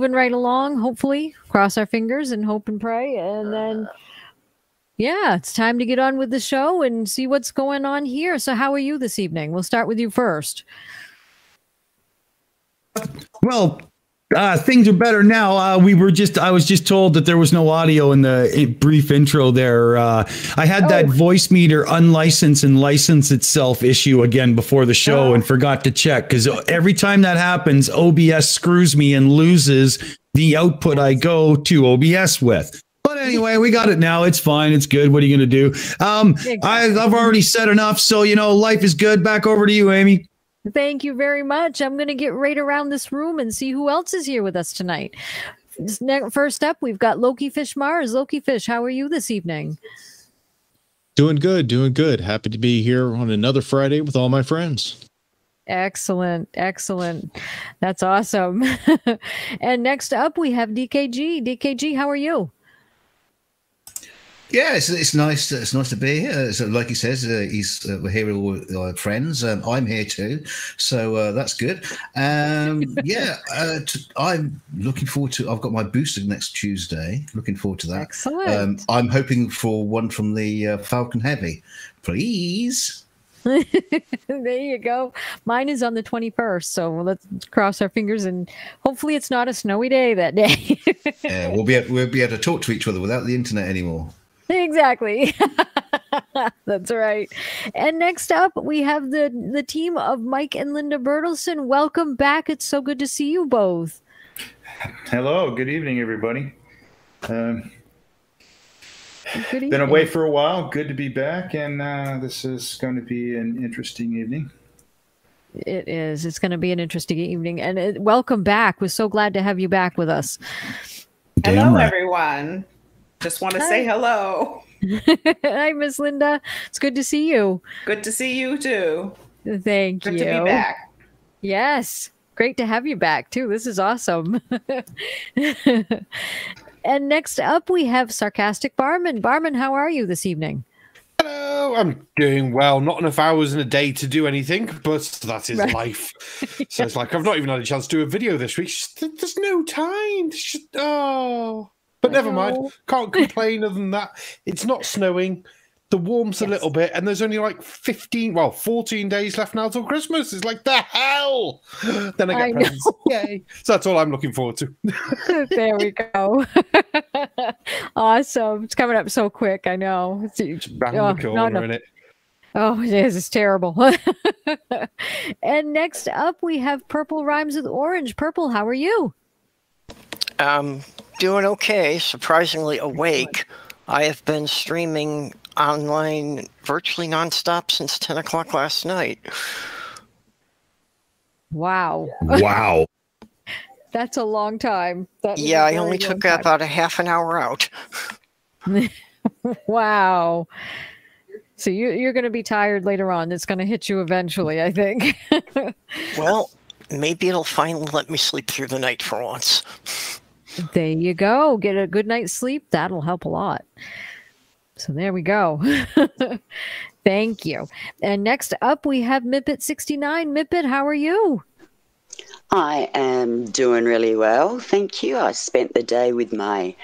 moving right along. Hopefully, cross our fingers and hope and pray, and then. Yeah, it's time to get on with the show and see what's going on here. So, how are you this evening? We'll start with you first. Well, uh, things are better now. Uh, we were just, I was just told that there was no audio in the brief intro there. Uh, I had that Voicemeeter unlicensed and license itself issue again before the show and forgot to check because every time that happens, OBS screws me and loses the output I go to OBS with. But anyway, we got it now. It's fine. It's good. What are you going to do? Um, I, I've already said enough. So, you know, life is good. Back over to you, Aimee. Thank you very much. I'm going to get right around this room and see who else is here with us tonight. First up, we've got Lokifish Marz. Loki Fish, how are you this evening? Doing good, doing good. Happy to be here on another Friday with all my friends. Excellent, excellent. That's awesome. and next up, we have DKG. DKG, how are you? Yeah, it's, it's nice. It's nice to be here. So, like he says, uh, he's uh, we're here with all our friends. Um, I'm here too, so uh, that's good. Um, yeah, uh, t- I'm looking forward to. I've got my booster next Tuesday. Looking forward to that. Excellent. Um, I'm hoping for one from the uh, Falcon Heavy, please. there you go. Mine is on the 21st, so let's cross our fingers and hopefully it's not a snowy day that day. Yeah, we'll be able, we'll be able to talk to each other without the internet anymore. Exactly. That's right. And next up, we have the the team of Mike and Linda Bertelson. Welcome back. It's so good to see you both. Hello, good evening, everybody. Um, Good been away for a while. Good to be back, and uh, this is going to be an interesting evening. It is. It's going to be an interesting evening. And it, welcome back. We're so glad to have you back with us. Hello, everyone. Just want to say hello. Hi, Miss Linda. It's good to see you. Good to see you too. Thank Good you. Good to be back. Yes. Great to have you back too. This is awesome. and next up we have sarcastic barman. Barman, how are you this evening? Hello, I'm doing well. Not enough hours in a day to do anything, but that is Right. life. So it's like I've not even had a chance to do a video this week. Just- There's no time. Just- oh, but never mind. Can't complain other than that. It's not snowing. The warmth a little bit, and there's only like 15, well, 14 days left now till Christmas. It's like the hell. Then I I get know. presents. Yay! So that's all I'm looking forward to. there we go. awesome. It's coming up so quick. I know. It's, Round oh, the no, corner, no. innit? Oh, it is. It's terrible. and next up, we have Purple Rhymes with Orange. Purple, how are you? Um, doing okay, surprisingly awake. I have been streaming online virtually nonstop since 10 o'clock last night. Wow. Wow. That's a long time. That is a Yeah, I only took time. about a half an hour out. wow. So you, you're going to be tired later on. It's going to hit you eventually, I think. Well, maybe it'll finally let me sleep through the night for once. There you go. Get a good night's sleep. That'll help a lot. So there we go. Thank you. And next up, we have Mipet69. Mipet, how are you? I am doing really well, thank you. I spent the day with my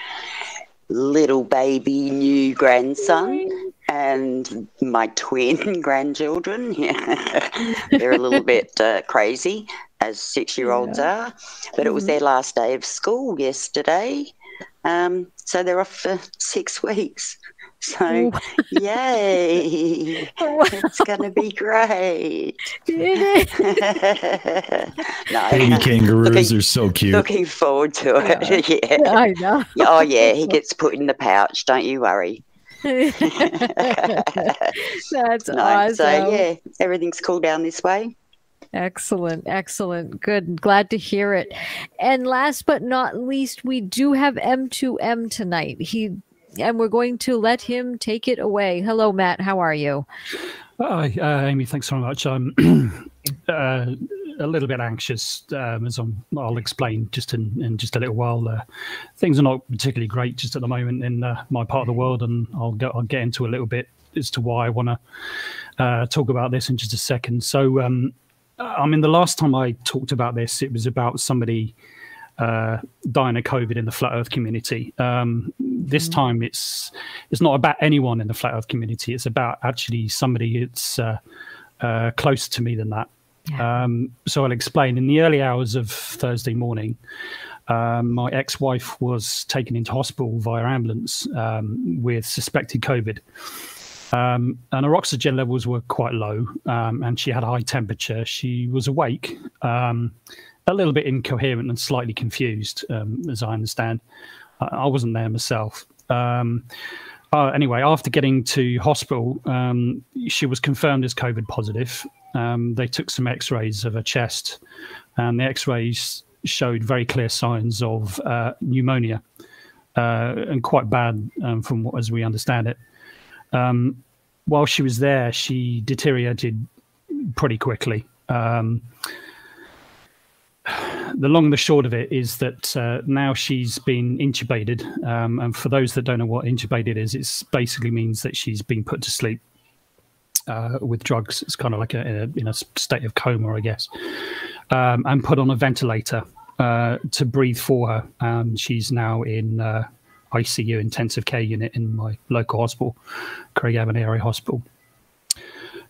little baby new grandson and my twin grandchildren. Yeah. They're a little bit uh, crazy, as six year olds are, but it was their last day of school yesterday. Um, so they're off for six weeks. So, yay! It's going to be great. no, Baby kangaroos looking- are so cute. Looking forward to it. Yeah. I know. Yeah, Oh yeah, he gets put in the pouch. Don't you worry. That's No, awesome. So yeah, everything's cool down this way. Excellent, excellent. Good. Glad to hear it. And last but not least, we do have M2M tonight. He and we're going to let him take it away. Hello, Matt. How are you? Hi, uh, Aimee. Thanks so much. I'm uh, a little bit anxious, um, as I'm, I'll explain just in, in just a little while. Uh, things are not particularly great just at the moment in uh, my part of the world, and I'll go, I'll get into a little bit as to why I want to uh, talk about this in just a second. So, um, I mean, the last time I talked about this, it was about somebody uh, dying of COVID in the flat Earth community. Um, this mm-hmm. time, it's it's not about anyone in the flat Earth community. It's about actually somebody that's uh, uh, closer to me than that. Yeah. Um, so I'll explain. In the early hours of Thursday morning, um, my ex-wife was taken into hospital via ambulance um, with suspected COVID. Um, and her oxygen levels were quite low, um, and she had a high temperature. She was awake, um, a little bit incoherent and slightly confused, um, as I understand. I wasn't there myself. Um, uh, anyway, after getting to hospital, um, she was confirmed as COVID positive. they took some X-rays of her chest, and the X-rays showed very clear signs of uh, pneumonia, uh, and quite bad from what, as we understand it. Um, while she was there, she deteriorated pretty quickly. Um, the long and the short of it is that uh, now she's been intubated. Um, and for those that don't know what intubated is, it basically means that she's been put to sleep uh, with drugs. It's kind of like a, in, a, in a state of coma, I guess, um, and put on a ventilator uh, to breathe for her. And she's now in uh, ICU intensive care unit in my local hospital, Craigavon Area Hospital.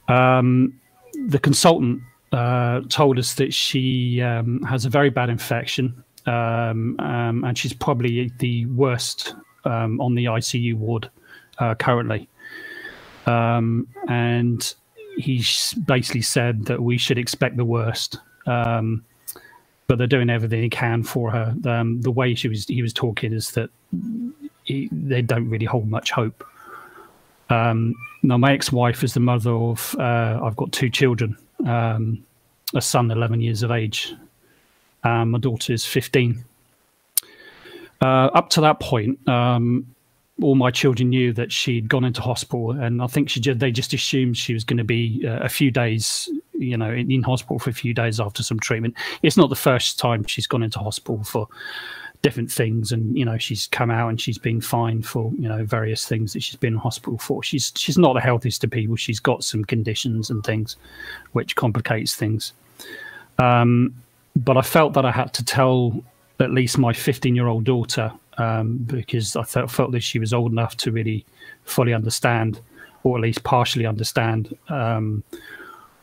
Um, the consultant uh, told us that she um, has a very bad infection um, um and she's probably the worst um, on the ICU ward uh, currently. Um, and he basically said that we should expect the worst but they're doing everything they can for her. Um, the way she was, he was talking is that he, they don't really hold much hope. Um, now, my ex-wife is the mother of. Uh, I've got two children. Um, a son, eleven years of age. Um, my daughter is fifteen. Uh, up to that point, um, all my children knew that she'd gone into hospital, and I think she just, they just assumed she was going to be uh, a few days you know in, in, hospital for a few days after some treatment. It's not the first time she's gone into hospital for different things, and you know she's come out and she's been fine for you know various things that she's been in hospital for. She's she's not the healthiest of people. She's got some conditions and things which complicates things. Um, but I felt that I had to tell at least my 15 year old daughter um, because I felt, felt that she was old enough to really fully understand, or at least partially understand um,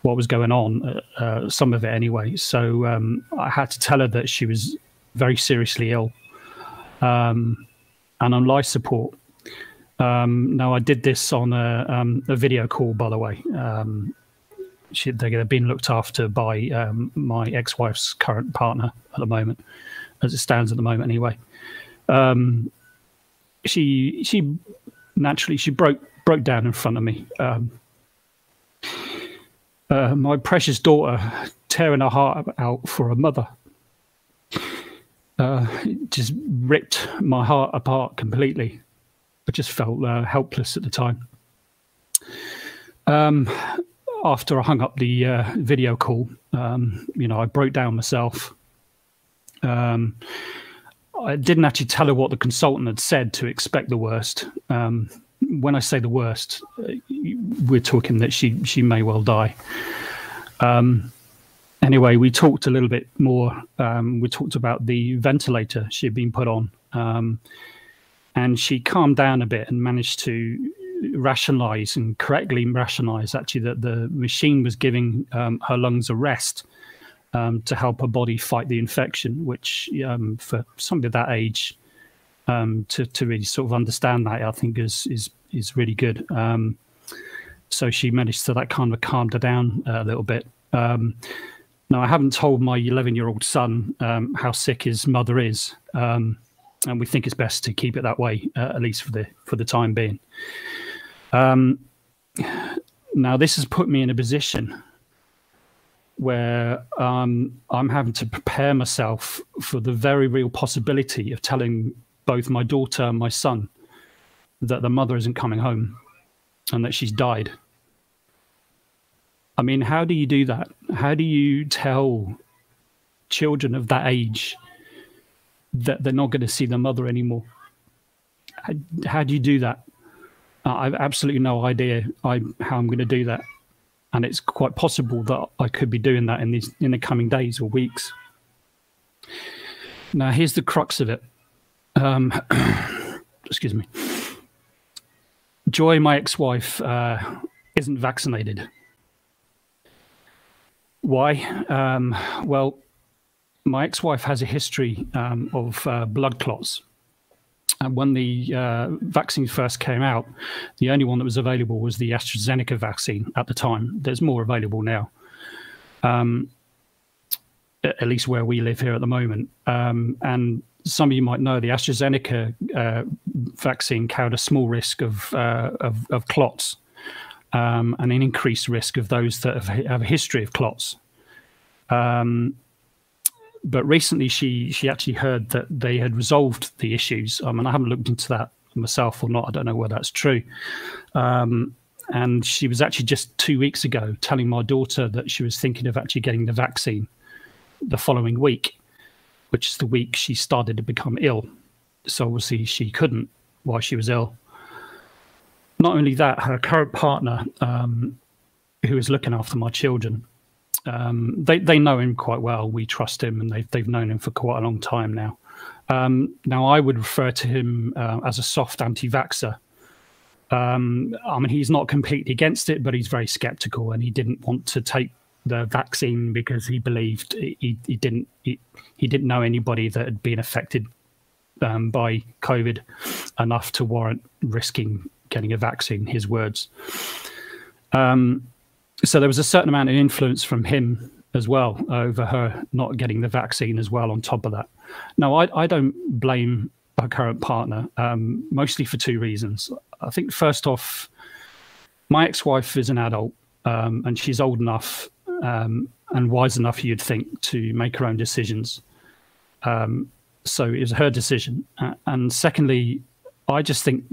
what was going on, uh, uh, some of it anyway. So um, I had to tell her that she was very seriously ill um, and on life support. Um, now, I did this on a, um, a video call, by the way. She, they're being looked after by um, my ex wife's current partner at the moment, as it stands at the moment, anyway. She she naturally she broke broke down in front of me um, uh, my precious daughter tearing her heart out for her mother. Uh, just ripped my heart apart completely. I just felt uh, helpless at the time. Um, after I hung up the uh, video call, um, you know, I broke down myself. Um, I didn't actually tell her what the consultant had said to expect the worst. Um, when I say the worst, uh, we're talking that she she may well die. Um, anyway, we talked a little bit more. Um, we talked about the ventilator she had been put on, um, and she calmed down a bit and managed to rationalize and correctly rationalize actually that the machine was giving um, her lungs a rest um, to help her body fight the infection, which um, for somebody that age um, to to really sort of understand that, I think is is is really good. Um, so she managed to that kind of calmed her down a little bit. Um, now I haven't told my 11 year old son um, how sick his mother is, and we think it's best to keep it that way uh, at least for the for the time being. Now this has put me in a position where um, I'm having to prepare myself for the very real possibility of telling both my daughter and my son that the mother isn't coming home and that she's died. I mean, how do you do that? How do you tell children of that age that they're not going to see their mother anymore? How, how do you do that? Uh, I've absolutely no idea I, how I'm going to do that, and it's quite possible that I could be doing that in these in the coming days or weeks. Now, here's the crux of it. Um, excuse me. Joy, my ex-wife, uh, isn't vaccinated. Why? Um, well, my ex-wife has a history um, of uh, blood clots. And when the uh, vaccine first came out, the only one that was available was the AstraZeneca vaccine at the time. There's more available now. Um, at least where we live here at the moment. Um, and some of you might know the AstraZeneca uh, vaccine carried a small risk of uh, of, of, clots um, and an increased risk of those that have, have a history of clots. Um, but recently, she she actually heard that they had resolved the issues. I mean, I haven't looked into that myself or not. I don't know whether that's true. Um, and she was actually just two weeks ago telling my daughter that she was thinking of actually getting the vaccine the following week, which is the week she started to become ill. So obviously she couldn't while she was ill. Not only that, her current partner, um, who is looking after my children, um, they they know him quite well. We trust him, and they've they've known him for quite a long time now. Um, now I would refer to him uh, as a soft anti-vaxer. Um, I mean, he's not completely against it, but he's very skeptical, and he didn't want to take the vaccine because he believed he, he didn't he, he didn't know anybody that had been affected um, by COVID enough to warrant risking getting a vaccine. His words. Um, so there was a certain amount of influence from him as well over her not getting the vaccine as well. On top of that, now I, I don't blame her current partner um, mostly for two reasons. I think first off, my ex-wife is an adult um, and she's old enough um, and wise enough, you'd think, to make her own decisions. Um, so it was her decision. And secondly, I just think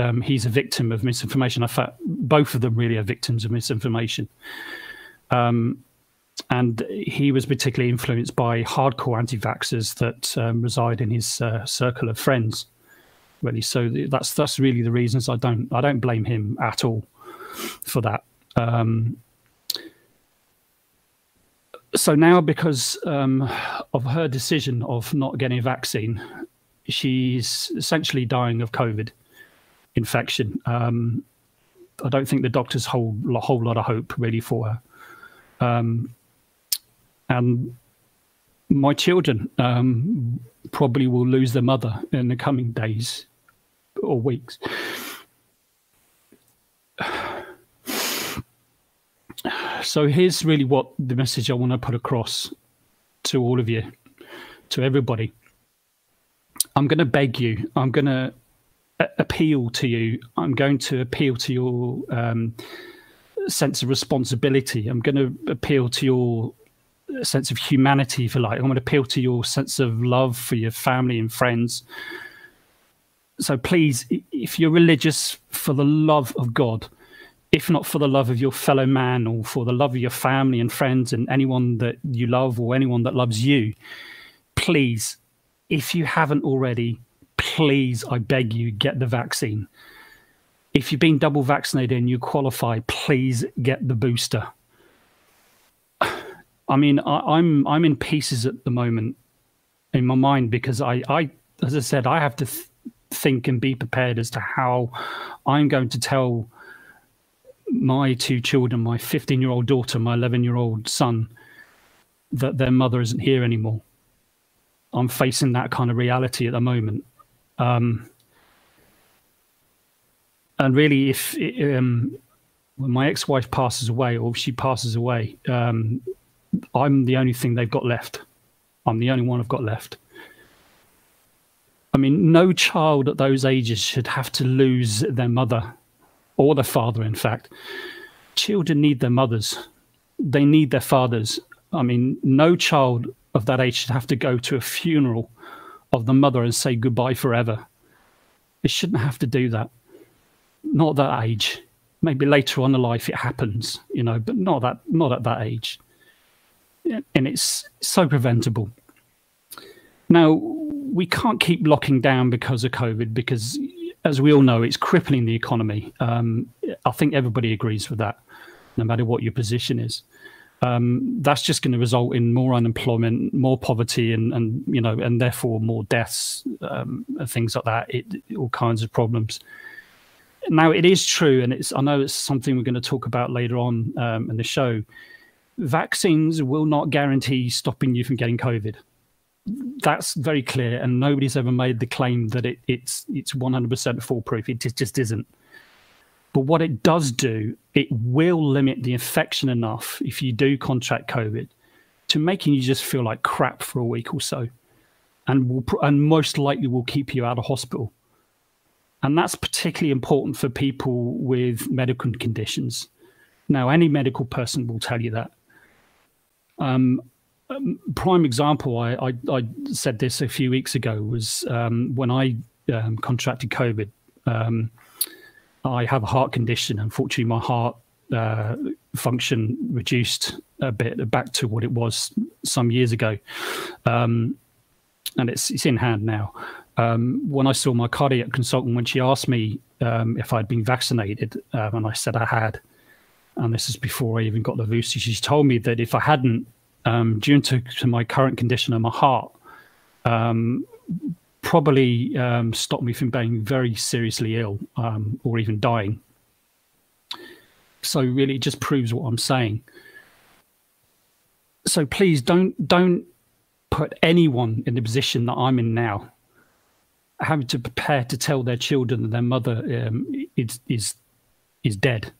um, he's a victim of misinformation. Both of them really are victims of misinformation. Um, and he was particularly influenced by hardcore anti-vaxxers that um, reside in his uh, circle of friends. Really, so that's that's really the reasons I don't I don't blame him at all for that. Um, so now because um, of her decision of not getting a vaccine, she's essentially dying of COVID infection. Um, I don't think the doctors hold a whole lot of hope really for her. Um, and my children um, probably will lose their mother in the coming days or weeks. so here's really what the message I want to put across to all of you, to everybody. I'm going to beg you. I'm going to appeal to you. I'm going to appeal to your um, sense of responsibility. I'm going to appeal to your sense of humanity, if you like. I'm going to appeal to your sense of love for your family and friends. So please, if you're religious, for the love of God, if not for the love of your fellow man or for the love of your family and friends and anyone that you love or anyone that loves you, please, if you haven't already, please, I beg you, get the vaccine. If you've been double vaccinated and you qualify, please get the booster. I mean, I, am I'm, I'm in pieces at the moment in my mind because I, I as I said, I have to th- think and be prepared as to how I'm going to tell my two children, my 15 year old daughter, my 11 year old son, that their mother isn't here anymore. I'm facing that kind of reality at the moment. Um, and really, if um, when my ex wife passes away or she passes away, um, I'm the only thing they've got left. I'm the only one I've got left. I mean, no child at those ages should have to lose their mother or the father, in fact. Children need their mothers, they need their fathers. I mean, no child of that age should have to go to a funeral of the mother and say goodbye forever. It shouldn't have to do that. Not that age. Maybe later on in life it happens, you know, but not that not at that age. And it's so preventable. Now, we can't keep locking down because of COVID because as we all know, it's crippling the economy. Um, I think everybody agrees with that, no matter what your position is. Um, that's just going to result in more unemployment, more poverty, and and you know, and therefore more deaths, um, and things like that. It, all kinds of problems. Now, it is true, and it's I know it's something we're going to talk about later on um, in the show. Vaccines will not guarantee stopping you from getting COVID. That's very clear, and nobody's ever made the claim that it, it's it's 100% foolproof. It just, just isn't. But what it does do, it will limit the infection enough if you do contract COVID to making you just feel like crap for a week or so, and will and most likely will keep you out of hospital. And that's particularly important for people with medical conditions. Now, any medical person will tell you that. Um, um prime example, I, I, I, said this a few weeks ago, was um, when I um, contracted COVID. I have a heart condition. Unfortunately, my heart uh, function reduced a bit back to what it was some years ago, um, and it's it's in hand now. Um, when I saw my cardiac consultant, when she asked me um, if I'd been vaccinated, um, and I said I had, and this is before I even got the booster, she told me that if I hadn't, um, due to, to, my current condition of my heart, um, probably um, stopped me from being very seriously ill um, or even dying. So really, it just proves what I'm saying. So please don't don't put anyone in the position that I'm in now, having to prepare to tell their children that their mother um, is is is dead.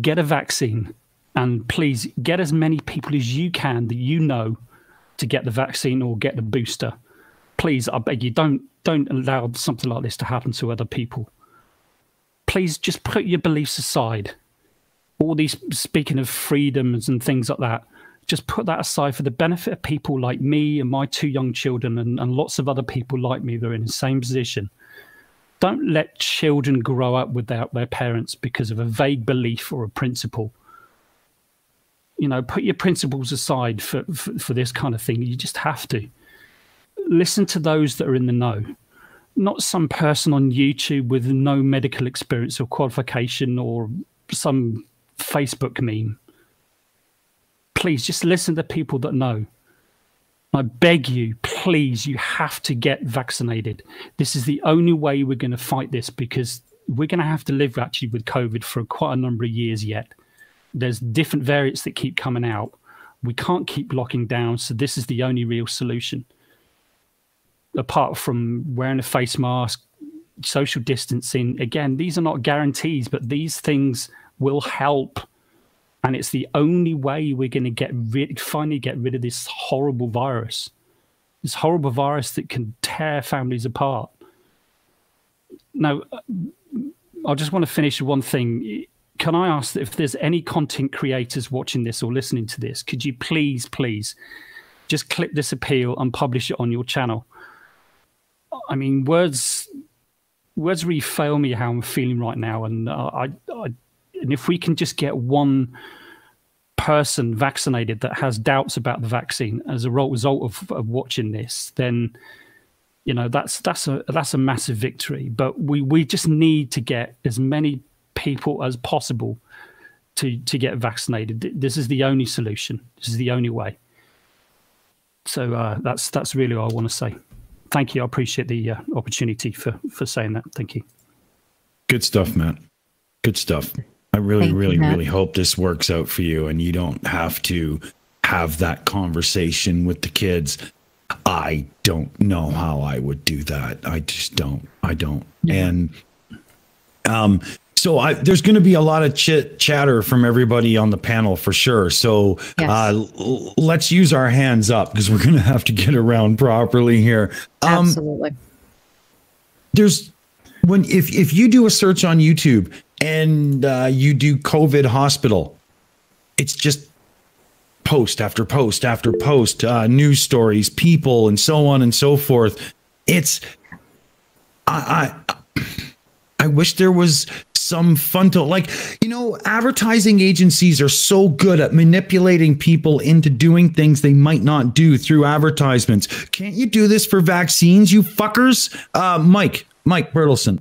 Get a vaccine, and please get as many people as you can that you know to get the vaccine or get the booster please, I beg you, don't don't allow something like this to happen to other people. Please just put your beliefs aside. All these speaking of freedoms and things like that, just put that aside for the benefit of people like me and my two young children and, and lots of other people like me that are in the same position. Don't let children grow up without their parents because of a vague belief or a principle. You know, put your principles aside for, for, for this kind of thing. You just have to listen to those that are in the know, not some person on YouTube with no medical experience or qualification or some Facebook meme. Please just listen to people that know. I beg you, please, you have to get vaccinated. This is the only way we're going to fight this because we're going to have to live actually with COVID for quite a number of years yet. There's different variants that keep coming out. We can't keep locking down. So, this is the only real solution apart from wearing a face mask, social distancing, again, these are not guarantees, but these things will help. And it's the only way we're going to get rid, finally get rid of this horrible virus, this horrible virus that can tear families apart. Now, I just want to finish one thing. Can I ask if there's any content creators watching this or listening to this, could you please, please just clip this appeal and publish it on your channel? I mean, words words really fail me how I'm feeling right now, and uh, I, I, and if we can just get one person vaccinated that has doubts about the vaccine as a result of, of watching this, then you know that's that's a that's a massive victory. But we we just need to get as many people as possible to to get vaccinated. This is the only solution. This is the only way. So uh, that's that's really all I want to say thank you. I appreciate the uh, opportunity for for saying that. Thank you. Good stuff, Matt. Good stuff. I really, thank really, you, really hope this works out for you and you don't have to have that conversation with the kids. I don't know how I would do that. I just don't. I don't. Yeah. And um so I, there's going to be a lot of chit chatter from everybody on the panel for sure. So yes. uh, l- let's use our hands up because we're going to have to get around properly here. Um, Absolutely. There's when if if you do a search on YouTube and uh, you do COVID hospital, it's just post after post after post, uh, news stories, people, and so on and so forth. It's I, I I wish there was some fun to like you know advertising agencies are so good at manipulating people into doing things they might not do through advertisements. Can't you do this for vaccines you fuckers? Uh mike mike bertelson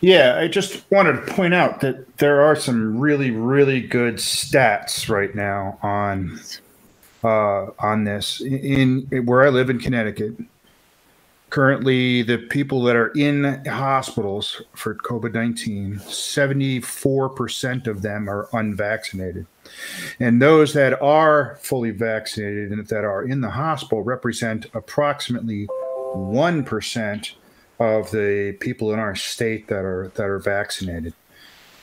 Yeah, I just wanted to point out that there are some really, really good stats right now on uh, on this. In, in where I live in Connecticut. Currently, the people that are in hospitals for COVID 19, 74% of them are unvaccinated. And those that are fully vaccinated and that are in the hospital represent approximately 1% of the people in our state that are that are vaccinated.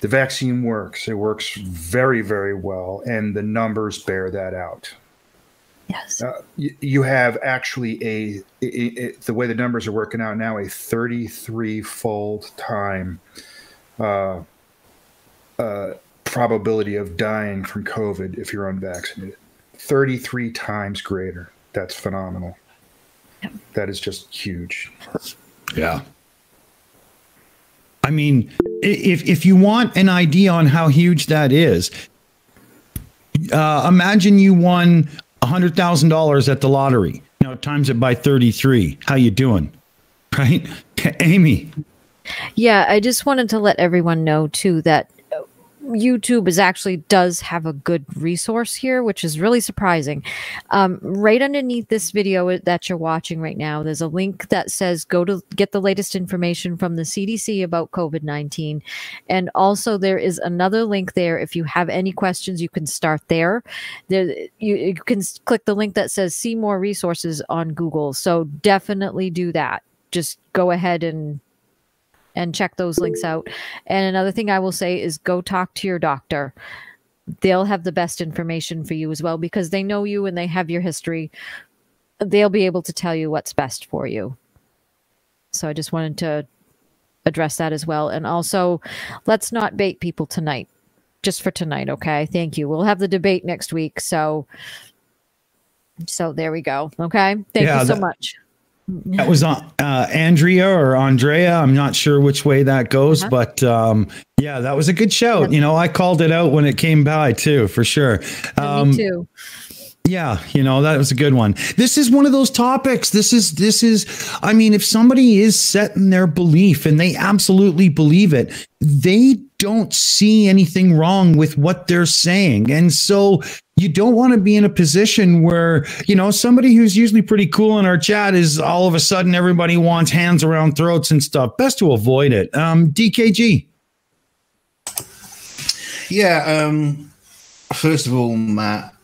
The vaccine works. It works very, very well, and the numbers bear that out. Yes. Uh, you, you, have actually a, a, a, the way the numbers are working out now a 33 fold time uh, uh, probability of dying from COVID if you're unvaccinated. 33 times greater. That's phenomenal. Yep. That is just huge. Yeah. I mean, if if you want an idea on how huge that is, uh, imagine you won hundred thousand dollars at the lottery. Know, times it by thirty three. How you doing? Right, Aimee. Yeah, I just wanted to let everyone know too that YouTube is actually does have a good resource here, which is really surprising. Um, right underneath this video that you're watching right now, there's a link that says go to get the latest information from the CDC about COVID 19. And also, there is another link there. If you have any questions, you can start there. There, you, you can click the link that says see more resources on Google. So definitely do that. Just go ahead and and check those links out. And another thing I will say is go talk to your doctor. They'll have the best information for you as well because they know you and they have your history. They'll be able to tell you what's best for you. So I just wanted to address that as well. And also, let's not bait people tonight. Just for tonight, okay? Thank you. We'll have the debate next week. So so there we go. Okay. Thank yeah, you so that, much. That was uh, Andrea or Andrea. I'm not sure which way that goes, uh-huh. but um, yeah, that was a good shout. You know, I called it out when it came by too, for sure. Um, me too. Yeah, you know, that was a good one. This is one of those topics. This is, this is, I mean, if somebody is set in their belief and they absolutely believe it, they don't see anything wrong with what they're saying. And so you don't want to be in a position where, you know, somebody who's usually pretty cool in our chat is all of a sudden everybody wants hands around throats and stuff. Best to avoid it. Um, DKG. Yeah. Um, first of all, Matt,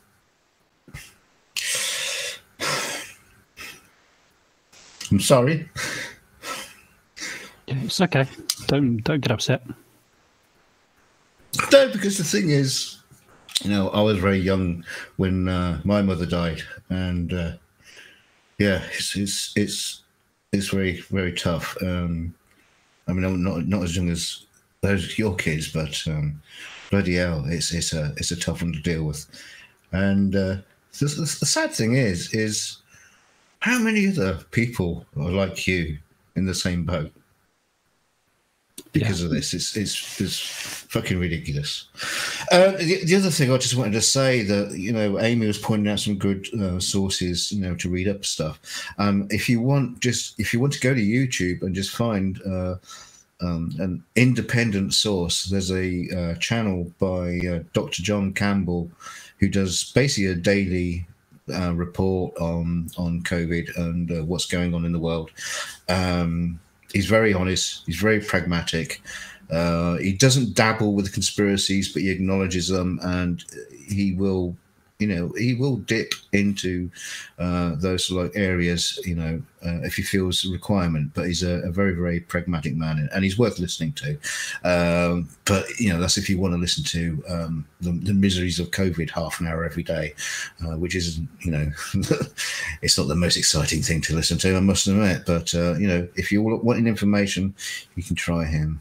I'm sorry. It's okay. Don't don't get upset. No, because the thing is, you know, I was very young when uh, my mother died, and uh, yeah, it's it's it's it's very very tough. Um, I mean, I'm not not as young as those your kids, but um, bloody hell, it's it's a it's a tough one to deal with. And uh, the, the, the sad thing is, is how many other people are like you in the same boat? Because yeah. of this, it's it's it's fucking ridiculous. Uh, the, the, other thing I just wanted to say that you know Aimee was pointing out some good uh, sources, you know, to read up stuff. Um, if you want, just if you want to go to YouTube and just find uh, um, an independent source, there's a uh, channel by uh, Dr. John Campbell who does basically a daily uh, report on on COVID and uh, what's going on in the world. Um, he's very honest. He's very pragmatic. Uh, he doesn't dabble with conspiracies, but he acknowledges them, and he will you know, he will dip into uh, those of areas, you know, uh, if he feels a requirement. But he's a, a, very, very pragmatic man, and he's worth listening to. Um, but you know, that's if you want to listen to um, the, the, miseries of COVID half an hour every day, uh, which is, you know, it's not the most exciting thing to listen to, I must admit. But uh, you know, if you're wanting information, you can try him.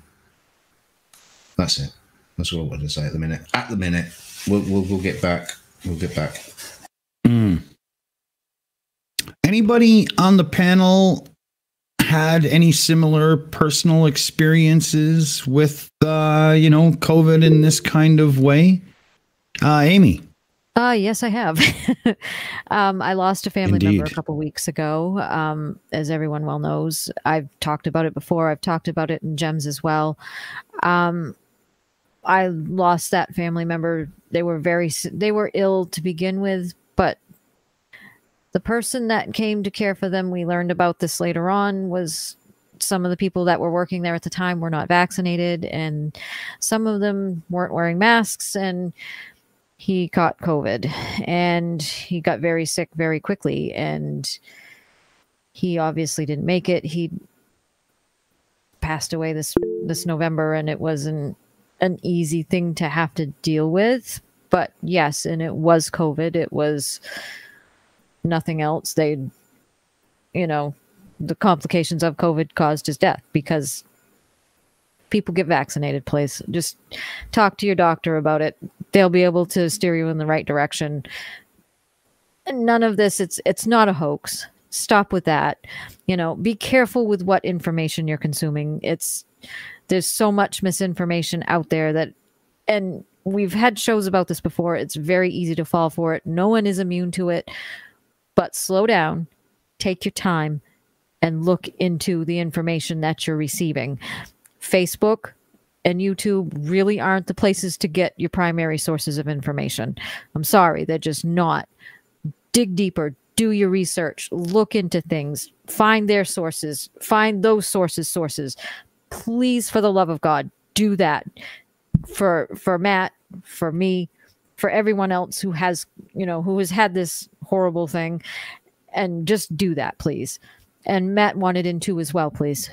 That's it. That's all I wanted to say at the minute. At the minute, we'll, we'll, we'll get back We'll get back. Mm. Anybody on the panel had any similar personal experiences with, uh, you know, COVID in this kind of way? Uh, Aimee. Uh, yes, I have. um, I lost a family Indeed. member a couple weeks ago. Um, as everyone well knows, I've talked about it before. I've talked about it in Gems as well. Um, I lost that family member. They were very, they were ill to begin with, but the person that came to care for them, we learned about this later on, was some of the people that were working there at the time were not vaccinated, and some of them weren't wearing masks, and he caught COVID and he got very sick very quickly. And he obviously didn't make it. He passed away this this November, and it wasn't an easy thing to have to deal with. But yes, and it was COVID. It was nothing else. They, you know, the complications of COVID caused his death because people get vaccinated. Please just talk to your doctor about it. They'll be able to steer you in the right direction. And none of this. It's it's not a hoax. Stop with that. You know, be careful with what information you're consuming. It's there's so much misinformation out there that and we've had shows about this before. It's very easy to fall for it. No one is immune to it. But slow down, take your time, and look into the information that you're receiving. Facebook and YouTube really aren't the places to get your primary sources of information. I'm sorry, they're just not. Dig deeper, do your research, look into things, find their sources, find those sources sources. Please for the love of God, do that. For for Matt, for me, for everyone else who has, you know, who has had this horrible thing and just do that, please. And Matt wanted in too as well, please.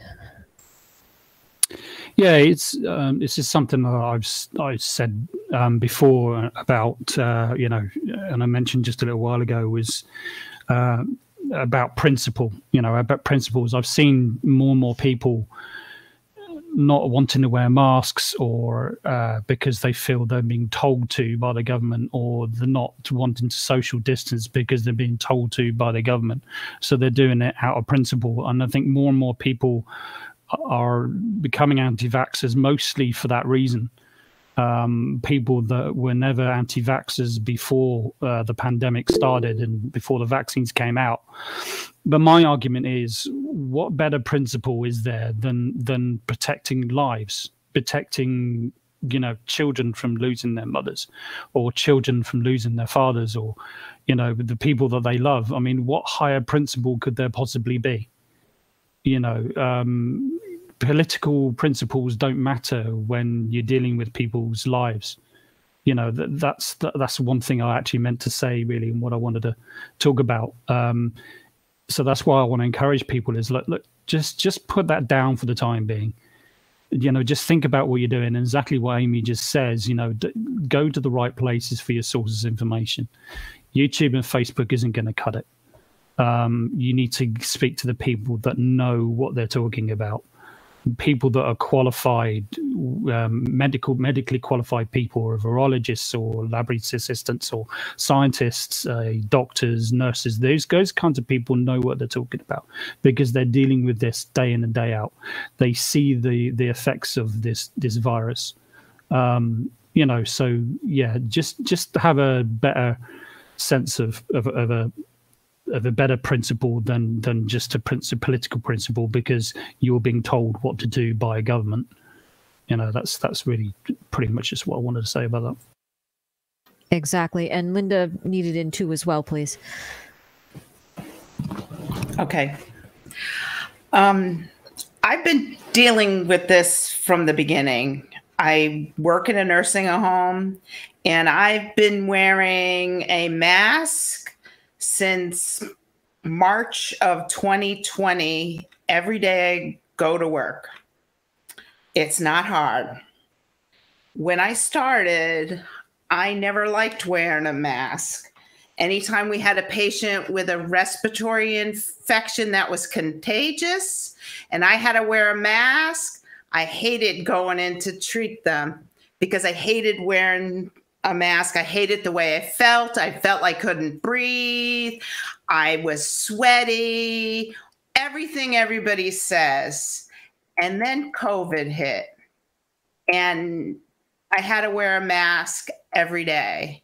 Yeah, it's um, this is something that I've I've said um, before about uh, you know, and I mentioned just a little while ago was uh, about principle. You know, about principles. I've seen more and more people not wanting to wear masks or uh, because they feel they're being told to by the government or they're not wanting to social distance because they're being told to by the government. So they're doing it out of principle. And i think more and more people are becoming anti-vaxxers mostly for that reason um, people that were never anti-vaxxers before uh, the pandemic started and before the vaccines came out. But my argument is, what better principle is there than than protecting lives, protecting you know children from losing their mothers, or children from losing their fathers, or you know the people that they love. I mean, what higher principle could there possibly be? You know, um, political principles don't matter when you're dealing with people's lives. You know that, that's that, that's one thing i actually meant to say really and what i wanted to talk about. Um so that's why i want to encourage people is look look just just put that down for the time being. You know just think about what you're doing and exactly what Aimee just says you know go to the right places for your sources of information. Youtube and facebook isn't going to cut it. Um, you need to speak to the people that know what they're talking about people that are qualified, um, medical, medically qualified people, or virologists, or laboratory assistants, or scientists, uh, doctors, nurses. Those those kinds of people know what they're talking about because they're dealing with this day in and day out. They see the the effects of this this virus. Um, you know, so yeah, just just have a better sense of of, of a of a better principle than than just a, princ- political principle because you're being told what to do by a government. You know, that's that's really pretty much just what I wanted to say about that. Exactly. And Linda needed in too as well, please. Okay. Um, I've been dealing with this from the beginning. I work in a nursing home and I've been wearing a mask since March of 2020 every day I go to work. It's not hard. When I started, I never liked wearing a mask. Anytime we had a patient with a respiratory infection that was contagious and I had to wear a mask, I hated going in to treat them because I hated wearing a mask. I hated the way I felt. I felt I couldn't breathe. I was sweaty, everything everybody says. And then COVID hit, and I had to wear a mask every day.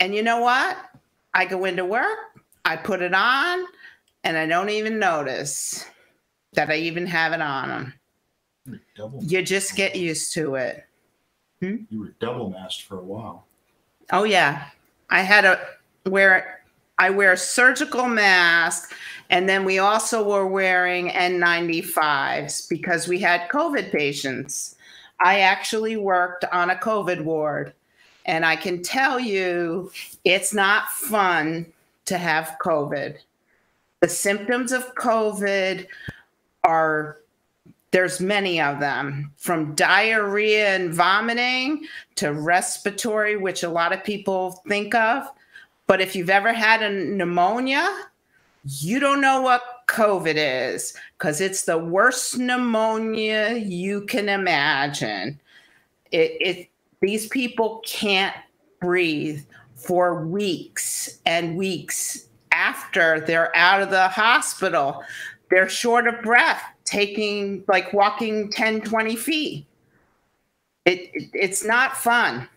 And you know what? I go into work, I put it on, and I don't even notice that I even have it on. Double. You just get used to it. Hmm? You were double masked for a while. Oh yeah, I had a wear. I wear a surgical mask, and then we also were wearing N95s because we had COVID patients. I actually worked on a COVID ward, and I can tell you, it's not fun to have COVID. The symptoms of COVID are there's many of them from diarrhea and vomiting to respiratory which a lot of people think of. But if you've ever had a pneumonia you don't know what covid is because it's the worst pneumonia you can imagine. It, it these people can't breathe for weeks and weeks after they're out of the hospital. They're short of breath taking like walking 10 20 feet. It, it, it's not fun.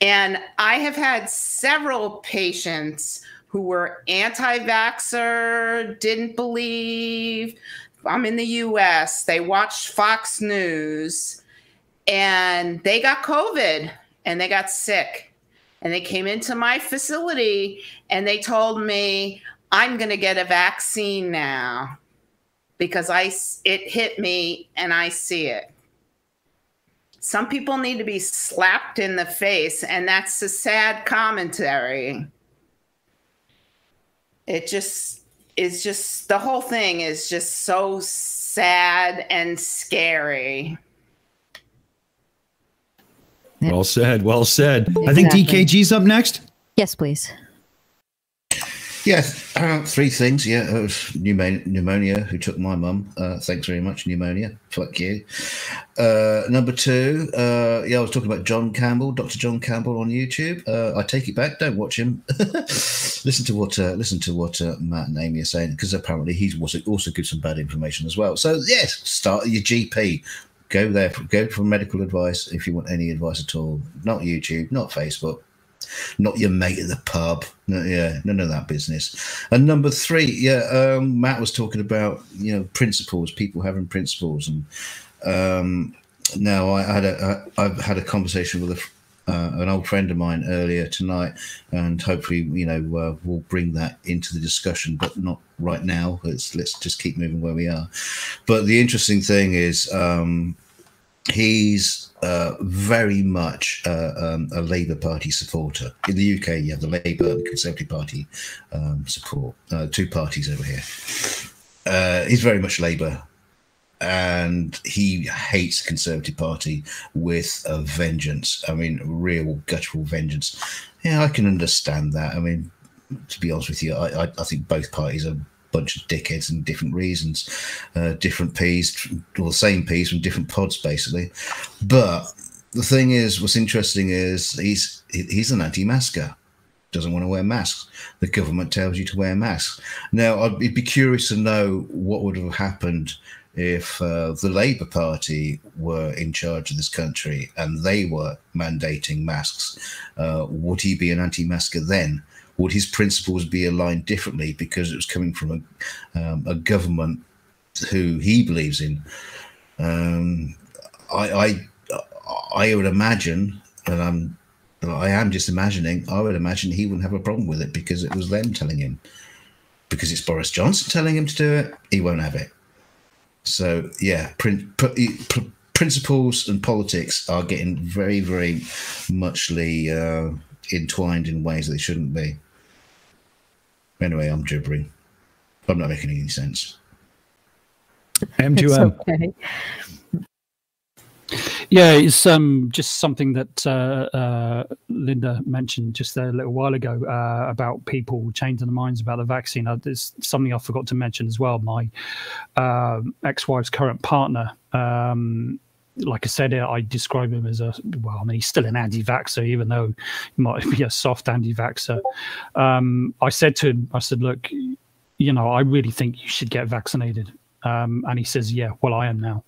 And i have had several patients who were anti-vaxxer didn't believe. I'm in the us they watched fox news and they got covid and they got sick. And they came into my facility and they told me i'm going to get a vaccine now because I it hit me and I see it. Some people need to be slapped in the face, and that's a sad commentary. It just is just the whole thing is just so sad and scary. Well said. Well said. I think Exactly. DKG's up next. Yes, please. Yeah, uh, three things. Yeah, it was pneumonia, who took my mum. Uh, thanks very much, pneumonia. Fuck you. Uh, number two, uh, yeah, I was talking about John Campbell, Dr. John Campbell on YouTube. Uh, I take it back. Don't watch him. listen to what uh, listen to what Matt and Aimee are saying because apparently he also also gives some bad information as well. So yes, start your GP. Go there. Go for medical advice if you want any advice at all. Not YouTube, not Facebook not your mate at the pub. No, yeah, none of that business. And number three, yeah, um, Matt was talking about you know principles, people having principles, and um, now I had a I, I've had a conversation with a, uh, an old friend of mine earlier tonight, and hopefully you know uh, we'll bring that into the discussion, but not right now. Let's let's just keep moving where we are. But the interesting thing is. Um, he's very much uh, um, a Labour Party supporter. In the UK, you have the Labour and Conservative Party um, support, uh, two parties over here. Uh, he's very much Labour. And he hates the Conservative Party with a vengeance. I mean, real guttural vengeance. Yeah, I can understand that. I mean, to be honest with you, I, I, I think both parties are bunch of dickheads and different reasons, uh, different peas, or the same peas from different pods, basically. But the thing is, what's interesting is he's he's an anti-masker. Doesn't want to wear masks. The government tells you to wear masks. Now, I'd be curious to know what would have happened if uh, the Labour Party were in charge of this country and they were mandating masks. Uh, would he be an anti-masker then? Would his principles be aligned differently because it was coming from a, um, a government who he believes in? Um, I, I I would imagine, and I'm I am just imagining. I would imagine he wouldn't have a problem with it because it was them telling him. Because it's Boris Johnson telling him to do it, he won't have it. So yeah, pr- pr- principles and politics are getting very, very muchly uh, entwined in ways that they shouldn't be. Anyway, I'm gibbering. I'm not making any sense. M2M. okay. Yeah, it's um, just something that uh, uh, Linda mentioned just a little while ago uh, about people changing their minds about the vaccine. Uh, there's something I forgot to mention as well. My um ex-wife's current partner, um, like I said, I describe him as a well. I mean, he's still an anti-vaxer, even though he might be a soft anti-vaxer. Um, I said to him, I said, "Look, you know, I really think you should get vaccinated." Um, and he says, "Yeah, well, I am now."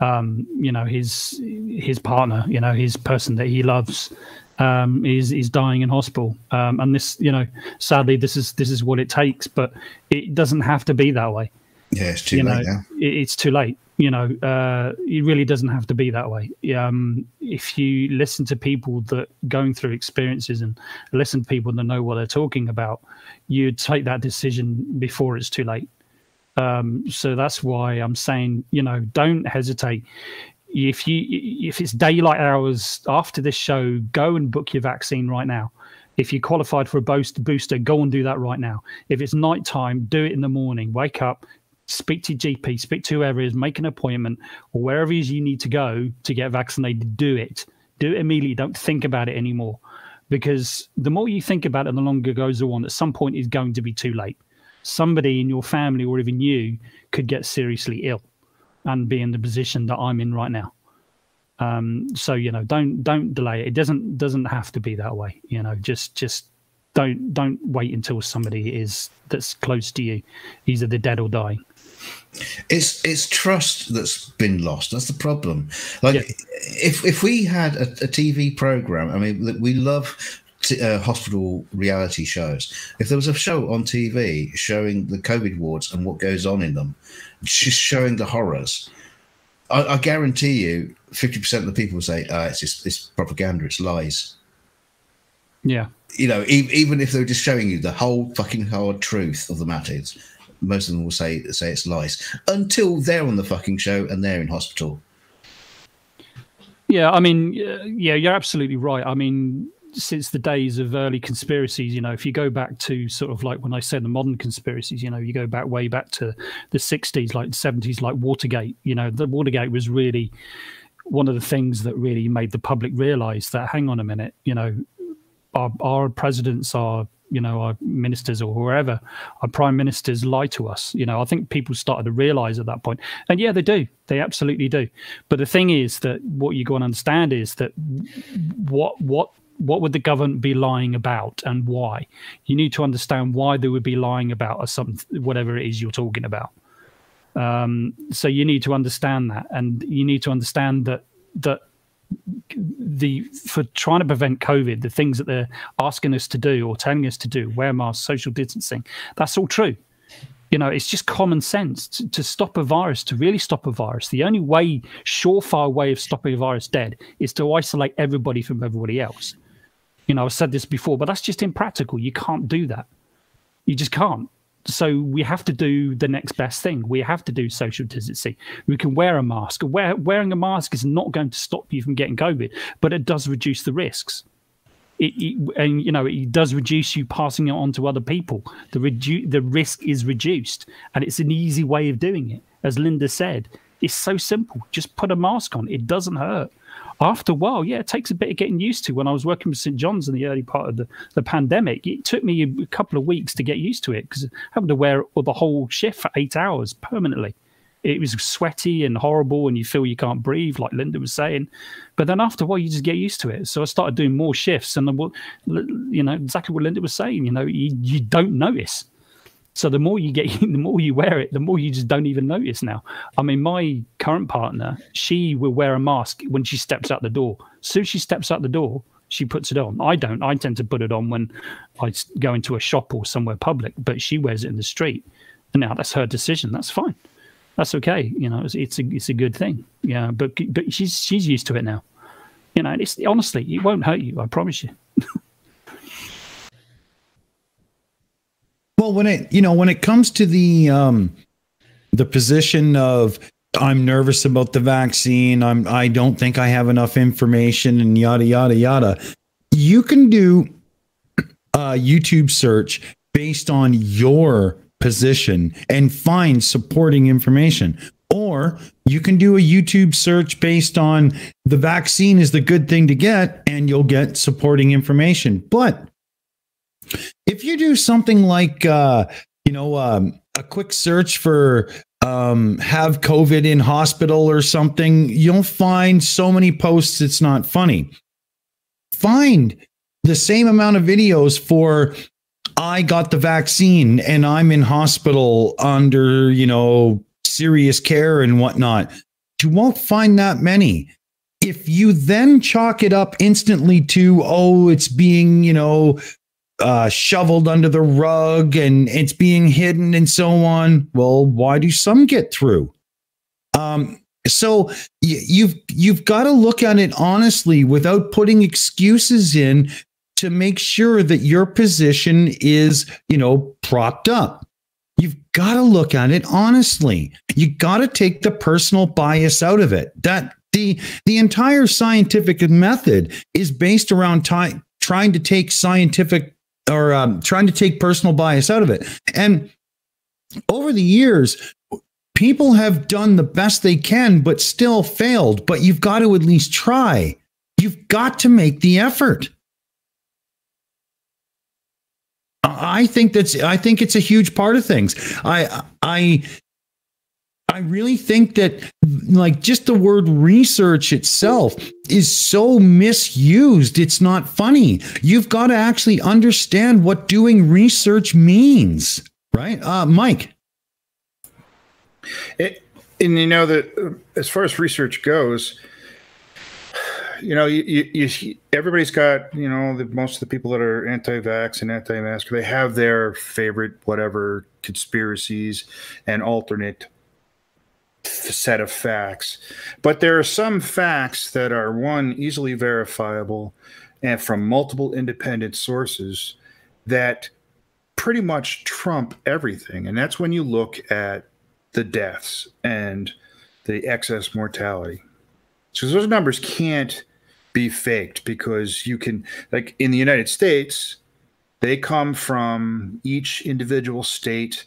um, you know his his partner, you know his person that he loves, um, is is dying in hospital, um, and this, you know, sadly, this is this is what it takes. But it doesn't have to be that way. Yeah, it's too you late know, now. it- it's too late. You know, uh, it really doesn't have to be that way. Um, if you listen to people that going through experiences and listen to people that know what they're talking about, you take that decision before it's too late. Um, so that's why I'm saying, you know, don't hesitate. If you if it's daylight hours after this show, go and book your vaccine right now. If you qualified for a boost, booster, go and do that right now. If it's nighttime, do it in the morning. Wake up, speak to your GP, speak to whoever is, make an appointment, or wherever it is you need to go to get vaccinated. Do it. Do it immediately. Don't think about it anymore, because the more you think about it, the longer it goes on. At some point, it's going to be too late. Somebody in your family or even you could get seriously ill and be in the position that I'm in right now. Um, so you know, don't don't delay it. It doesn't doesn't have to be that way. You know, just just don't don't wait until somebody is that's close to you, either they're dead or dying. It's it's trust that's been lost. That's the problem. Like if if we had a, a TV program, I mean, we love t- uh, hospital reality shows. If there was a show on TV showing the COVID wards and what goes on in them, just showing the horrors, I, I guarantee you, fifty percent of the people say, uh, "It's just it's propaganda. It's lies." Yeah. you know, e- even if they're just showing you the whole fucking hard truth of the matters, most of them will say say it's lies until they're on the fucking show and they're in hospital. Yeah, I mean, uh, yeah, you're absolutely right. I mean, since the days of early conspiracies, you know, if you go back to sort of like when I said the modern conspiracies, you know, you go back way back to the 60s, like 70s, like Watergate, you know, the Watergate was really one of the things that really made the public realize that, hang on a minute, you know, our, our presidents are you know our ministers or whoever our prime ministers lie to us. You know i think people started to realize at that point. And yeah they do. They absolutely do. But the thing is that what you got to understand is that what what what would the government be lying about and why? You need to understand why they would be lying about or something whatever it is you're talking about. Um, so you need to understand that. And you need to understand that that the for trying to prevent COVID, the things that they're asking us to do or telling us to do, wear masks, social distancing, that's all true. You know, it's just common sense to, to stop a virus, to really stop a virus. The only way, surefire way of stopping a virus dead is to isolate everybody from everybody else. You know, I've said this before, but that's just impractical. You can't do that. You just can't. So we have to do the next best thing. We have to do social distancing. We can wear a mask. Wear, wearing a mask is not going to stop you from getting COVID, but it does reduce the risks. It, it- and you know it does reduce you passing it on to other people. The redu- the risk is reduced, and it's an easy way of doing it. As Linda said, it's so simple. Just put a mask on. It doesn't hurt. After a while, yeah, it takes a bit of getting used to. When I was working with St John's in the early part of the, the pandemic, it took me a couple of weeks to get used to it because having to wear the whole shift for eight hours permanently. It was sweaty and horrible, and you feel you can't breathe, like Linda was saying. But then after a while, you just get used to it. So I started doing more shifts, and then, you know, exactly what Linda was saying. You know, you, you don't notice. So the more you get, the more you wear it, the more you just don't even notice now. I mean, my current partner, she will wear a mask when she steps out the door. As soon as she steps out the door, she puts it on. I don't. I tend to put it on when I go into a shop or somewhere public, but she wears it in the street. And now that's her decision. That's fine. That's okay. You know, it's, it's a it's a good thing. Yeah, but but she's she's used to it now. You know, it's honestly, it won't hurt you. I promise you. Well, when it you know when it comes to the um the position of I'm nervous about the vaccine, I'm I don't think I have enough information and yada yada yada. You can do a YouTube search based on your position and find supporting information. Or you can do a YouTube search based on the vaccine is the good thing to get and you'll get supporting information. But if you do something like uh you know um a quick search for um have covid in hospital or something you'll find so many posts it's not funny. Find the same amount of videos for i got the vaccine and i'm in hospital under you know serious care and whatnot. You won't find that many. If you then chalk it up instantly to, oh, it's being, you know, uh, shoveled under the rug and it's being hidden and so on, well, why do some get through? Um, so you've you've got to look at it honestly without putting excuses in to make sure that your position is, you know, propped up. You've got to look at it honestly. You got to take the personal bias out of it. That the the entire scientific method is based around ty- trying to take scientific or um, trying to take personal bias out of it. And over the years, people have done the best they can, but still failed. But you've got to at least try. You've got to make the effort. I think that's I think it's a huge part of things. I I I really think that like just the word research itself is so misused. It's not funny. You've got to actually understand what doing research means, right? Uh, Mike. It, and you know that uh, as far as research goes, you know, you, you, you everybody's got you know the, most of the people that are anti-vax and anti-mask, they have their favorite whatever conspiracies and alternate set of facts. But there are some facts that are one easily verifiable and from multiple independent sources that pretty much trump everything. And that's when you look at the deaths and the excess mortality. So those numbers can't be faked because you can like in the United States, they come from each individual state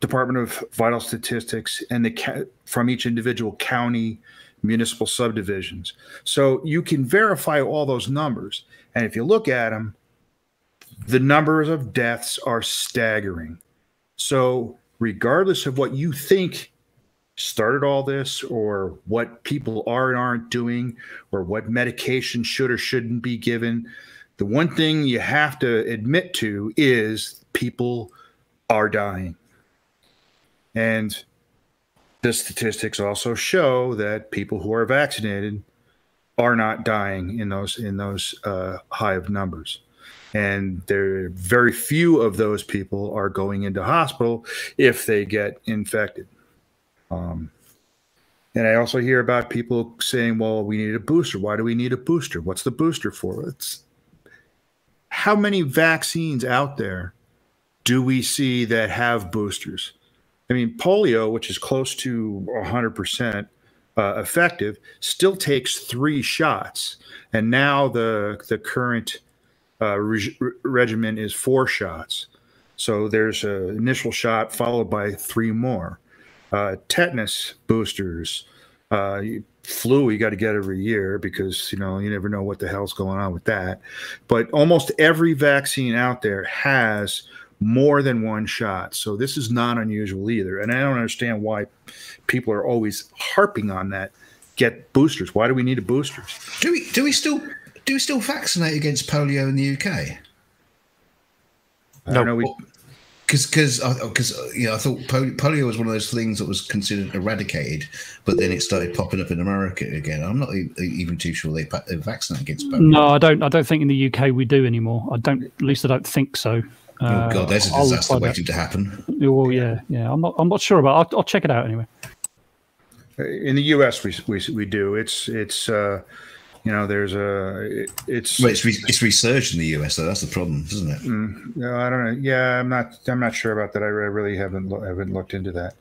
Department of Vital Statistics and the from each individual county municipal subdivisions. So you can verify all those numbers. And if you look at them, the numbers of deaths are staggering. So regardless of what you think started all this or what people are and aren't doing or what medication should or shouldn't be given, the one thing you have to admit to is people are dying. And the statistics also show that people who are vaccinated are not dying in those in those uh, high of numbers, and there very few of those people are going into hospital if they get infected. Um, and I also hear about people saying, "Well, we need a booster. Why do we need a booster? What's the booster for?" It's how many vaccines out there do we see that have boosters? I mean, polio, which is close to 100% uh, effective, still takes three shots. And now the, the current uh, reg- regimen is four shots. So there's an initial shot followed by three more. Uh, tetanus boosters, uh, flu, you got to get every year because, you know, you never know what the hell's going on with that. But almost every vaccine out there has more than one shot. So this is not unusual either. And I don't understand why people are always harping on that. Get boosters. Why do we need a boosters? Do we do we still do we still vaccinate against polio in the UK? No, we because because uh, oh, because uh, you know I thought polio was one of those things that was considered eradicated, but then it started popping up in America again. I'm not even too sure they, they vaccinate against polio. No, I don't. I don't think in the UK we do anymore. I don't. At least I don't think so. Oh god, there's a I'll disaster find out. waiting to happen. Well, yeah, yeah. I'm not. I'm not sure about. I'll, I'll check it out anyway. in the U.S. we we, we do. It's it's uh, you know there's a it, it's Well, it's re- it's resurged in the US though. That's the problem, isn't it? Mm, no, I don't know. Yeah, I'm not. I'm not sure about that. I re- really haven't lo- haven't looked into that.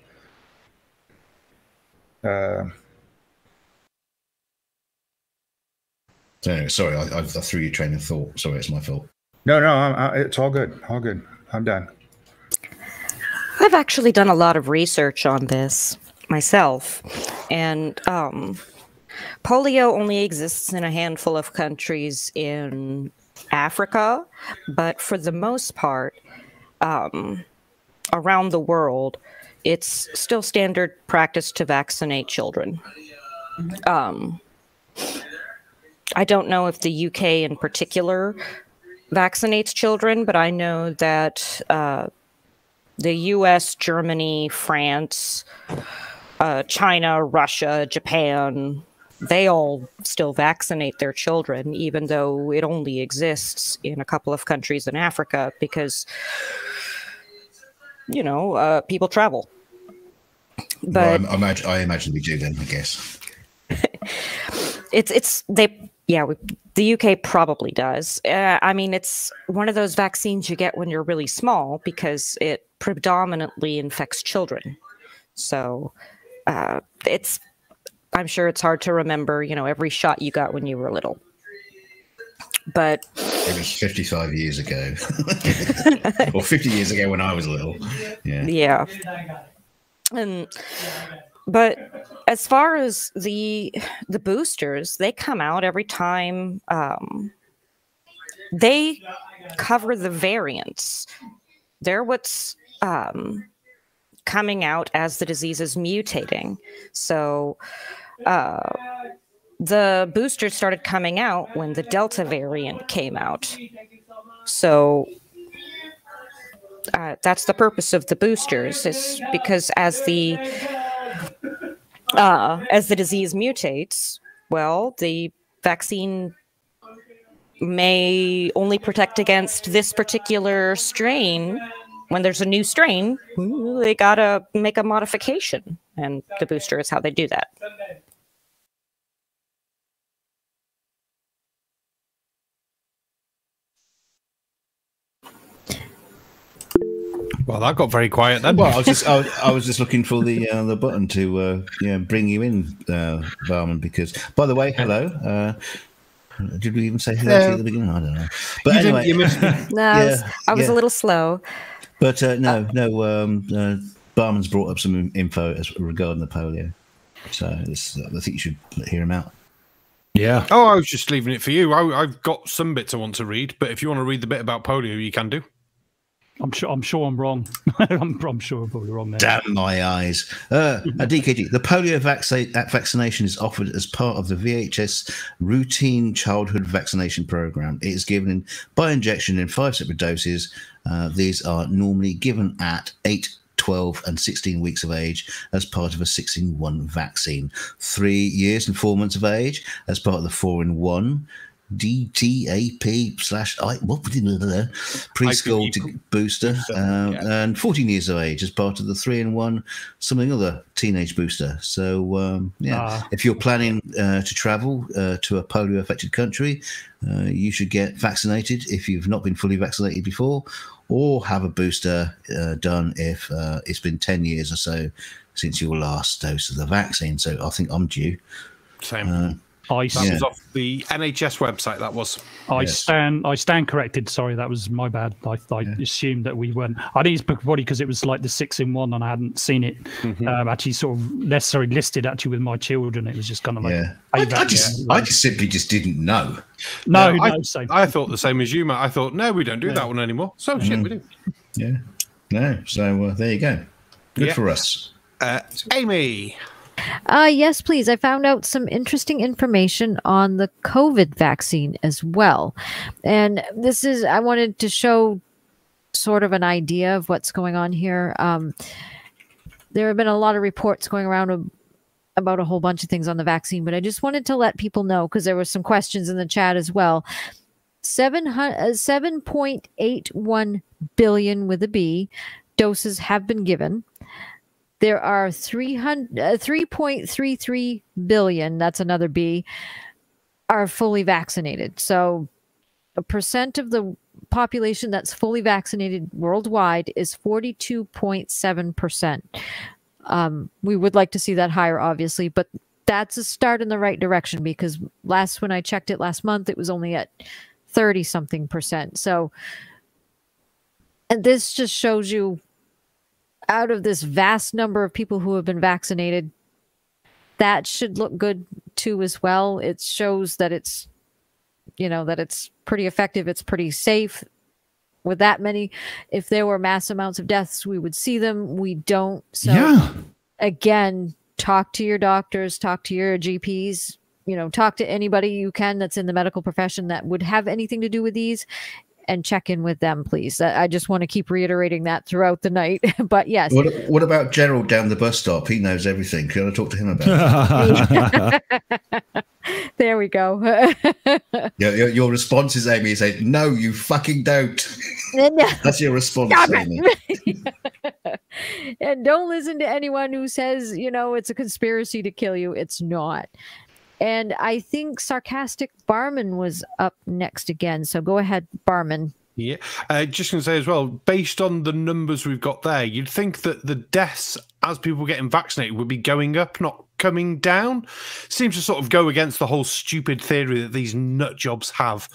Uh, So anyway, sorry, I, I, I threw your train of thought. Sorry, it's my fault. No, no, I, it's all good. All good. I'm done. I've actually done a lot of research on this myself, and um, polio only exists in a handful of countries in Africa, but for the most part, um, around the world, it's still standard practice to vaccinate children. Um, I don't know if the UK in particular vaccinates children, but I know that uh, the US, Germany, France, uh, China, Russia, Japan, they all still vaccinate their children, even though it only exists in a couple of countries in Africa because, you know, uh, people travel. But well, I, imagine, I imagine we do then, I guess. it's it's they yeah we, the UK probably does. Uh, I mean, it's one of those vaccines you get when you're really small because it predominantly infects children. So uh, it's I'm sure it's hard to remember, you know, every shot you got when you were little. But it was 55 years ago, or 50 years ago when I was little. Yeah. Yeah. And but as far as the the boosters, they come out every time um, they cover the variants. They're what's um, coming out as the disease is mutating. So uh, the boosters started coming out when the Delta variant came out. So uh, that's the purpose of the boosters, is because as the uh, as the disease mutates, well, the vaccine may only protect against this particular strain. When there's a new strain, they gotta make a modification, and the booster is how they do that. Well, that got very quiet then. Well, I was just I was, I was just looking for the uh, the button to uh, yeah bring you in, uh, Barman. Because by the way, hello. Uh, did we even say hello to you at the beginning? I don't know. But You anyway, didn't- you No, I was, I was a little slow. But uh, no, no. Um, uh, Barman's brought up some info as regarding the polio, so this, I think you should hear him out. Yeah. Oh, I was just leaving it for you. I, I've got some bits I want to read, but if you want to read the bit about polio, you can do. I'm sure. I'm sure I'm wrong. I'm, I'm sure I'm probably wrong there. Damn my eyes. Uh, DKG. The polio vaccine, vaccination is offered as part of the NHS routine childhood vaccination program. It is given by injection in five separate doses. Uh, these are normally given at 8, 12, and 16 weeks of age as part of a 6 in 1 vaccine. Three years and four months of age as part of the 4 in 1. DTAP slash I what know preschool to booster um, and 14 years of age as part of the three in one something other teenage booster. So um, yeah, Ah. if you're planning uh, to travel uh, to a polio affected country, uh, you should get vaccinated if you've not been fully vaccinated before, or have a booster uh, done if uh, it's been 10 years or so since your last dose of the vaccine. So I think I'm due. Same. I That was off the NHS website. That was. I stand. I stand corrected. Sorry, that was my bad. I, I assumed that we weren't. I think it's probably because it was like the six in one, and I hadn't seen it Mm-hmm. um, actually sort of necessarily listed actually with my children. It was just kind of like yeah, I, I just yeah, I just simply just didn't know. No, I, no, same. I thought the same as you, Matt. I thought, no, we don't do that one anymore. So shit, Mm. we do. Yeah, no. So uh, there you go. Good Yeah. for us. Uh, Aimee. Uh, yes, please. I found out some interesting information on the COVID vaccine as well. And this is, I wanted to show sort of an idea of what's going on here. Um, there have been a lot of reports going around ab- about a whole bunch of things on the vaccine, but I just wanted to let people know because there were some questions in the chat as well. Seven hun- uh, 7.81 billion with a B doses have been given there are 300 uh, 3.33 billion that's another b are fully vaccinated. So a percent of the population that's fully vaccinated worldwide is 42.7% um, we would like to see that higher obviously but that's a start in the right direction because last when i checked it last month it was only at 30 something percent. So and this just shows you out of this vast number of people who have been vaccinated, that should look good too as well. It shows that it's, you know, that it's pretty effective. It's pretty safe. With that many, if there were mass amounts of deaths, we would see them. We don't. So Yeah. again, talk to your doctors, talk to your GPs, you know, talk to anybody you can that's in the medical profession that would have anything to do with these and check in with them, please. I just want to keep reiterating that throughout the night. but yes, What, what about Gerald down the bus stop? He knows everything. Can I talk to him about it? there we go. your, your, your response is, Aimee, is say, no, you fucking don't. Uh, That's your response, Aimee. and don't listen to anyone who says, you know, it's a conspiracy to kill you. It's not. And I think sarcastic barman was up next again. So go ahead, barman. Yeah, uh, just going to say as well, based on the numbers we've got there, you'd think that the deaths as people getting vaccinated would be going up, not coming down. Seems to sort of go against the whole stupid theory that these nut jobs have.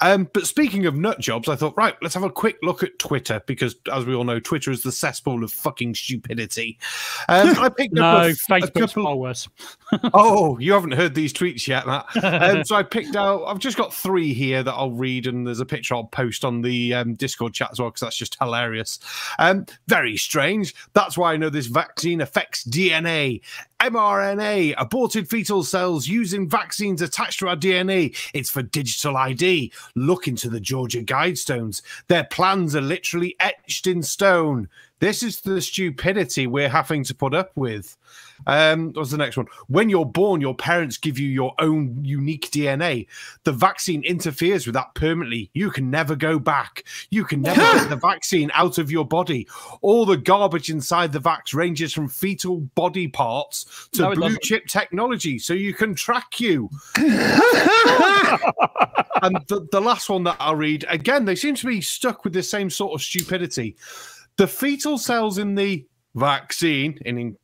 Um, but speaking of nut jobs, I thought, right, let's have a quick look at Twitter because, as we all know, Twitter is the cesspool of fucking stupidity. Um, I picked no, up a, a Facebook's couple. far worse. oh, you haven't heard these tweets yet, Matt. Um, so I picked out. I've just got three here that I'll read, and there's a picture I'll post on the um, Discord chat as well because that's just hilarious. Um, very strange. That's why I know this vaccine affects DNA, mRNA, aborted fetal cells using vaccines attached to our DNA. It's for digital ID. Look into the Georgia Guidestones. Their plans are literally etched in stone. This is the stupidity we're having to put up with. Um, what's the next one? When you're born, your parents give you your own unique DNA. The vaccine interferes with that permanently. You can never go back. You can never get the vaccine out of your body. All the garbage inside the vax ranges from fetal body parts to No, blue doesn't. chip technology, so you can track you. and the, the last one that I'll read again, they seem to be stuck with the same sort of stupidity. The fetal cells in the vaccine, in,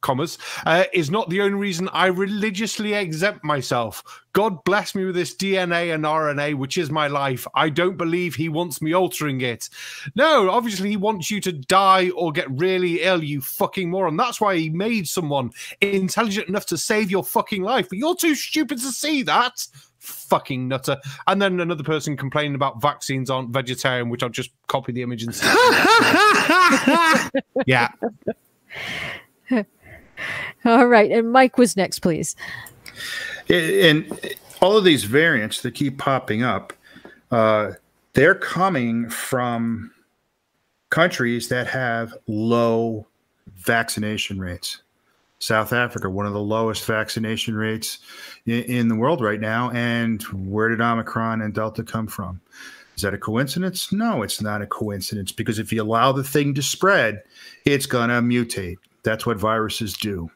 commas, uh, is not the only reason I religiously exempt myself. God bless me with this DNA and RNA, which is my life. I don't believe he wants me altering it. No, obviously he wants you to die or get really ill, you fucking moron. That's why he made someone intelligent enough to save your fucking life. But you're too stupid to see that. Fucking nutter. And then another person complaining about vaccines aren't vegetarian, which I'll just copy the image and say. yeah. All right. And Mike was next, please. And all of these variants that keep popping up, uh, they're coming from countries that have low vaccination rates. South Africa, one of the lowest vaccination rates in, in the world right now. And where did Omicron and Delta come from? Is that a coincidence? No, it's not a coincidence because if you allow the thing to spread, it's going to mutate. That's what viruses do.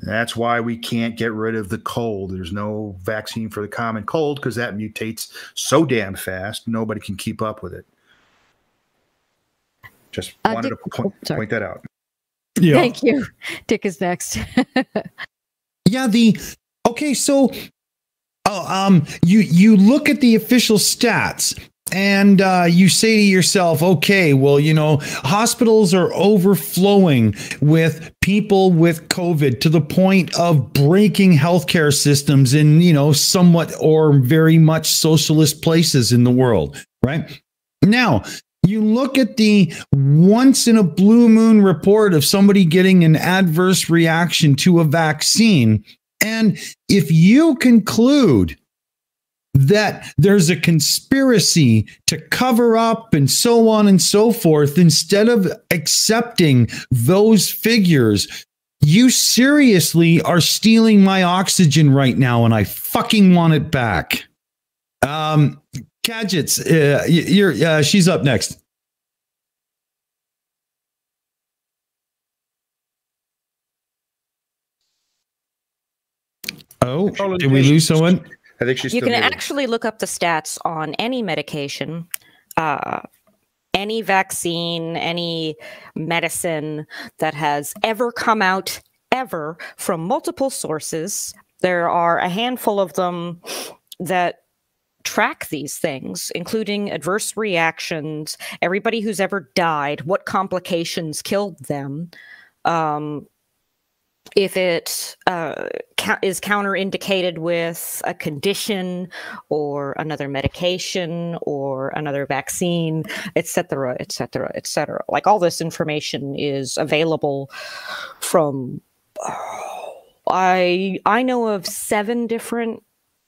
That's why we can't get rid of the cold. There's no vaccine for the common cold because that mutates so damn fast, nobody can keep up with it. Just Uh, wanted Dick- to point, oh, point that out. Yeah. Thank you. Dick is next. Yeah, the okay, so oh, um you you look at the official stats and uh, you say to yourself, okay, well, you know, hospitals are overflowing with people with COVID to the point of breaking healthcare systems in, you know, somewhat or very much socialist places in the world, right? Now, you look at the once in a blue moon report of somebody getting an adverse reaction to a vaccine. And if you conclude that there's a conspiracy to cover up and so on and so forth, instead of accepting those figures, you seriously are stealing my oxygen right now, and I fucking want it back. Um, Gadgets, uh, you're uh, she's up next. Oh, did we lose someone? I think she's you can muted. actually look up the stats on any medication uh, any vaccine any medicine that has ever come out ever from multiple sources there are a handful of them that track these things including adverse reactions everybody who's ever died what complications killed them um, if it uh, is counterindicated with a condition or another medication or another vaccine, et cetera, et cetera, et cetera. Like all this information is available from. I I know of seven different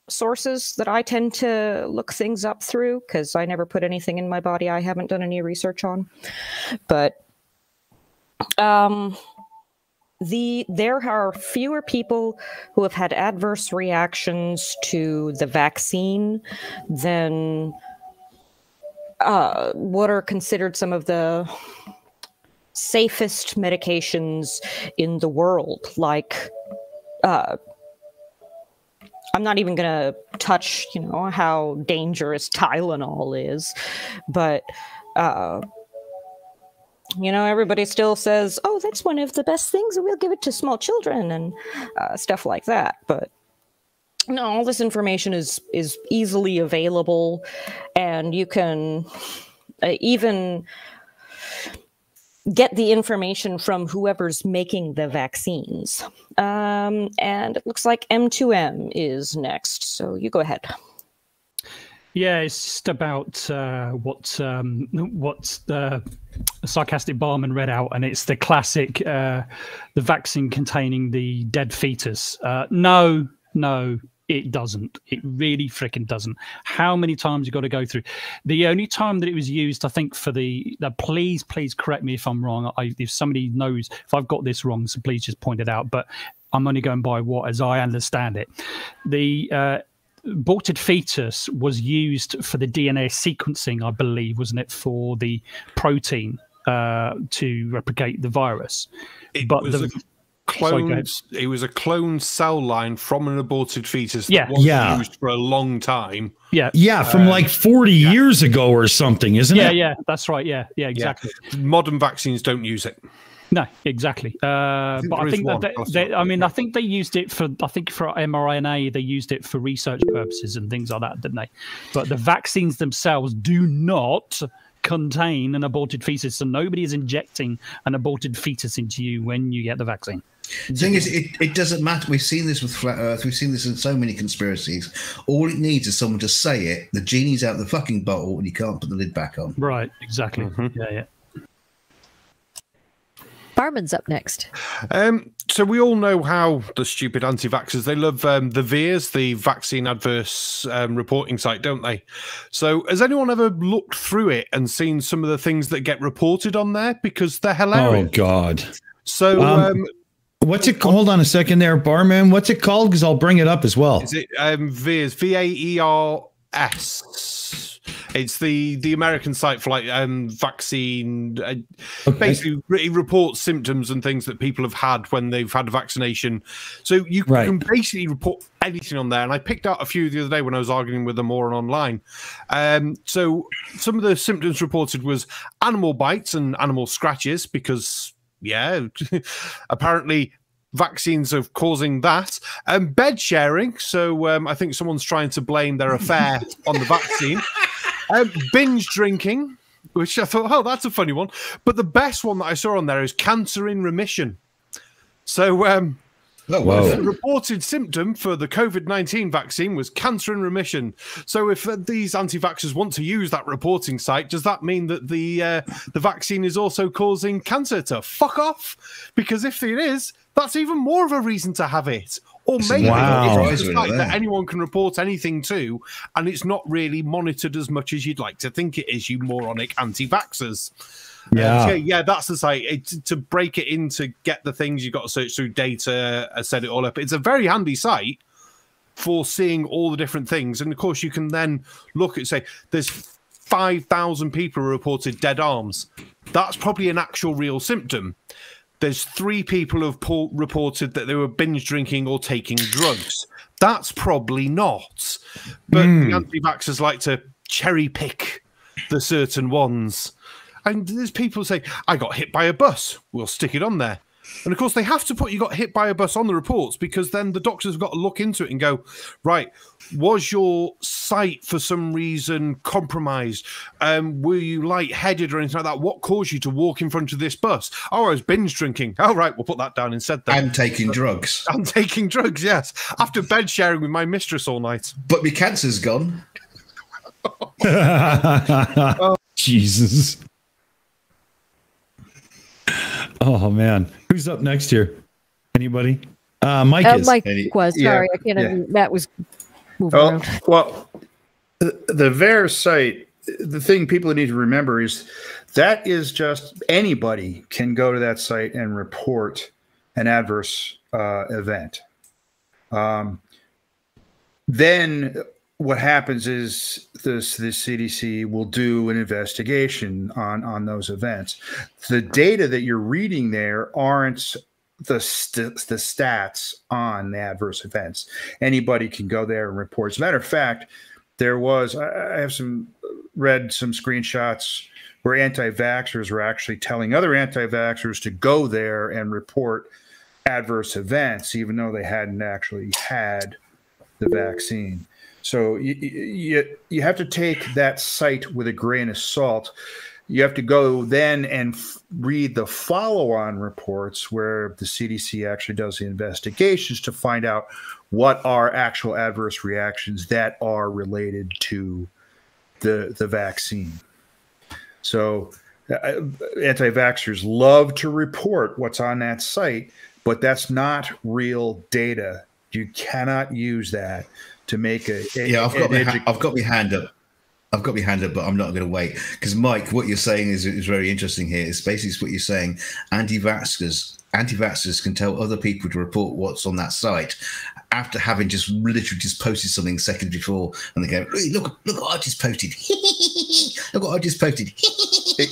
sources that I tend to look things up through because I never put anything in my body I haven't done any research on. But um, the there are fewer people who have had adverse reactions to the vaccine than uh, what are considered some of the safest medications in the world, like uh, I'm not even going to touch, you know, how dangerous Tylenol is, but uh, you know, everybody still says, "Oh, that's one of the best things, and we'll give it to small children and uh, stuff like that." But no, all this information is is easily available, and you can uh, even get the information from whoever's making the vaccines. Um, and it looks like M2M is next. So you go ahead. Yeah, it's just about uh, what um, what the sarcastic barman read out, and it's the classic: uh, the vaccine containing the dead fetus. Uh, no, no, it doesn't. It really freaking doesn't. How many times you got to go through? The only time that it was used, I think, for the, the please, please correct me if I'm wrong. I, if somebody knows if I've got this wrong, so please just point it out. But I'm only going by what, as I understand it, the uh, aborted fetus was used for the DNA sequencing, I believe, wasn't it, for the protein uh, to replicate the virus. It but was the, a cloned. it was a cloned cell line from an aborted fetus. Yeah. wasn't Yeah. used for a long time. yeah, Yeah, from like 40 years ago or something, isn't yeah, it? yeah, yeah, that's right. Yeah, yeah, exactly. Modern vaccines don't use it. No, exactly. Uh, think but I think that That's they, they, I mean, I think they used it for. I think for mRNA, they used it for research purposes and things like that, didn't they? But the vaccines themselves do not contain an aborted fetus, so nobody is injecting an aborted fetus into you when you get the vaccine. The thing is, it, it doesn't matter. We've seen this with Flat Earth. We've seen this in so many conspiracies. All it needs is someone to say it. The genie's out the fucking bottle, and you can't put the lid back on. Right. Exactly. Yeah. Yeah. Barman's up next. Um, so we all know how the stupid anti-vaxxers they love um, the VAERS, the vaccine adverse um, reporting site, don't they? So has anyone ever looked through it and seen some of the things that get reported on there because they're hilarious? Oh hilarious? God. So Um, um, What's it? Hold on a second, there, barman. What's it called? Because I'll bring it up as well. Is it um, VAERS? V A E R S. It's the the American site for like um, vaccine. Uh, Basically, it reports symptoms and things that people have had when they've had a vaccination. So you Right. can basically report anything on there. And I picked out a few the other day when I was arguing with them more and online. Um, so some of the symptoms reported was animal bites and animal scratches because yeah, apparently vaccines are causing that. Um, bed sharing. So um, I think someone's trying to blame their affair on the vaccine. Um, binge drinking, which I thought, oh, that's a funny one. But the best one that I saw on there is cancer in remission. So um, Whoa. the reported symptom for the COVID 19 vaccine was cancer in remission. So, if uh, these anti vaxxers want to use that reporting site, does that mean that the uh, the vaccine is also causing cancer to fuck off? Because if it is, that's even more of a reason to have it. Or It's maybe Wow. it's just a Advisory site that anyone can report anything to, and it's not really monitored as much as you'd like to think it is, you moronic anti vaxxers. Yeah. yeah, yeah, that's the site. It, to- to break it in to get the things, you've got to search through data, uh, set it all up. It's a very handy site for seeing all the different things. And of course, you can then look at, say, there's 5,000 people reported dead arms. That's probably an actual real symptom. There's three people who have po- reported that they were binge drinking or taking drugs. That's probably not. But hmm. the anti vaxxers like to cherry pick the certain ones. And there's people say, I got hit by a bus. We'll stick it on there. And of course, they have to put you got hit by a bus on the reports because then the doctors have got to look into it and go, right, was your sight for some reason compromised? Um, were you lightheaded or anything like that? What caused you to walk in front of this bus? Oh, I was binge drinking. Oh, right, we'll put that down instead then. And taking drugs. I'm taking drugs, yes. After bed sharing with my mistress all night. But my cancer's gone. Jesus. Oh man, who's up next here? Anybody? Uh, Mike Uh, is. Mike Any- was yeah, sorry. I can't. yeah. Matt was moving Well, around. well, the, the VAERS site, the thing people need to remember is that is just anybody can go to that site and report an adverse uh, event. Um, then what happens is this the CDC will do an investigation on on those events. The data that you're reading there aren't the st- the stats on the adverse events. Anybody can go there and report. As a matter of fact, there was I have some read some screenshots where anti-vaxxers were actually telling other anti-vaxxers to go there and report adverse events, even though they hadn't actually had the vaccine. So you, you you have to take that site with a grain of salt. You have to go then and f- read the follow-on reports where the CDC actually does the investigations to find out what are actual adverse reactions that are related to the the vaccine. So uh, anti-vaxxers love to report what's on that site, but that's not real data. You cannot use that to make a, a yeah, I've got my edu- I've got my hand up. I've got my hand up, but I'm not going to wait because Mike, what you're saying is is very interesting here. It's basically what you're saying. Anti-vaxxers, anti-vaxxers can tell other people to report what's on that site after having just literally just posted something seconds before, and they go, "Hey, "Look, look what I just posted! look what I just posted!"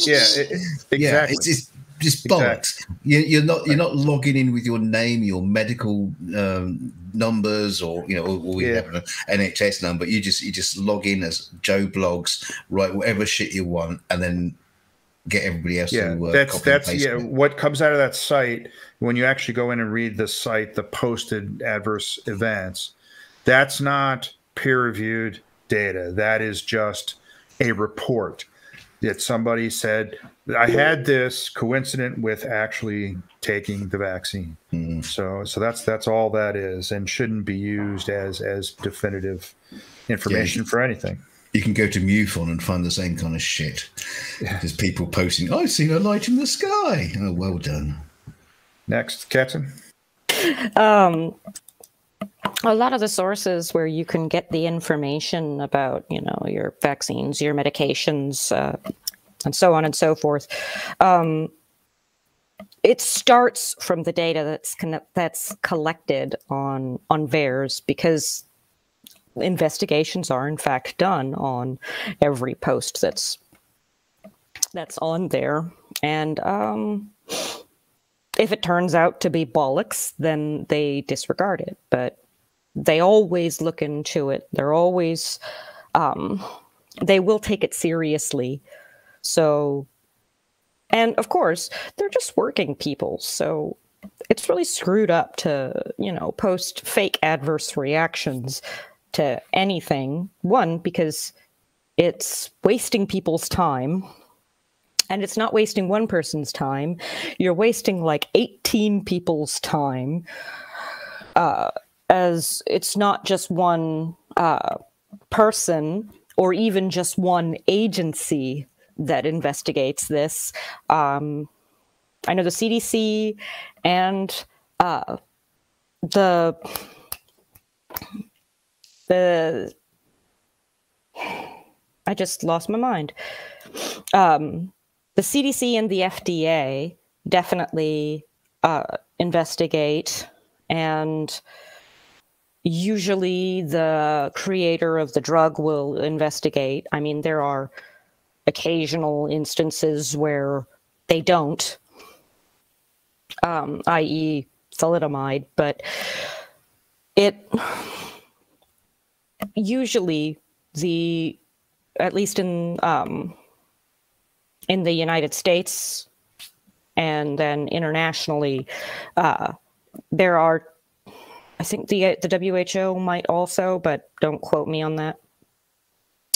yeah, it- yeah, it's, it's just bollocks. You, you're not you're not logging in with your name, your medical um, numbers, or you know, or, or Yeah. an NHS number. You just you just log in as Joe Bloggs, write whatever shit you want, and then get everybody else yeah, to uh, that's copy and that's paste yeah. it. What comes out of that site when you actually go in and read the site, the posted adverse events, that's not peer reviewed data. That is just a report that somebody said I had this coincident with actually taking the vaccine. Mm-hmm. So so that's that's all that is, and shouldn't be used as as definitive information Yeah. for anything. You can go to MUFON and find the same kind of shit. There's people posting, "I've seen a light in the sky." Oh, well done. Next, Katzen. Um, a lot of the sources where you can get the information about, you know, your vaccines, your medications, uh, and so on and so forth. Um, it starts from the data that's that's collected on on VAERS because investigations are in fact done on every post that's that's on there, and um, if it turns out to be bollocks, then they disregard it. But they always look into it. They're always, um, they will take it seriously. So, and of course, they're just working people. So it's really screwed up to, you know, post fake adverse reactions to anything. One, because it's wasting people's time and it's not wasting one person's time you're wasting like 18 people's time uh, as it's not just one uh, person or even just one agency that investigates this um, i know the cdc and uh, the the i just lost my mind um, the CDC and the FDA definitely uh, investigate, and usually the creator of the drug will investigate. I mean, there are occasional instances where they don't, um, i.e., thalidomide, but it usually the at least in um, in the United States and then internationally, uh, there are, I think the the WHO might also, but don't quote me on that.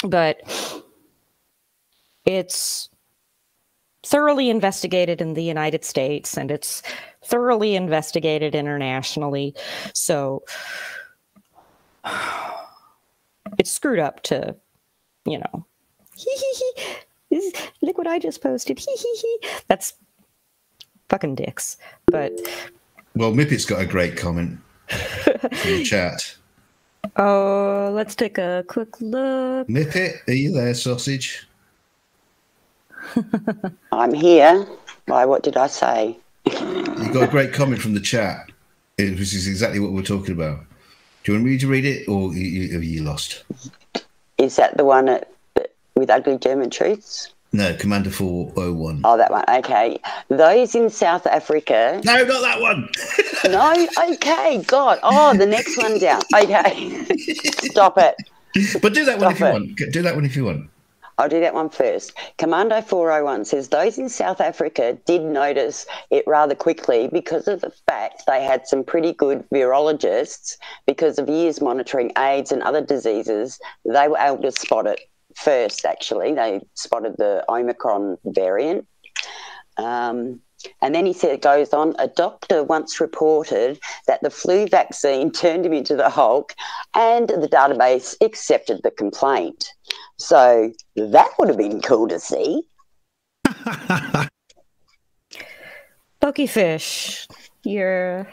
But it's thoroughly investigated in the United States and it's thoroughly investigated internationally. So it's screwed up to, you know, This- look what I just posted. Hee hee hee. That's fucking dicks. But Well, Mipet's got a great comment in the chat. Oh, let's take a quick look. Mipet, are you there, sausage? I'm here. Why, what did I say? You got a great comment from the chat. Eh, it was is exactly what we're talking about. Do you want me to read it, or you, you, are you lost? Is that the one at, with ugly German truths? No, Commander 401. Oh, that one. Okay. Those in South Africa. No, not that one. no? Okay. God. Oh, the next one down. Okay. Stop it. But do that one Stop if you want. Do that one if you want. I'll do that one first. Commando 401 says those in South Africa did notice it rather quickly because of the fact they had some pretty good virologists because of years monitoring AIDS and other diseases. They were able to spot it first, actually. They spotted the Omicron variant. Um, and then he said, it goes on, a doctor once reported that the flu vaccine turned him into the Hulk and the database accepted the complaint. So that would have been cool to see. Lokifish, you're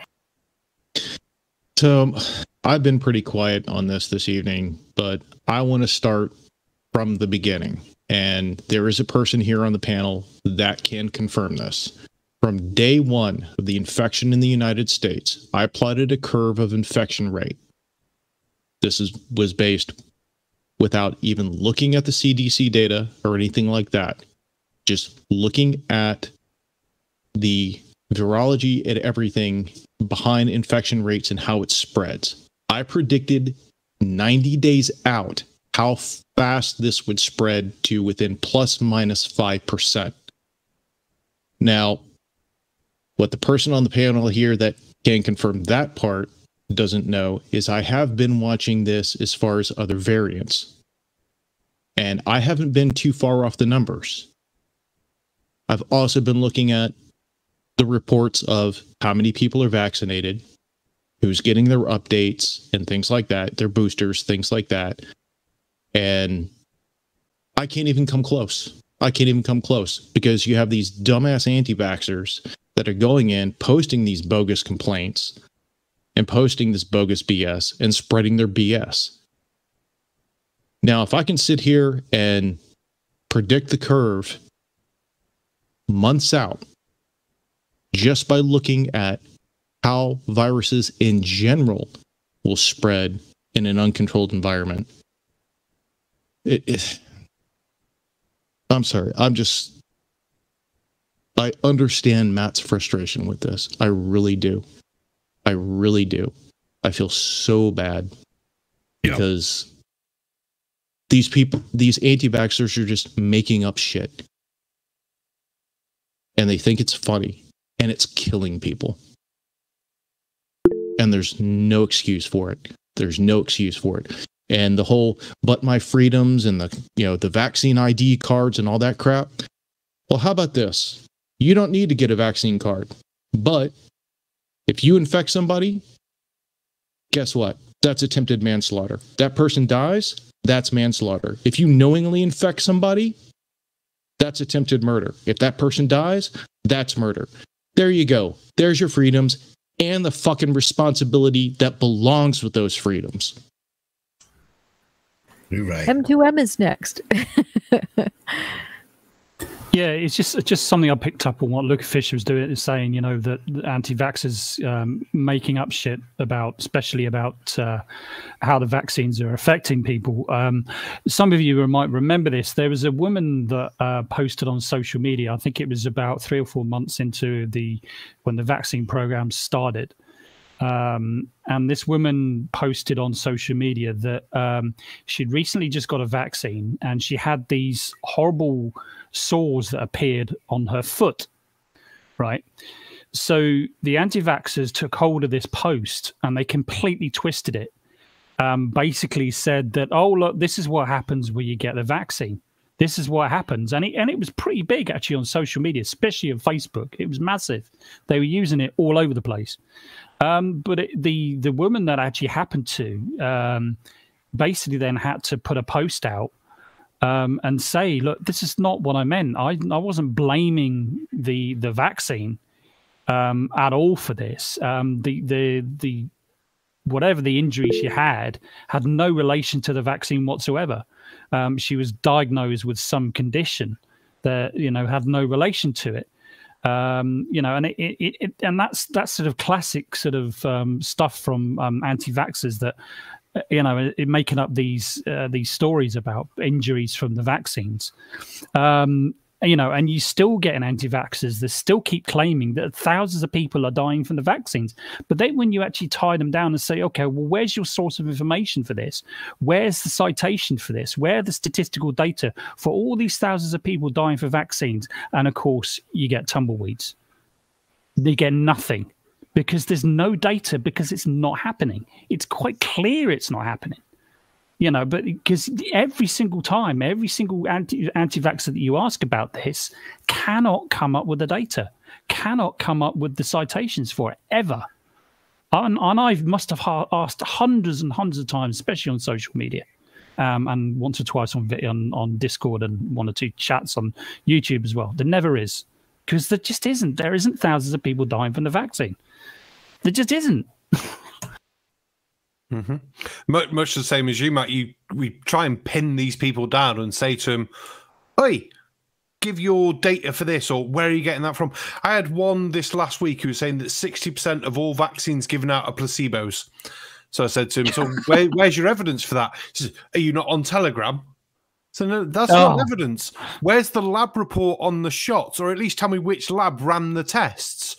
So I've been pretty quiet on this this evening, but I want to start from the beginning. And there is a person here on the panel that can confirm this. From day one of the infection in the United States, I plotted a curve of infection rate. This is was based without even looking at the CDC data or anything like that. Just looking at the virology and everything behind infection rates and how it spreads. I predicted 90 days out how fast this would spread to within plus minus 5%. Now, what the person on the panel here that can confirm that part doesn't know is I have been watching this as far as other variants. And I haven't been too far off the numbers. I've also been looking at the reports of how many people are vaccinated, who's getting their updates and things like that, their boosters, things like that. And I can't even come close. I can't even come close because you have these dumbass anti vaxxers that are going in, posting these bogus complaints and posting this bogus BS and spreading their BS. Now, if I can sit here and predict the curve months out just by looking at how viruses in general will spread in an uncontrolled environment. It, it, I'm sorry. I'm just. I understand Matt's frustration with this. I really do. I really do. I feel so bad because these people, these anti vaxxers are just making up shit. And they think it's funny and it's killing people. And there's no excuse for it. There's no excuse for it. And the whole but my freedoms and the you know the vaccine ID cards and all that crap. Well, how about this? You don't need to get a vaccine card. But if you infect somebody, guess what? That's attempted manslaughter. That person dies, that's manslaughter. If you knowingly infect somebody, that's attempted murder. If that person dies, that's murder. There you go. There's your freedoms and the fucking responsibility that belongs with those freedoms. You're right. M2M is next. Yeah, it's just it's just something I picked up on what Luca Fisher was doing, is saying, you know, that anti-vaxxers um, making up shit about, especially about uh, how the vaccines are affecting people. Um, some of you might remember this. There was a woman that uh, posted on social media. I think it was about three or four months into the when the vaccine program started. Um, and this woman posted on social media that um, she'd recently just got a vaccine and she had these horrible sores that appeared on her foot. Right. So the anti vaxxers took hold of this post and they completely twisted it. Um, basically said that, oh, look, this is what happens when you get the vaccine. This is what happens. And it, and it was pretty big actually on social media, especially on Facebook. It was massive. They were using it all over the place. Um, but it, the the woman that actually happened to um, basically then had to put a post out um, and say, "Look, this is not what I meant. I I wasn't blaming the the vaccine um, at all for this. Um, the the the whatever the injury she had had no relation to the vaccine whatsoever. Um, she was diagnosed with some condition that you know had no relation to it. Um, you know, and it, it, it, and that's that's sort of classic sort of um, stuff from anti-vaxxers that you know making up these uh, these stories about injuries from the vaccines. Um, you know, and you still get an anti-vaxxers that still keep claiming that thousands of people are dying from the vaccines. But then when you actually tie them down and say, okay, well, where's your source of information for this? Where's the citation for this? Where the statistical data for all these thousands of people dying for vaccines? And of course, you get tumbleweeds. They get nothing because there's no data because it's not happening. It's quite clear it's not happening you know but because every single time every single anti anti-vaxxer that you ask about this cannot come up with the data cannot come up with the citations for it ever. And, and i must have asked hundreds and hundreds of times especially on social media um, and once or twice on, on on discord and one or two chats on youtube as well. There never is because there just isn't. There isn't thousands of people dying from the vaccine there just isn't Mm-hmm. Much, much the same as you, Matt. You we try and pin these people down and say to them, "Oi, give your data for this," or "Where are you getting that from?" I had one this last week who was saying that sixty percent of all vaccines given out are placebos. So I said to him, "So where, where's your evidence for that?" He says, "Are you not on Telegram?" So no, that's oh. not evidence. Where's the lab report on the shots, or at least tell me which lab ran the tests?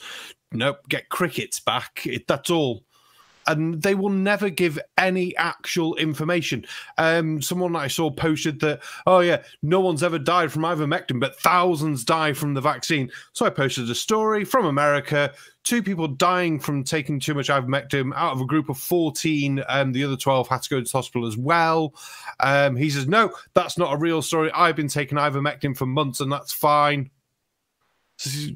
Nope, get crickets back. It, that's all and they will never give any actual information. Um, someone I saw posted that, oh yeah, no one's ever died from ivermectin, but thousands die from the vaccine. So I posted a story from America. Two people dying from taking too much ivermectin out of a group of 14. and um, the other 12 had to go to hospital as well. Um, he says, No, that's not a real story. I've been taking ivermectin for months and that's fine.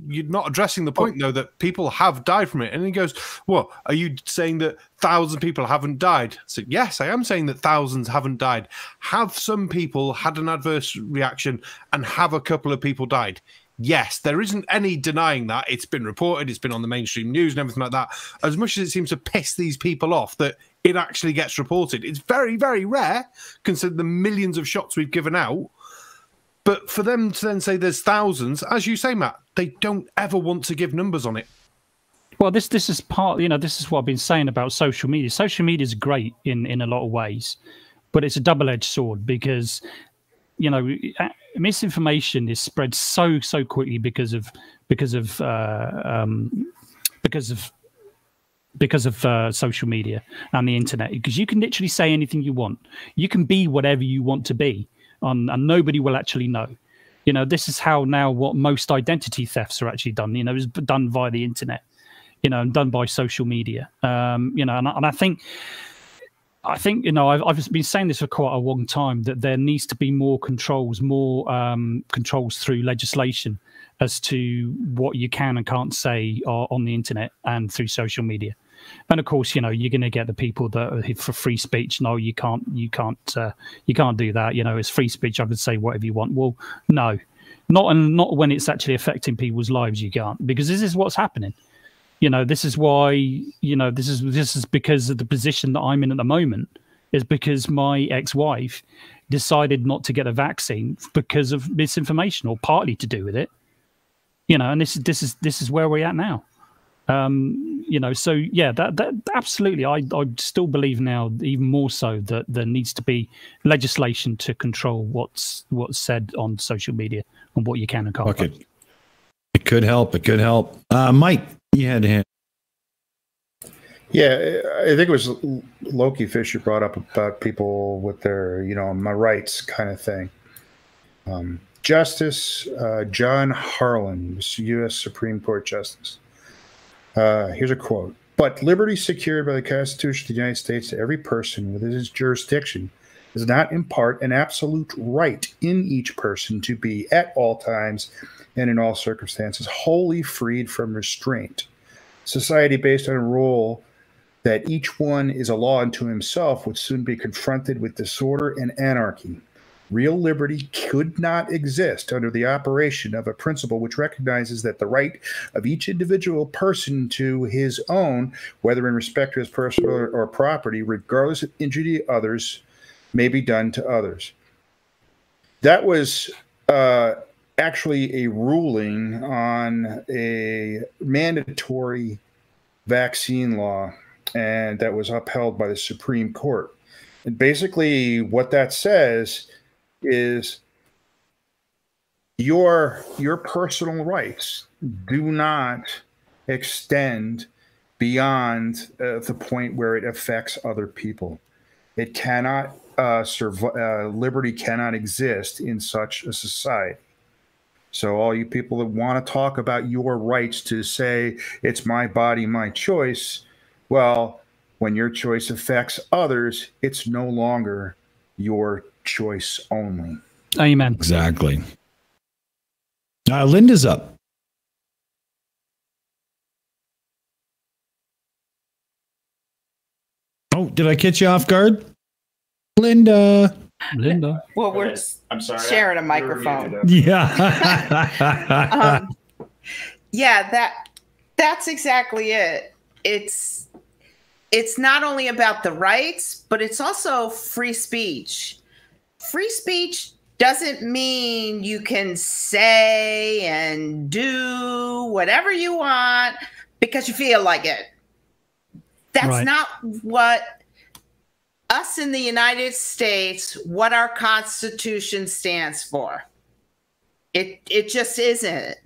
You're not addressing the oh. point, though, that people have died from it. And he goes, Well, are you saying that thousands of people haven't died? I said, Yes, I am saying that thousands haven't died. Have some people had an adverse reaction and have a couple of people died? Yes, there isn't any denying that. It's been reported, it's been on the mainstream news and everything like that. As much as it seems to piss these people off that it actually gets reported, it's very, very rare considering the millions of shots we've given out but for them to then say there's thousands, as you say, Matt, they don't ever want to give numbers on it. Well, this this is part. You know, this is what I've been saying about social media. Social media is great in in a lot of ways, but it's a double edged sword because you know misinformation is spread so so quickly because of because of uh, um, because of because of uh, social media and the internet because you can literally say anything you want you can be whatever you want to be on, and nobody will actually know. You know, this is how now what most identity thefts are actually done. You know, is done via the internet. You know, and done by social media. Um, you know, and, and I think. I think you know I've, I've been saying this for quite a long time that there needs to be more controls, more um, controls through legislation as to what you can and can't say on the internet and through social media and of course, you know, you're going to get the people that for free speech. No, you can't, you can't, uh, you can't do that. You know, it's free speech. I could say whatever you want. Well, no, not and not when it's actually affecting people's lives. You can't because this is what's happening. You know, this is why. You know, this is this is because of the position that I'm in at the moment. Is because my ex-wife decided not to get a vaccine because of misinformation, or partly to do with it. You know, and this is this is this is where we're at now. Um, you know, so yeah, that, that absolutely. I, I still believe now, even more so, that there needs to be legislation to control what's what's said on social media and what you can and can't. Okay. It could help. It could help. Uh, Mike, you had a hand. Yeah, I think it was Loki Fisher brought up about people with their, you know, my rights kind of thing. Um, Justice uh, John Harlan, U.S. Supreme Court Justice uh, here's a quote. But liberty secured by the Constitution of the United States to every person within its jurisdiction does not impart an absolute right in each person to be at all times and in all circumstances wholly freed from restraint. Society based on a rule that each one is a law unto himself would soon be confronted with disorder and anarchy. Real liberty could not exist under the operation of a principle which recognizes that the right of each individual person to his own, whether in respect to his personal or, property, regardless of injury to others, may be done to others. That was uh, actually a ruling on a mandatory vaccine law, and that was upheld by the Supreme Court. And basically, what that says is your your personal rights do not extend beyond uh, the point where it affects other people. It cannot uh, survive. Uh, liberty cannot exist in such a society. So, all you people that want to talk about your rights to say it's my body, my choice, well, when your choice affects others, it's no longer your choice only. Amen. Exactly. Uh, Linda's up. Oh, did I catch you off guard? Linda. Linda. Well, we're I'm sorry. sharing a microphone. Yeah. um, yeah, that that's exactly it. It's it's not only about the rights, but it's also free speech. Free speech doesn't mean you can say and do whatever you want because you feel like it. That's Right. not what us in the United States, what our Constitution stands for. It it just isn't.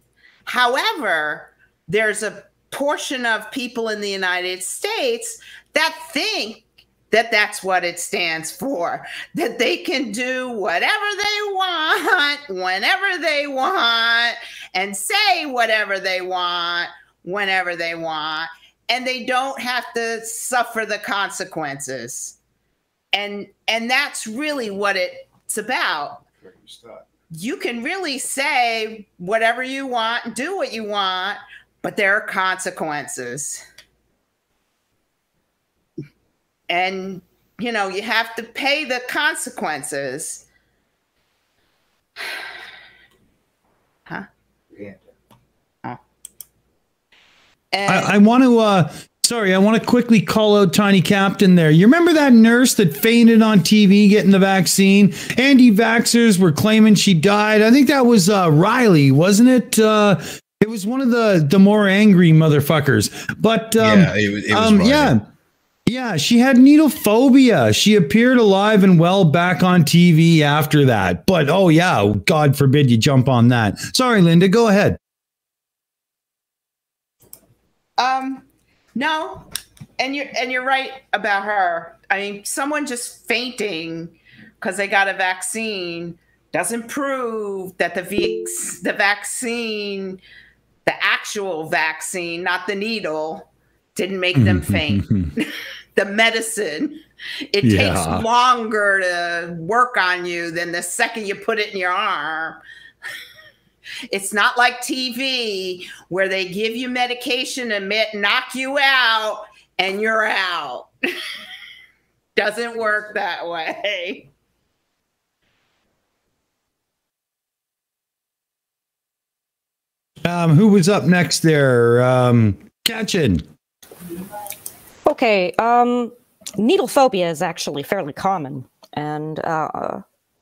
However, there's a portion of people in the United States that think that that's what it stands for, that they can do whatever they want, whenever they want, and say whatever they want, whenever they want, and they don't have to suffer the consequences. And and that's really what it's about you can really say whatever you want, do what you want, but there are consequences. And, you know, you have to pay the consequences. Huh? yeah Oh. I, I want to. Uh, sorry, I want to quickly call out Tiny Captain. There, you remember that nurse that fainted on TV getting the vaccine? Anti-vaxxers were claiming she died. I think that was uh, Riley, wasn't it? Uh, it was one of the the more angry motherfuckers. But um, Yeah, it was- it was um, yeah. Yeah, she had needle phobia. She appeared alive and well back on TV after that. But oh yeah, God forbid you jump on that. Sorry, Linda, go ahead. Um, no, and you're and you're right about her. I mean, someone just fainting because they got a vaccine doesn't prove that the VX, the vaccine, the actual vaccine, not the needle, didn't make them faint. the medicine, it Yeah. takes longer to work on you than the second you put it in your arm. It's not like TV where they give you medication and knock you out and you're out. Doesn't work that way. Um, who was up next there? Um, Catchin. Okay, um, needle phobia is actually fairly common, and uh,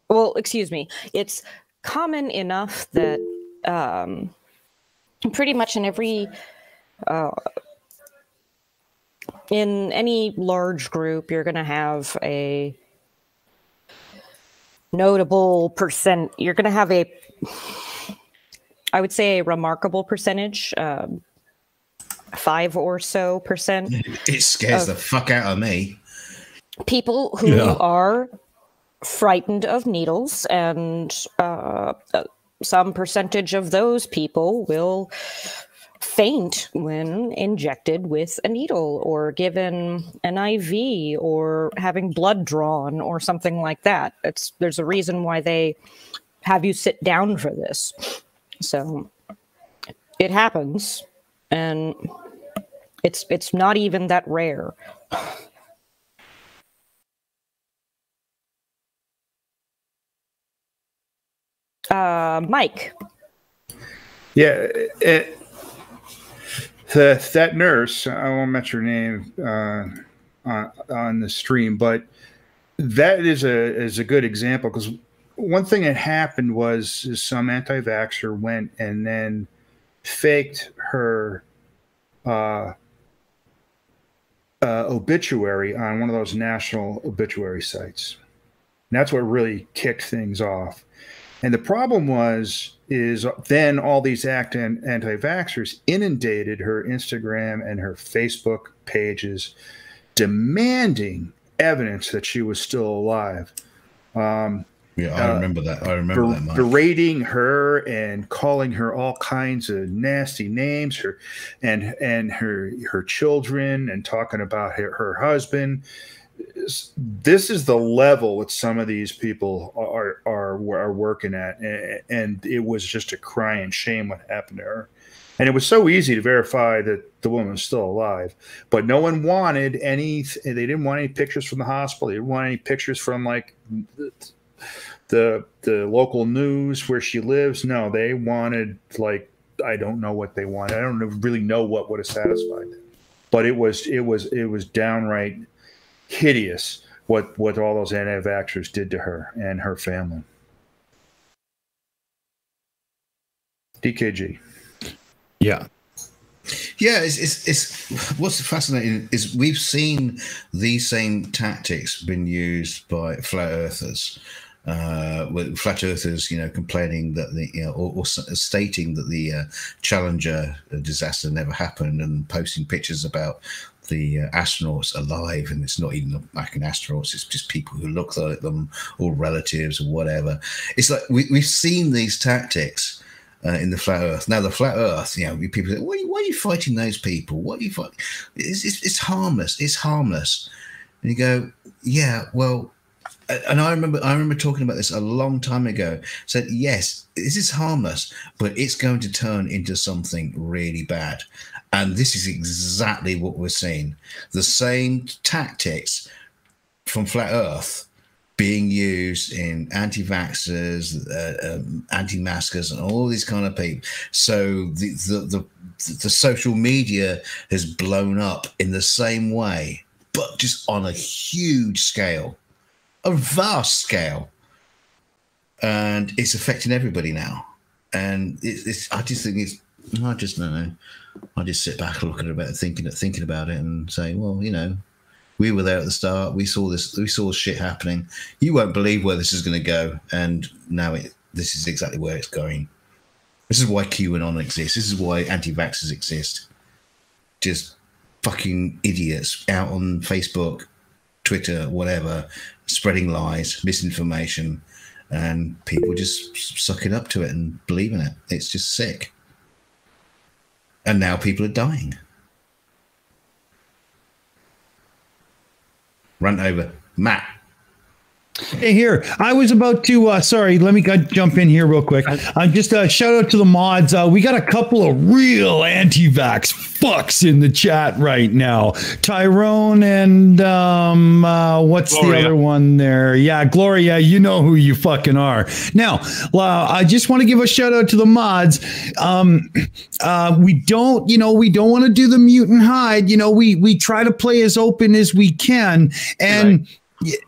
well, excuse me, it's common enough that um, pretty much in every uh, in any large group, you're going to have a notable percent. You're going to have a, I would say, a remarkable percentage. Um, five or so percent It scares the fuck out of me. people who Yeah. are frightened of needles, and uh, uh, some percentage of those people will faint when injected with a needle or given an IV or having blood drawn or something like that. It's there's a reason why they have you sit down for this. So it happens and it's it's not even that rare. Uh, Mike. Yeah, it, the, that nurse, I won't mention her name uh, on, on the stream, but that is a is a good example because one thing that happened was some anti-vaxxer went and then faked her uh, uh, obituary on one of those national obituary sites. And that's what really kicked things off. And the problem was, is then all these act anti-vaxxers inundated her Instagram and her Facebook pages, demanding evidence that she was still alive. Um, yeah, I uh, remember that. I remember ber- that. Mike. berating her and calling her all kinds of nasty names, her and and her her children, and talking about her, her husband. This is the level that some of these people are are are working at, and, and it was just a crying shame what happened to her. And it was so easy to verify that the woman was still alive, but no one wanted any. They didn't want any pictures from the hospital. They didn't want any pictures from like the the local news where she lives. No, they wanted like I don't know what they wanted. I don't really know what would have satisfied them, but it was it was it was downright hideous what what all those anti-vaxxers did to her and her family. DKG. Yeah. Yeah, it's, it's it's what's fascinating is we've seen these same tactics been used by flat earthers. Uh, with flat earthers, you know, complaining that the, you know, or, or stating that the uh, Challenger disaster never happened, and posting pictures about the uh, astronauts alive, and it's not even American astronauts; it's just people who look like them, or relatives, or whatever. It's like we, we've seen these tactics uh, in the flat Earth. Now, the flat Earth, you know, people say, why, why are you fighting those people? What are you fighting? It's, it's, it's harmless. It's harmless. And you go, yeah, well, and I remember, I remember talking about this a long time ago. Said, yes, this is harmless, but it's going to turn into something really bad. And this is exactly what we're seeing. The same tactics from flat Earth being used in anti-vaxxers, uh, um, anti-maskers, and all these kind of people. So the, the the the social media has blown up in the same way, but just on a huge scale, a vast scale, and it's affecting everybody now. And it's, it's I just think it's I just don't know. I just sit back and look at it thinking thinking about it and say, well, you know, we were there at the start. We saw this. We saw shit happening. You won't believe where this is going to go, and now it. This is exactly where it's going. This is why QAnon exists. This is why anti-vaxxers exist. Just fucking idiots out on Facebook, Twitter, whatever, spreading lies, misinformation, and people just sucking up to it and believing it. It's just sick. And now people are dying. Run over. Matt. Hey, here. I was about to. Uh, sorry, let me go, jump in here real quick. Uh, just a shout out to the mods. Uh, we got a couple of real anti-vax fucks in the chat right now. Tyrone and um, uh, what's the other one there? Yeah, Gloria. You know who you fucking are. Now, uh, I just want to give a shout out to the mods. Um, uh, we don't, you know, we don't want to do the mutant hide. You know, we we try to play as open as we can, and y-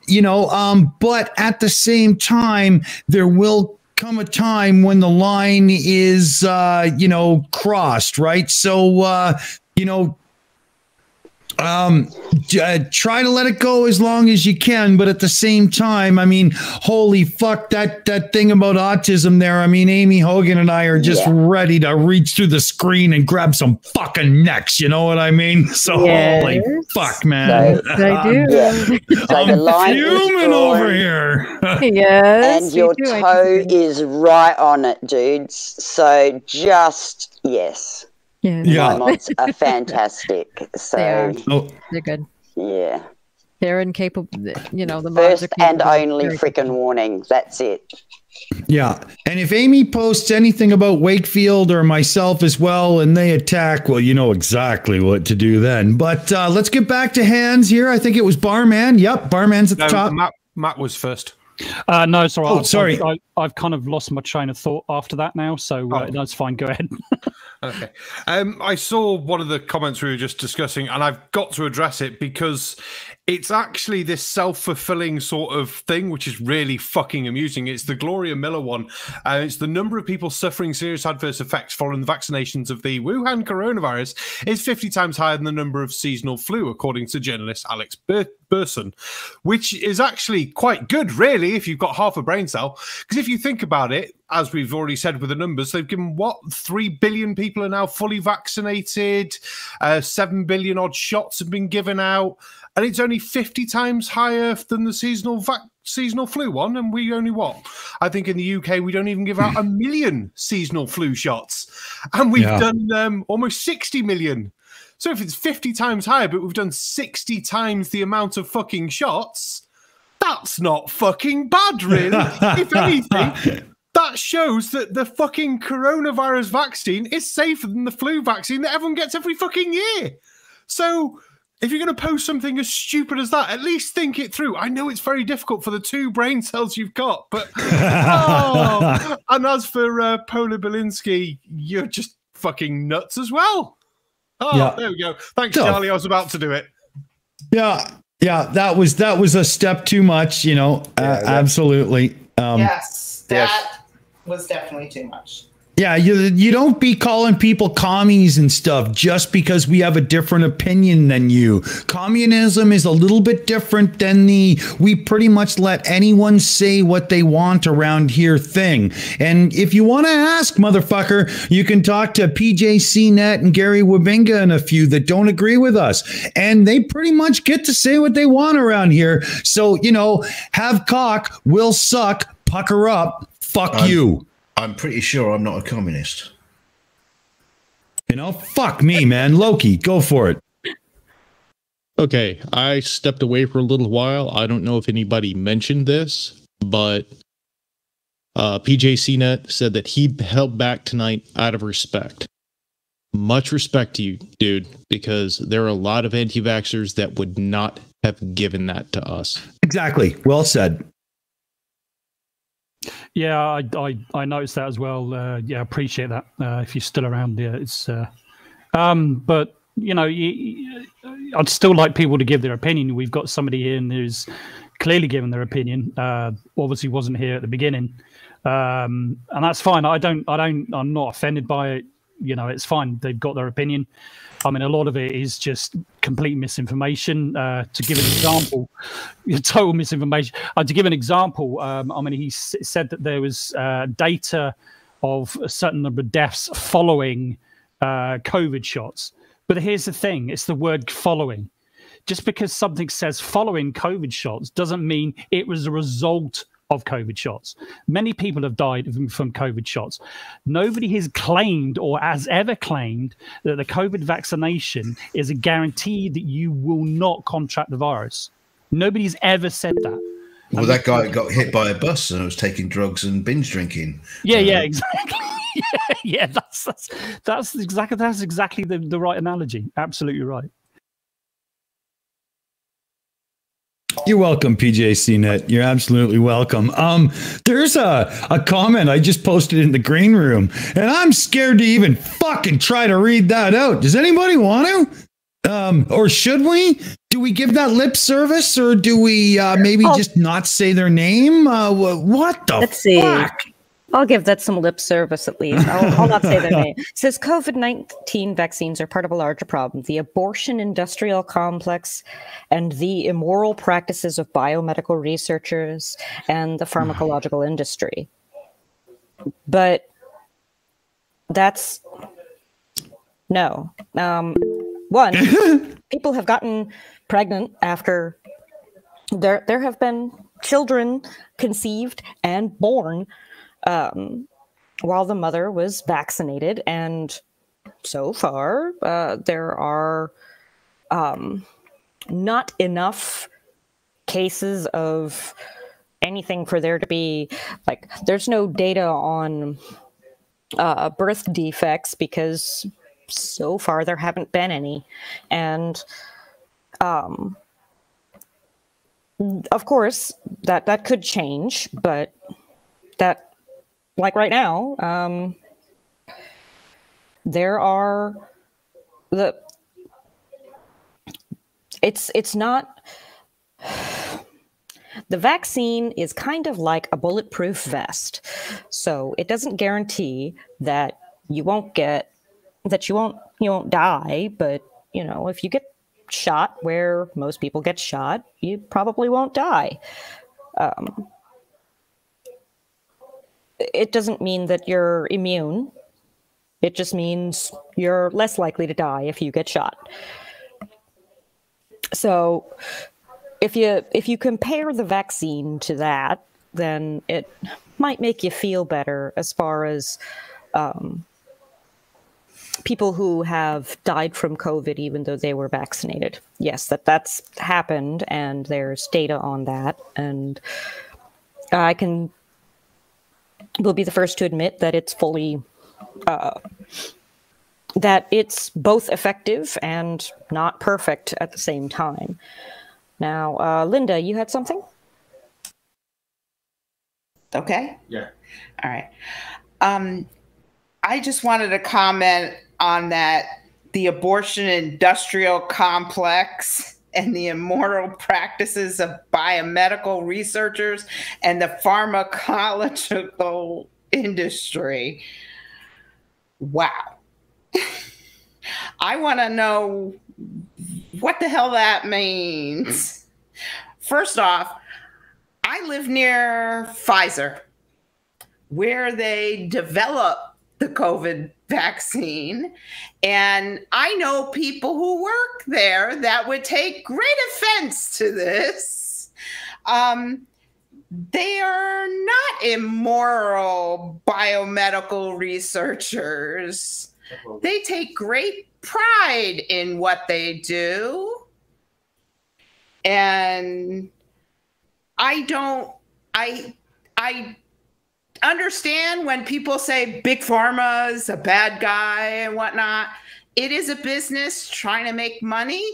you know um but at the same time there will come a time when the line is uh you know crossed right? So uh you know um uh, try to let it go as long as you can but at the same time i mean holy fuck that that thing about autism there i mean Aimee Hogan and i are just Yeah. ready to reach through the screen and grab some fucking necks you know what i mean so holy fuck man So- I do. Yeah. So I'm the line is fuming over here. yes. and your we toe is right on it, dudes. So just yes. Yeah. Yeah. My mods are fantastic. So They are. Oh. They're good. yeah. They're incapable. You know, the mods First are and only freaking warning. That's it. Yeah. And if Aimee posts anything about Wakefield or myself as well and they attack, well, you know exactly what to do then. But uh, let's get back to hands here. I think it was Barman. Yep, Barman's at the top. Matt, Matt was first. Uh, no, sorry. Oh, I've, sorry. I've, I, have kind of lost my train of thought after that now, so uh, Oh. that's fine. Go ahead. Okay. Um, I saw one of the comments we were just discussing, and I've got to address it because it's actually this self fulfilling sort of thing, which is really fucking amusing. It's the Gloria Miller one. Uh, it's the number of people suffering serious adverse effects following the vaccinations of the Wuhan coronavirus is 50 times higher than the number of seasonal flu, according to journalist Alex Bur- Berenson, which is actually quite good, really, if you've got half a brain cell. Because if you think about it, as we've already said with the numbers, they've given what three billion people are now fully vaccinated, uh, seven billion odd shots have been given out, and it's only fifty times higher than the seasonal vac- seasonal flu one. And we only what? I think in the UK we don't even give out a million seasonal flu shots, and we've Yeah. done um, almost sixty million. So if it's fifty times higher, but we've done sixty times the amount of fucking shots, that's not fucking bad, really. if anything, that shows that the fucking coronavirus vaccine is safer than the flu vaccine that everyone gets every fucking year. So if you're going to post something as stupid as that, at least think it through. I know it's very difficult for the two brain cells you've got, but oh. and as for uh, Pola Belinsky, you're just fucking nuts as well. Oh, Yeah. there we go. Thanks, So- Charlie. I was about to do it. Yeah, yeah, that was that was a step too much, you know. uh, absolutely. Um, yes, that was definitely too much. Yeah, you you don't be calling people commies and stuff just because we have a different opinion than you. Communism is a little bit different than the we pretty much let anyone say what they want around here thing. And if you want to ask, motherfucker, you can talk to PJCnet and Gary Wabinga and a few that don't agree with us. And they pretty much get to say what they want around here. So, you know, have cock, will suck, pucker up, fuck I'm- you. I'm pretty sure I'm not a communist. You know, fuck me, man. Loki, go for it. Okay, I stepped away for a little while. I don't know if anybody mentioned this, but uh, PJ CNET said that he held back tonight out of respect. Much respect to you, dude, because there are a lot of anti vaxxers that would not have given that to us. Exactly. Well said. Yeah, I, I, I noticed that as well. Uh, yeah, appreciate that. Uh, if you're still around, yeah, it's. Uh, um, but you know, you- I'd still like people to give their opinion. We've got somebody here who's clearly given their opinion. Uh, obviously, wasn't here at the beginning, um, and that's fine. I don't, I don't, I'm not offended by it. You know, it's fine. They've got their opinion. I mean, a lot of it is just complete misinformation. Uh, to give an example, total misinformation. Uh, to give an example, um, I mean, he s- said that there was uh, data of a certain number of deaths following uh, COVID shots. But here's the thing: it's the word "following." Just because something says "following COVID shots" doesn't mean it was a result of COVID shots. Many people have died from- COVID shots. Nobody has claimed or has ever claimed that the COVID vaccination is a guarantee that you will not contract the virus. Nobody's ever said that. Well, that guy got hit by a bus and was taking drugs and binge drinking. Yeah, yeah, exactly. yeah, yeah, that's that's that's exactly that's exactly the, the right analogy. Absolutely right. You're welcome, PJ CNET. You're absolutely welcome. Um, there's a, a comment I just posted in the green room, and I'm scared to even fucking try to read that out. Does anybody want to? Um, or should we? Do we give that lip service, or do we uh, maybe Oh. just not say their name? Uh, what the Let's see. I'll give that some lip service at least. I'll, I'll not say their name. It says COVID 19 vaccines are part of a larger problem the abortion industrial complex and the immoral practices of biomedical researchers and the pharmacological industry. But that's no. Um, one, people have gotten pregnant after there there have been children conceived and born um, while the mother was vaccinated, and so far uh, there are um, not enough cases of anything for there to be like there's no data on uh, birth defects because so far there haven't been any. And um of course, that that could change, but that, like right now, um, there are the. It's it's not. The vaccine is kind of like a bulletproof vest. So it doesn't guarantee that you won't get that you won't you won't die, but you know, if you get shot where most people get shot, you probably won't die. Um, it doesn't mean that you're immune. It just means you're less likely to die if you get shot. So if you if you compare the vaccine to that, then it might make you feel better as far as um, people who have died from COVID even though they were vaccinated. Yes, that that's happened, and there's data on that, and I can will be the first to admit that it's fully uh, that it's both effective and not perfect at the same time. Now, uh, Linda, you had something? Okay. Yeah. All right. Um, I just wanted to comment on that the abortion industrial complex and the immoral practices of biomedical researchers and the pharmacological industry. Wow. I want to know what the hell that means. First off, I live near Pfizer, where they develop the COVID vaccine. And I know people who work there that would take great offense to this. Um, they are not immoral biomedical researchers. They take great pride in what they do. And I don't I I understand when people say big pharma is a bad guy and whatnot. It is a business trying to make money,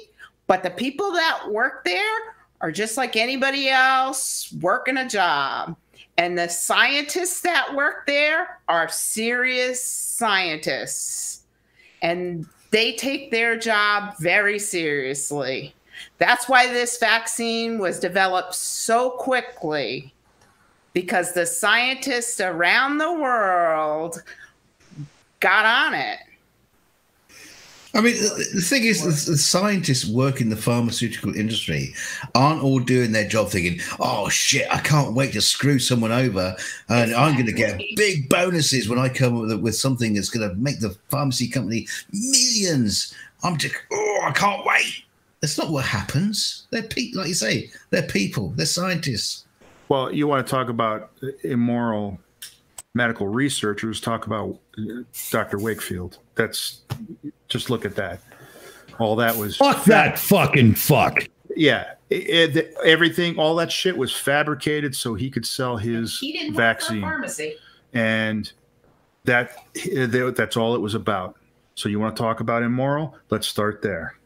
but the people that work there are just like anybody else working a job. And the scientists that work there are serious scientists. And they take their job very seriously. That's why this vaccine was developed so quickly because the scientists around the world got on it. I mean, the, thing is, the, scientists work in the pharmaceutical industry aren't all doing their job thinking, oh shit, I can't wait to screw someone over and I'm going to get big bonuses when I come up with, with something that's going to make the pharmacy company millions. I'm just, oh, I can't wait. That's not what happens. They're people, like you say, they're people, they're scientists. Well, you want to talk about immoral medical researchers, talk about uh, Dr. Wakefield. That's just look at that. All that was fuck that fucking fuck. Yeah, it, it, everything, all that shit was fabricated so he could sell his He didn't vaccine, work for a pharmacy. and that that's all it was about. So you want to talk about immoral? Let's start there.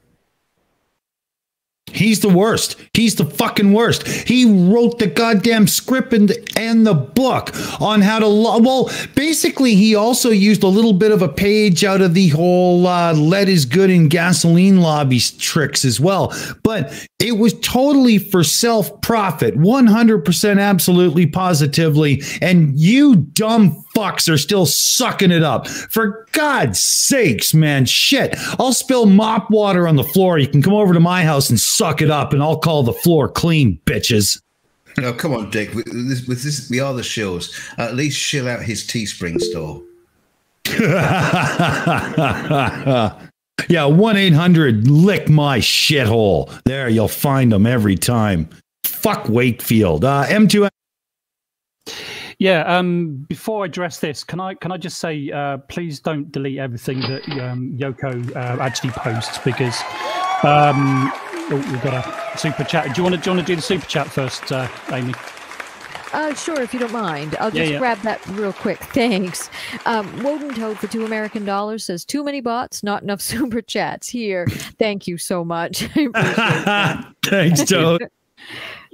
He's the worst. He's the fucking worst. He wrote the goddamn script and, and the book on how to. Lo- well, basically, he also used a little bit of a page out of the whole uh, lead is good in gasoline lobby tricks as well. But it was totally for self profit, 100% absolutely positively. And you dumb fucks are still sucking it up. For God's sakes, man. Shit. I'll spill mop water on the floor. You can come over to my house and suck it up, and I'll call the floor clean, bitches. Oh, come on, Dick. With this, with this, we are the shills. At least shill out his Teespring store. yeah, 1 800 lick my shithole. There, you'll find them every time. Fuck Wakefield. Uh, M2. Yeah. Um, before I address this, can I can I just say, uh, please don't delete everything that um, Yoko uh, actually posts because um, oh, we've got a super chat. Do you want to do do the super chat first, uh, Aimee? Uh, sure, if you don't mind. I'll just yeah. grab that real quick. Thanks. Um, Woden Toad for two American dollars says, too many bots, not enough super chats here. Thank you so much. I appreciate that. Thanks, Toad.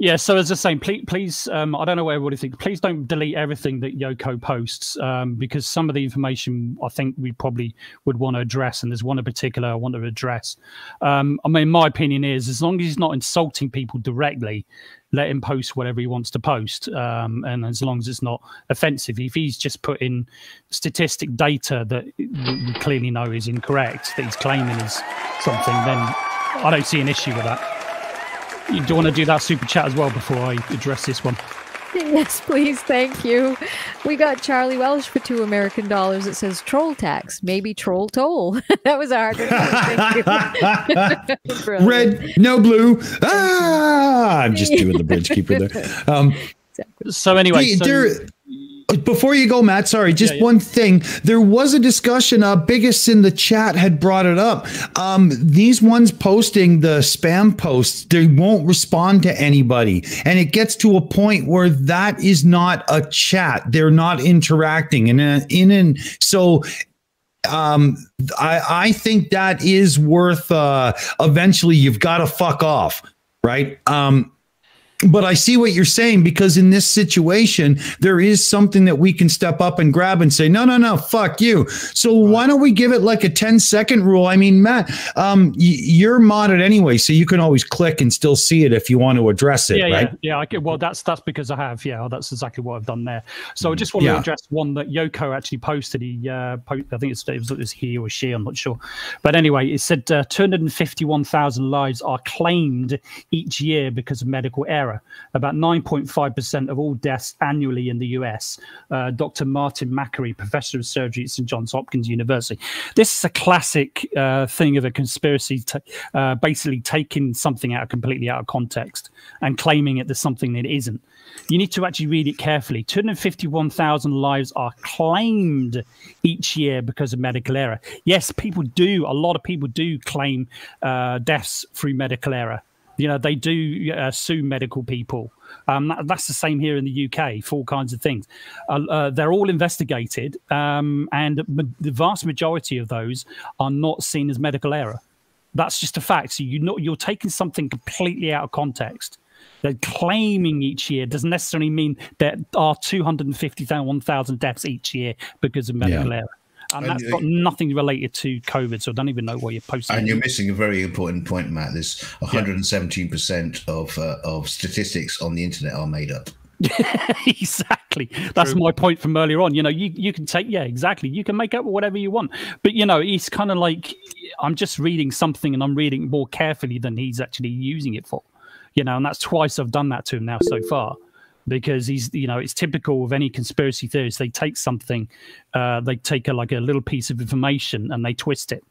Yeah, so as I was saying, please, please um, I don't know what everybody thinks. Please don't delete everything that Yoko posts um, because some of the information I think we probably would want to address, and there's one in particular I want to address. Um, I mean, my opinion is as long as he's not insulting people directly, let him post whatever he wants to post, um, and as long as it's not offensive. If he's just putting statistic data that we clearly know is incorrect, that he's claiming is something, then I don't see an issue with that. You do want to do that super chat as well before I address this one? Yes, please. Thank you. We got Charlie Welsh for two American dollars. It says troll tax, maybe troll toll. that was a hard one. Brilliant. Red, no blue. Ah, I'm just doing the bridge keeper there. Um, So anyway, Hey, so- there- before you go, Matt, sorry, just Yeah, yeah. one thing. There was a discussion, uh, Biggest in the chat had brought it up. Um, these ones posting the spam posts, they won't respond to anybody. And it gets to a point where that is not a chat. They're not interacting. And uh, in and so um I, I think that is worth uh eventually you've got to fuck off right um but I see what you're saying because in this situation, there is something that we can step up and grab and say, no, no, no, fuck you. So why don't we give it like a 10 second rule? I mean, Matt, um, you're modded anyway, so you can always click and still see it if you want to address it, yeah, right? yeah, yeah. I get, well, that's that's because I have. Yeah, that's exactly what I've done there. So I just want Yeah. to address one that Yoko actually posted. He, uh, po- I think it's, it was, it was he or she. I'm not sure, but anyway, it said uh, 251,000 lives are claimed each year because of medical error. About 9.5 percent of all deaths annually in the U.S. Uh, Dr. Martin Makary, professor of surgery at St. Johns Hopkins University. This is a classic uh, thing of a conspiracy, uh, basically taking something out completely out of context and claiming it as something that isn't. You need to actually read it carefully. 251,000 lives are claimed each year because of medical error. Yes, people do, a lot of people do claim uh, deaths through medical error. You know, they do uh, sue medical people. Um, that, that's the same here in the UK for all kinds of things. Uh, uh, they're all investigated, um, and the vast majority of those are not seen as medical error. That's just a fact. So you you're taking something completely out of context. They're claiming each year doesn't necessarily mean there are 251,000 deaths each year because of medical Yeah. error. And And that's you- got nothing related to COVID. So I don't even know what you're posting. And you're missing a very important point, Matt. There's 117% of uh, of statistics on the internet are made up. exactly. That's my point from earlier on. You know, you, you can take, yeah, exactly. You can make up whatever you want. But, you know, it's kind of like I'm just reading something and I'm reading more carefully than he's actually using it for. You know, and that's twice I've done that to him now so far because he's, you know, it's typical of any conspiracy theories. They take something, uh, they take a, like a little piece of information and they twist it.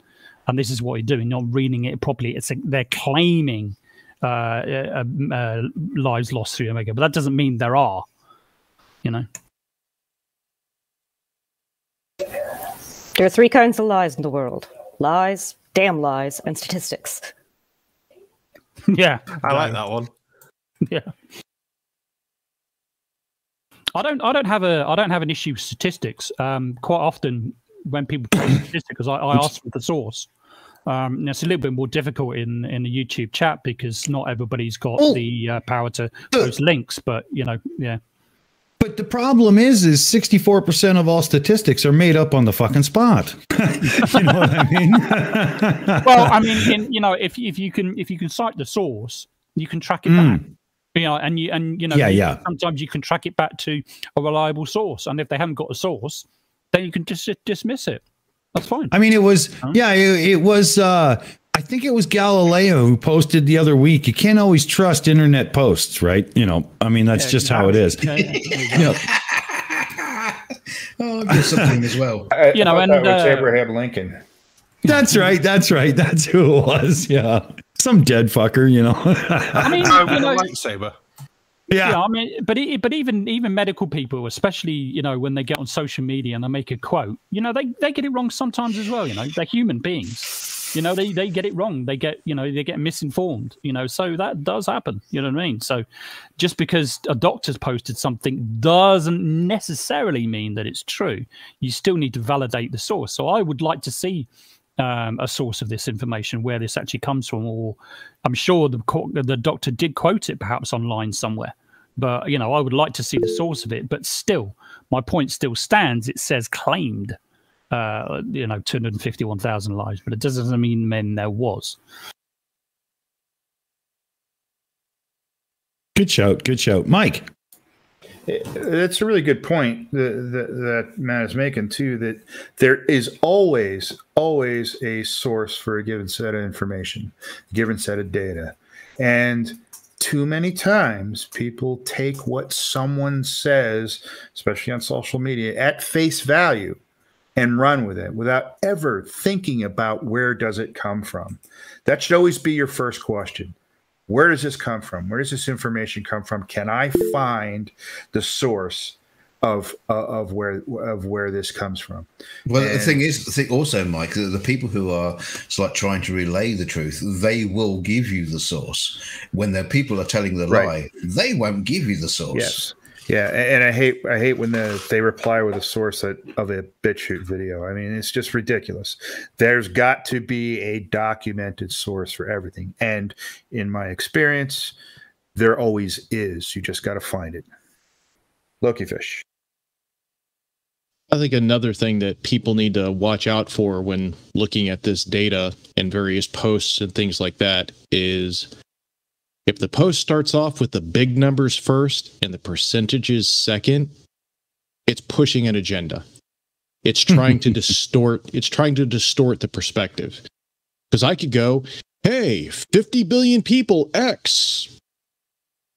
And this is what you're doing, not reading it properly. It's a, they're claiming uh, uh, uh, lives lost through Omega, but that doesn't mean there are. You know. There are three kinds of lies in the world lies, damn lies, and statistics. yeah, I like that one. Yeah. I don't. I don't have a. I don't have an issue with statistics. Um, quite often, when people post statistics, I, I ask for the source. Um, it's a little bit more difficult in in the YouTube chat because not everybody's got Oh. the uh, power to post links. But you know, yeah. But the problem is, is 64% of all statistics are made up on the fucking spot. you know what I mean? well, I mean, in, you know, if if you can if you can cite the source, you can track it Mm. back. You know, and you and you know, Yeah, yeah. Sometimes you can track it back to a reliable source, and if they haven't got a source, then you can just dismiss it. That's fine. I mean, it was, yeah, it, it was, uh, I think it was Galileo who posted the other week. You can't always trust internet posts, right? You know, I mean, that's Yeah, just how it is. Yeah, Yeah. Oh, I've got something as well. I, You know, and, that was uh, Abraham Lincoln. That's right. That's right. That's who it was. Yeah. Some dead fucker, you know. I mean, Oh, you a know, lightsaber. yeah. I mean, but e but even even medical people, especially you know when they get on social media and they make a quote, you know they they get it wrong sometimes as well. You know they're human beings. You know they they get it wrong. They get you know they get misinformed. You know so that does happen. You know what I mean. So just because a doctor's posted something doesn't necessarily mean that it's true. You still need to validate the source. So I would like to see um, a source of this information, where this actually comes from, or I'm sure the the doctor did quote it perhaps online somewhere. But you know, I would like to see the source of it. But still, my point still stands. It says claimed, uh, you know, 251,000 lives, but it doesn't mean men there was. Good shout. Good shout. Mike. That's a really good point that, that, that Matt is making too. That there is always, always a source for a given set of information, a given set of data, and too many times people take what someone says, especially on social media, at face value and run with it without ever thinking about where does it come from. That should always be your first question where does this come from where does this information come from can i find the source of uh, of where of where this comes from Well, the thing is, the thing also, Mike, the, the people who are like trying to relay the truth, they will give you the source. When the people are telling the Right. lie, they won't give you the source. Yes. Yeah, and I hate I hate when the they reply with a source that, of a BitChute video. I mean, it's just ridiculous. There's got to be a documented source for everything, and in my experience, there always is. You just got to find it. Lokifish. I think another thing that people need to watch out for when looking at this data and various posts and things like that is if the post starts off with the big numbers first and the percentages second, it's pushing an agenda. It's trying to distort, it's trying to distort the perspective. Because I could go, hey, 50 billion people, X,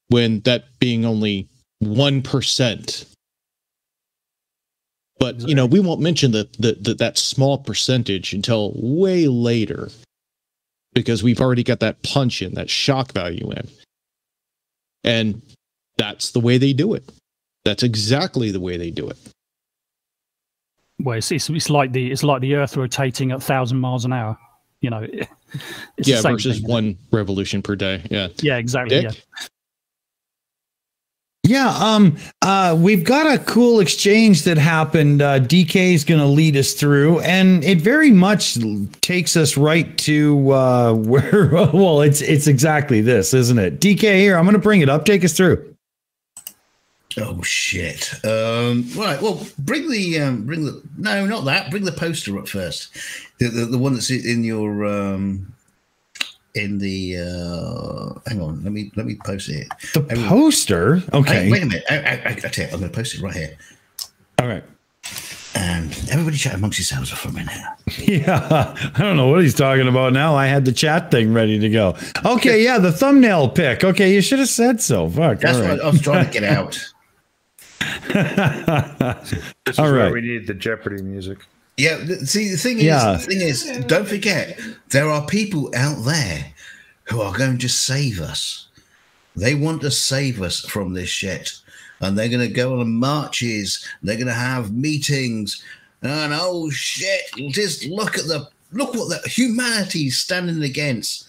when that being only 1%. But you know, we won't mention the, the, the that small percentage until way later, because we've already got that punch in, that shock value in, and that's the way they do it. That's exactly the way they do it. Well, it's, it's, it's like the it's like the Earth rotating at thousand miles an hour. You know, yeah, versus thing, one revolution per day. Yeah. Yeah, exactly. Dick? Yeah. Yeah, um, uh, we've got a cool exchange that happened. Uh, DK is going to lead us through, and it very much takes us right to uh, where. Well, it's it's exactly this, isn't it? DK, here I'm going to bring it up. Take us through. Oh shit! Um, right. Well, bring the um, bring the no, not that. Bring the poster up first. The the, the one that's in your um, in the uh, hang on. Let me let me post it. The poster. Okay. Hey, wait a minute. I, I, I, I tell you, I'm going to post it right here. All right. And everybody chat amongst yourselves for a minute. Yeah, I don't know what he's talking about now. I had the chat thing ready to go. Okay, yeah, the thumbnail pick. Okay, you should have said so. Fuck. That's all what. I was trying to get out. This is All where we need the Jeopardy music. Yeah. See, the thing is, Yeah. the thing is, don't forget, there are people out there who are going to save us. They want to save us from this shit, and they're going to go on marches. They're going to have meetings, and oh shit! Just look at the look what the humanity's standing against.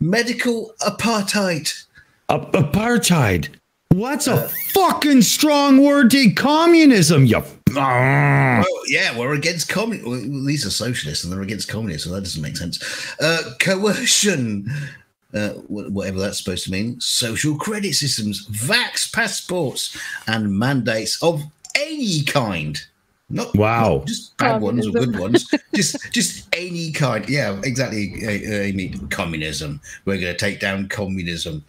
Medical apartheid. Ap- apartheid. What's a fucking strong word to communism? You. Well, yeah, we're against communism. Well, these are socialists and they're against communism. So that doesn't make sense. Uh, coercion, uh, whatever that's supposed to mean. Social credit systems, vax passports, and mandates of any kind. Not Wow. not just bad ones or good ones. just just any kind. Yeah, exactly. uh, Aimee. Communism. We're going to take down communism.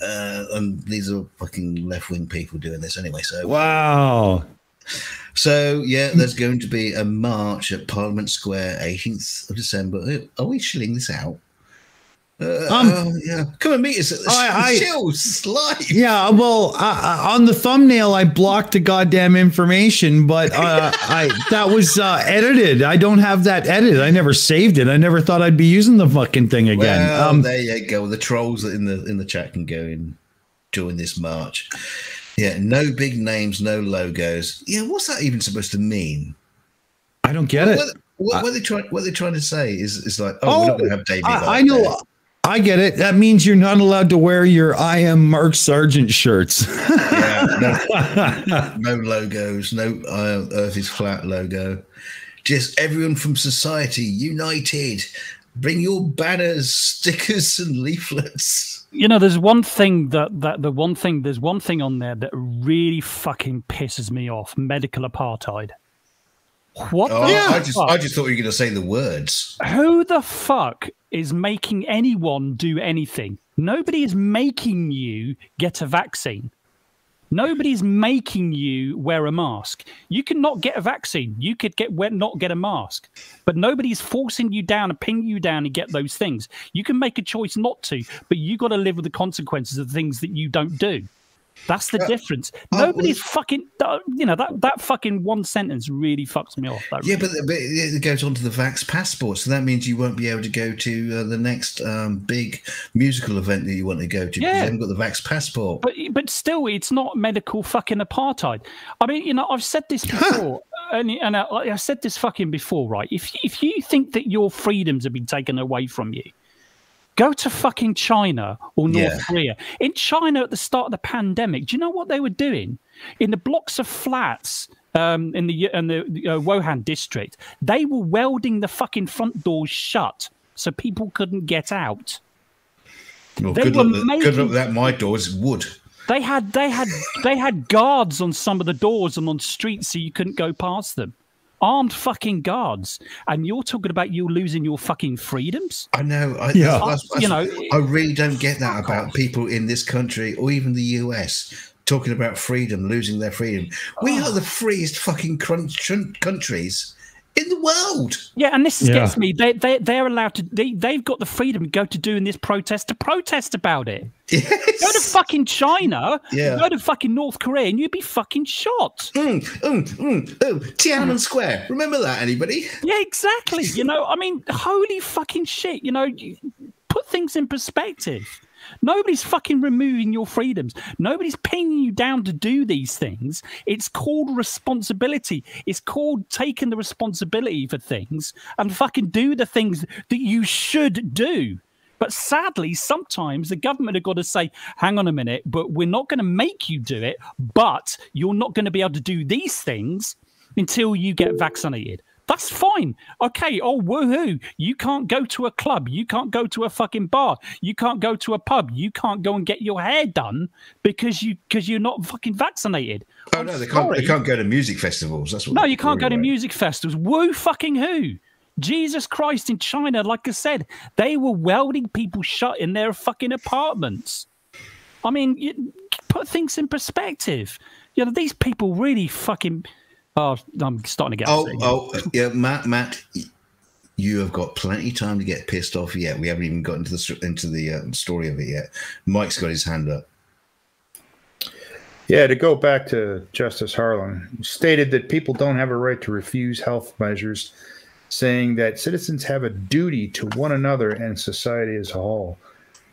Uh, and these are fucking left wing people doing this anyway. So Wow. so yeah, there's going to be a march at Parliament Square, 18th of December. Are we shilling this out? Uh, Um, oh, yeah, come and meet us at the I- I- Shills live. Yeah, well, uh, on the thumbnail, I blocked the goddamn information, but uh, I that was uh, edited. I don't have that edited. I never saved it. I never thought I'd be using the fucking thing again. Well, um, there you go. The trolls in the in the chat can go and join this march. Yeah, no big names, no logos. Yeah, what's that even supposed to mean? I don't get it. What, what, what they trying what they're trying to say is is like, oh, we're not going to have David. I, I know. I get it. That means you're not allowed to wear your I am Mark Sargent shirts. Yeah, no, no logos, no uh, Earth is flat logo. just everyone from society united. Bring your banners, stickers, and leaflets. You know, there's one thing that that the one thing there's one thing on there that really fucking pisses me off: medical apartheid. What? Oh, the I just, fuck? I just thought you were going to say the words. Who the fuck is making anyone do anything? Nobody is making you get a vaccine. Nobody's making you wear a mask. You can not get a vaccine. You could get not get a mask, but nobody's forcing you down and pinning you down and get those things. You can make a choice not to, but you got to live with the consequences of the things that you don't do. That's the difference. Nobody's fucking. uh, You know that that fucking one sentence really fucks me off. That Yeah, but, but it goes on to the Vax passport, so that means you won't be able to go to uh, the next um, big musical event that you want to go to because Yeah. you haven't got the Vax passport. But but still, it's not medical fucking apartheid. I mean, you know, I've said this before, and and I, I've said this fucking before, right? If if you think that your freedoms have been taken away from you, go to fucking China or North Yeah. Korea. In China, at the start of the pandemic, do you know what they were doing? In the blocks of flats. Um, in the in the uh, Wuhan district, they were welding the fucking front doors shut so people couldn't get out. Well, They good, were luck, with- good making- luck with that. My door's wood. They had they had they had guards on some of the doors and on streets so you couldn't go past them. Armed fucking guards. And you're talking about you losing your fucking freedoms? I know. I, Yeah. that's- that's- You know, I really don't get that about people in this country or even the US talking about freedom, losing their freedom. We Oh. are the freest fucking crunch, countries in the world. Yeah, and this is, Yeah. gets me. They they they're allowed to. They they've got the freedom to go to doing this protest to protest about it. Go to fucking China. Yeah. Go to fucking North Korea, and you'd be fucking shot. Mm, mm, mm. Oh, Tiananmen Square. Remember that, anybody? Yeah, exactly. You know, I mean, holy fucking shit. You know, put things in perspective. Nobody's fucking removing your freedoms. Nobody's pinning you down to do these things. It's called responsibility. It's called taking the responsibility for things and fucking do the things that you should do. But sadly, sometimes the government have got to say, hang on a minute, but we're not going to make you do it, but you're not going to be able to do these things until you get vaccinated. That's fine. Okay. Oh, woohoo. You can't go to a club. You can't go to a fucking bar. You can't go to a pub. You can't go and get your hair done because you because you're not fucking vaccinated. Oh no, they can't. They can't go to music festivals. That's what. No, you can't go to about. music festivals. Woo fucking who? Jesus Christ in China, like I said, they were welding people shut in their fucking apartments. I mean, you, put things in perspective. You know, these people really fucking. Oh, I'm starting to get. Oh, again. oh, yeah, Matt, Matt, you have got plenty of time to get pissed off yet. We haven't even got into the into the uh, story of it yet. Mike's got his hand up. Yeah, to go back to Justice Harlan, stated that people don't have a right to refuse health measures, saying that citizens have a duty to one another and society as a whole.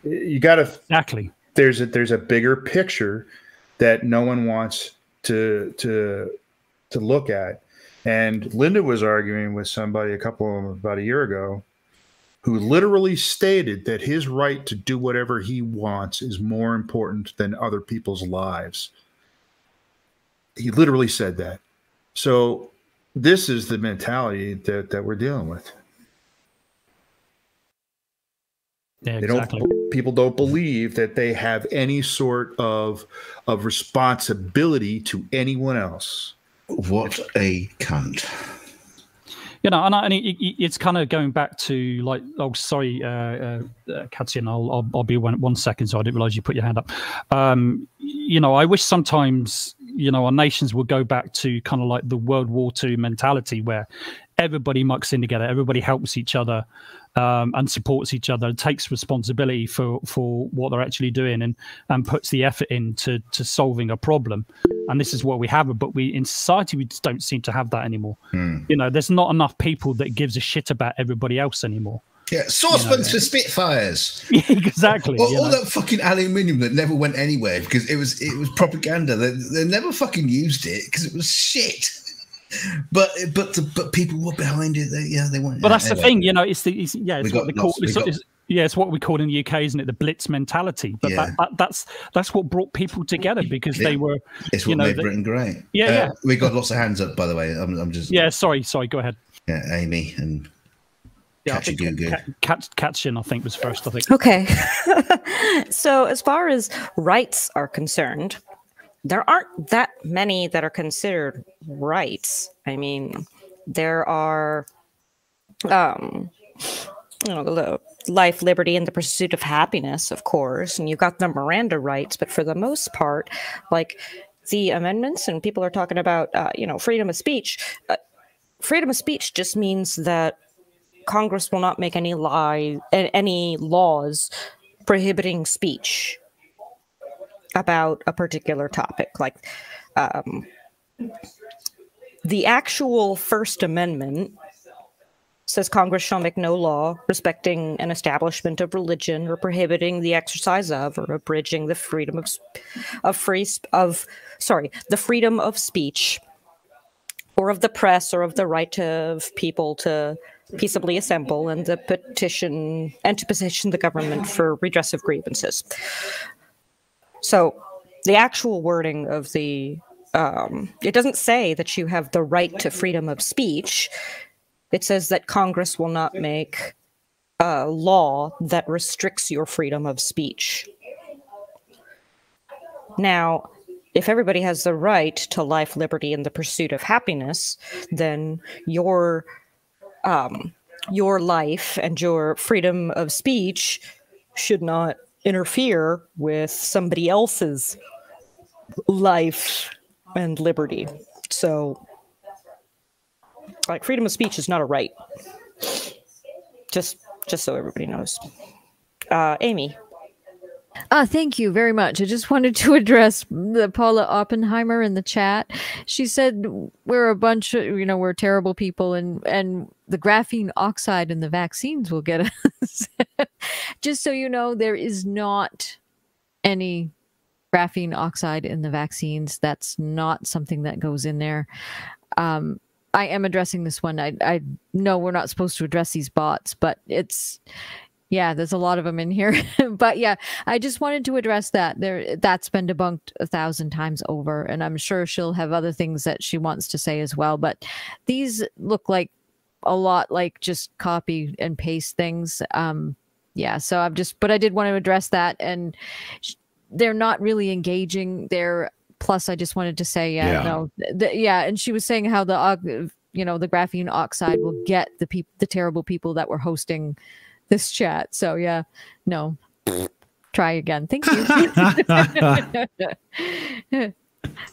You got to exactly. There's a there's a bigger picture that no one wants to to to look at. And Linda was arguing with somebody a couple about a year ago who literally stated that his right to do whatever he wants is more important than other people's lives. He literally said that. So this is the mentality that, that we're dealing with. Yeah, They don't people don't believe that they have any sort of of responsibility to anyone else. What a cunt. You know, and, I, and it, it, it's kind of going back to like, oh, sorry, uh, uh, uh, I'll, I'll, I'll be one, one second. So I didn't realize you put your hand up. Um, you know, I wish sometimes, you know, our nations would go back to kind of like the World War II mentality where everybody mucks in together, everybody helps each other um, and supports each other, and takes responsibility for, for what they're actually doing and, and puts the effort into to solving a problem. And this is what we have, but we in society we just don't seem to have that anymore Hmm. you know there's not enough people that gives a shit about everybody else anymore Yeah, saucepans for Spitfires. Yeah, exactly. All, all know. that fucking aluminium that never went anywhere because it was it was propaganda. They, they never fucking used it because it was shit. But but the, but people were behind it. They, yeah, they weren't. but that's the thing you know it's the it's, yeah We it's got what they call it's, got- it's- yeah it's what we call in the uk isn't it the blitz mentality but Yeah. that, that, that's that's what brought people together because they were It's you what know made they- Britain great. Yeah, Uh, yeah. We got lots of hands up, by the way. I'm, I'm just yeah sorry sorry go ahead Yeah, Aimee and Yeah, I Catchy think Goo Goo. Cat, Cat, Catchin, I think, was first. I think. Okay. so, as far as rights are concerned, there aren't that many that are considered rights. I mean, there are, um, you know, the life, liberty, and the pursuit of happiness, of course, and you've got the Miranda rights. But for the most part, like the amendments, and people are talking about, uh, you know, freedom of speech. Uh, freedom of speech just means that Congress will not make any lie any laws prohibiting speech about a particular topic. Like um, the actual First Amendment says Congress shall make no law respecting an establishment of religion or prohibiting the exercise of or abridging the freedom of of free of sorry the freedom of speech or of the press or of the right of people to peaceably assemble and the petition and to petition the government for redress of grievances. So the actual wording of the um, it doesn't say that you have the right to freedom of speech. It says that Congress will not make a law that restricts your freedom of speech. Now, if everybody has the right to life, liberty, and the pursuit of happiness, then your um, your life and your freedom of speech should not interfere with somebody else's life and liberty. So, like, freedom of speech is not a right. Just, just so everybody knows. Uh, Aimee. Uh, thank you very much. I just wanted to address the Paula Oppenheimer in the chat. She said we're a bunch of, you know, we're terrible people and and the graphene oxide in the vaccines will get us. just so you know, there is not any graphene oxide in the vaccines. That's not something that goes in there. Um, I am addressing this one. I I know we're not supposed to address these bots, but it's yeah, there's a lot of them in here. but yeah, I just wanted to address that. There that's been debunked a thousand times over and I'm sure she'll have other things that she wants to say as well, but these look like a lot like just copy and paste things. Um yeah, so I've just but I did want to address that and sh- they're not really engaging. They're plus I just wanted to say yeah, Yeah. no. yeah, and she was saying how the you know, the graphene oxide will get the people the terrible people that were hosting this chat. So yeah, no. Try again. Thank you.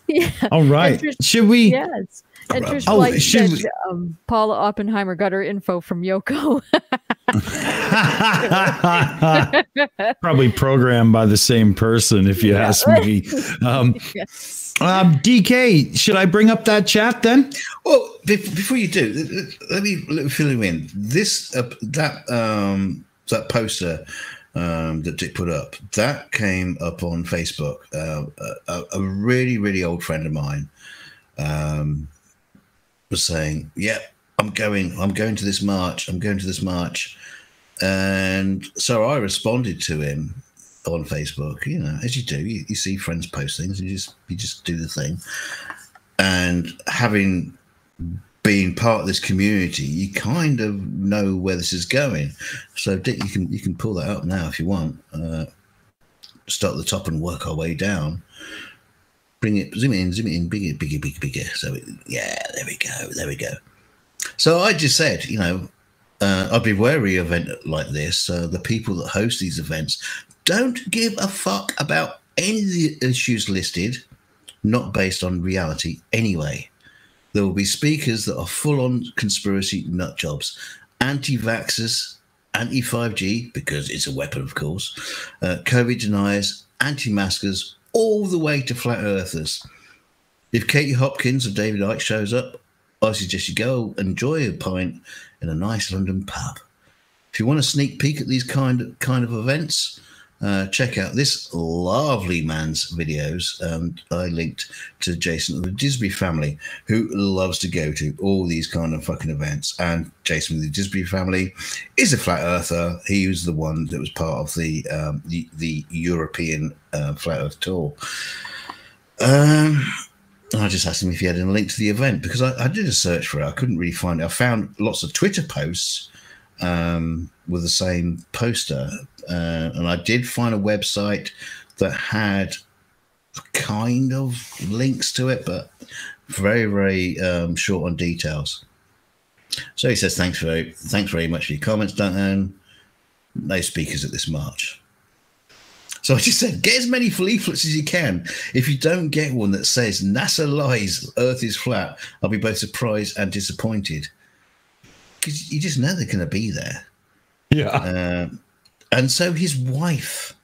yeah. All right. Should we- Yes. And Trish Oh, Blight should said, um, Paula Oppenheimer got her info from Yoko. Probably programmed by the same person, if you ask me. Um, um, DK, should I bring up that chat then? Well, be- before you do, let- let- let me, let me fill you in. This uh, that um, that poster um, that Dick put up that came up on Facebook. Uh, a, a really really old friend of mine um, was saying, "Yeah, I'm going. I'm going to this march. I'm going to this march." And so I responded to him on Facebook. You know, as you do, you, you see friends post things, you just you just do the thing. And having been part of this community, you kind of know where this is going. So Dick, you can you can pull that up now if you want. Uh, start at the top and work our way down. Bring it, zoom it in, zoom it in, bigger, bigger, bigger, bigger. So it, yeah, there we go, there we go. So I just said, you know, uh, I'd be wary of an event like this. Uh, the people that host these events don't give a fuck about any of the issues listed, not based on reality anyway. There will be speakers that are full on conspiracy nut jobs, anti vaxxers, anti 5G, because it's a weapon, of course, uh, COVID deniers, anti maskers, all the way to flat earthers. If Katie Hopkins or David Icke shows up, I suggest you go enjoy a pint in a nice London pub. If you want a sneak peek at these kind of, kind of events, uh, check out this lovely man's videos. Um, I linked to Jason of the Disbury family, who loves to go to all these kind of fucking events. And Jason of the Disbury family is a flat earther. He was the one that was part of the um, the, the European uh, flat Earth tour. Um, I just asked him if he had any link to the event because I, I did a search for it. I couldn't really find it. I found lots of Twitter posts um, with the same poster, uh, and I did find a website that had kind of links to it, but very, very um, short on details. So he says, "Thanks very, thanks very much for your comments, Duncan. No speakers at this march." So I just said, get as many leaflets as you can. If you don't get one that says NASA lies, Earth is flat, I'll be both surprised and disappointed. Because you just know they're going to be there. Yeah. Uh, and so his wife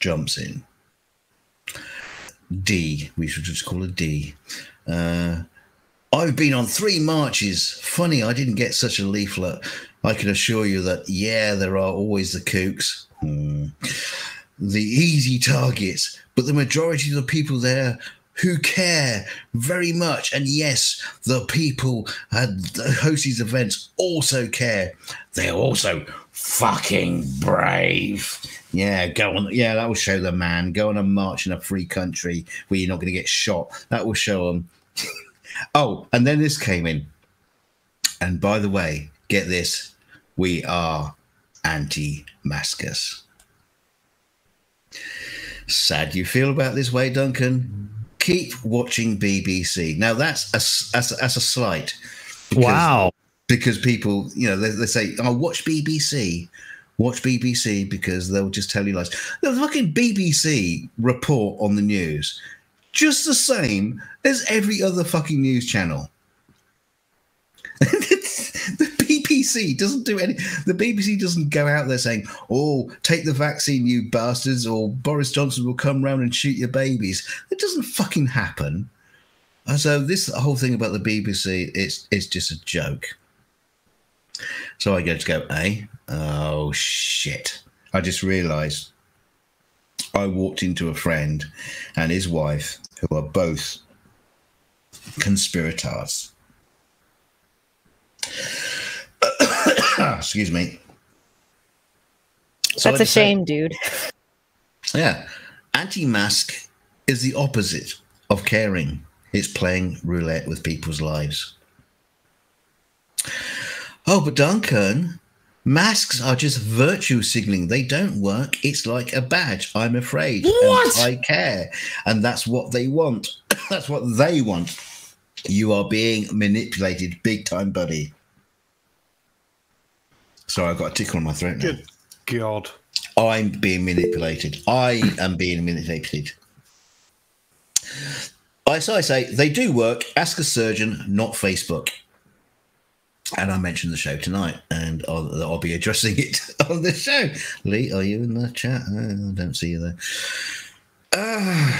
jumps in. D, we should just call her D. Uh, I've been on three marches. Funny, I didn't get such a leaflet. I can assure you that, yeah, there are always the kooks. Hmm the easy targets, but the majority of the people there who care very much. And yes, the people that host these events also care. They're also fucking brave. Yeah, go on. Yeah, that will show the man. Go on a march in a free country where you're not going to get shot. That will show them. oh, and then this came in. And by the way, get this we are anti maskers sad you feel about this way, Duncan, keep watching BBC. Now that's a, that's a, that's a slight. Because, wow. Because people, you know, they, they say, "Oh, watch BBC." Watch BBC because they'll just tell you lies. The fucking BBC report on the news just the same as every other fucking news channel. BBC doesn't do any. The BBC doesn't go out there saying, "Oh, take the vaccine, you bastards," or Boris Johnson will come round and shoot your babies. It doesn't fucking happen. So this whole thing about the BBC, it's it's just a joke. So I go to go, eh? Oh shit! I just realised I walked into a friend and his wife, who are both conspirators. Excuse me. So That's a shame, dude. Yeah. Anti mask is the opposite of caring, it's playing roulette with people's lives. Oh, but Duncan, masks are just virtue signaling. They don't work. It's like a badge. I'm afraid. What? I care. And that's what they want. that's what they want. You are being manipulated big time, buddy. Sorry, I've got a tickle on my throat now. Good God. I'm being manipulated. I am being manipulated. I so I say they do work. Ask a surgeon, not Facebook. And I mentioned the show tonight, and I'll, I'll be addressing it on the show. Lee, are you in the chat? I don't see you there. Uh,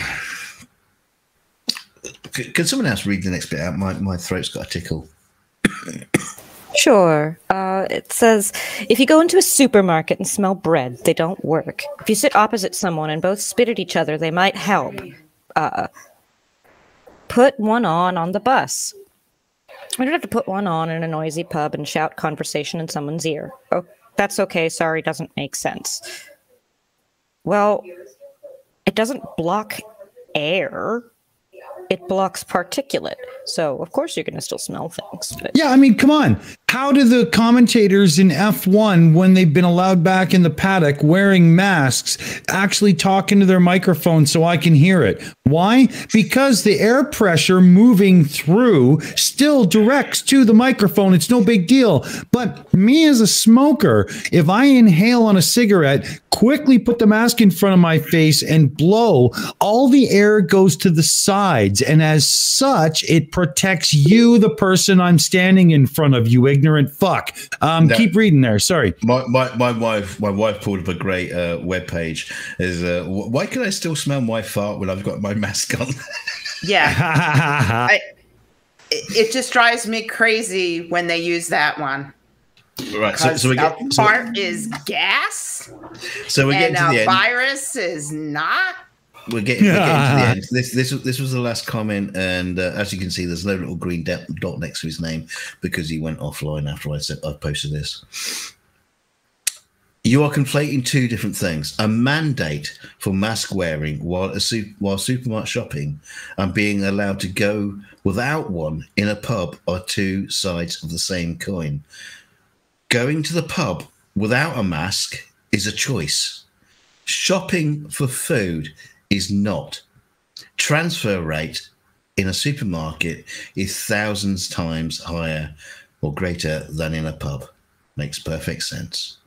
can someone else read the next bit out? My my throat's got a tickle. Sure. Uh, it says if you go into a supermarket and smell bread, they don't work. If you sit opposite someone and both spit at each other, they might help. Uh, put one on on the bus. I don't have to put one on in a noisy pub and shout conversation in someone's ear. Oh, that's okay. Sorry, doesn't make sense. Well, it doesn't block air it blocks particulate. So of course you're going to still smell things. But. Yeah, I mean, come on. How do the commentators in F1, when they've been allowed back in the paddock wearing masks, actually talk into their microphone so I can hear it? Why? Because the air pressure moving through still directs to the microphone. It's no big deal. But me as a smoker, if I inhale on a cigarette, quickly put the mask in front of my face and blow, all the air goes to the sides. And as such, it protects you, the person I'm standing in front of, you ignorant fuck. Um, now, keep reading there. Sorry. My, my, my wife my wife pulled up a great uh, web page. Is uh, why can I still smell my fart when I've got my mask on? yeah. I, it just drives me crazy when they use that one. Right. So, so we get so, fart is gas. So we get to the end. virus is not. We're getting, we're getting to the end. This this this was the last comment, and uh, as you can see, there's no little green dot next to his name because he went offline after I said I posted this. You are conflating two different things: a mandate for mask wearing while a su- while supermarket shopping, and being allowed to go without one in a pub are two sides of the same coin. Going to the pub without a mask is a choice. Shopping for food is not. Transfer rate in a supermarket is thousands times higher or greater than in a pub. Makes perfect sense.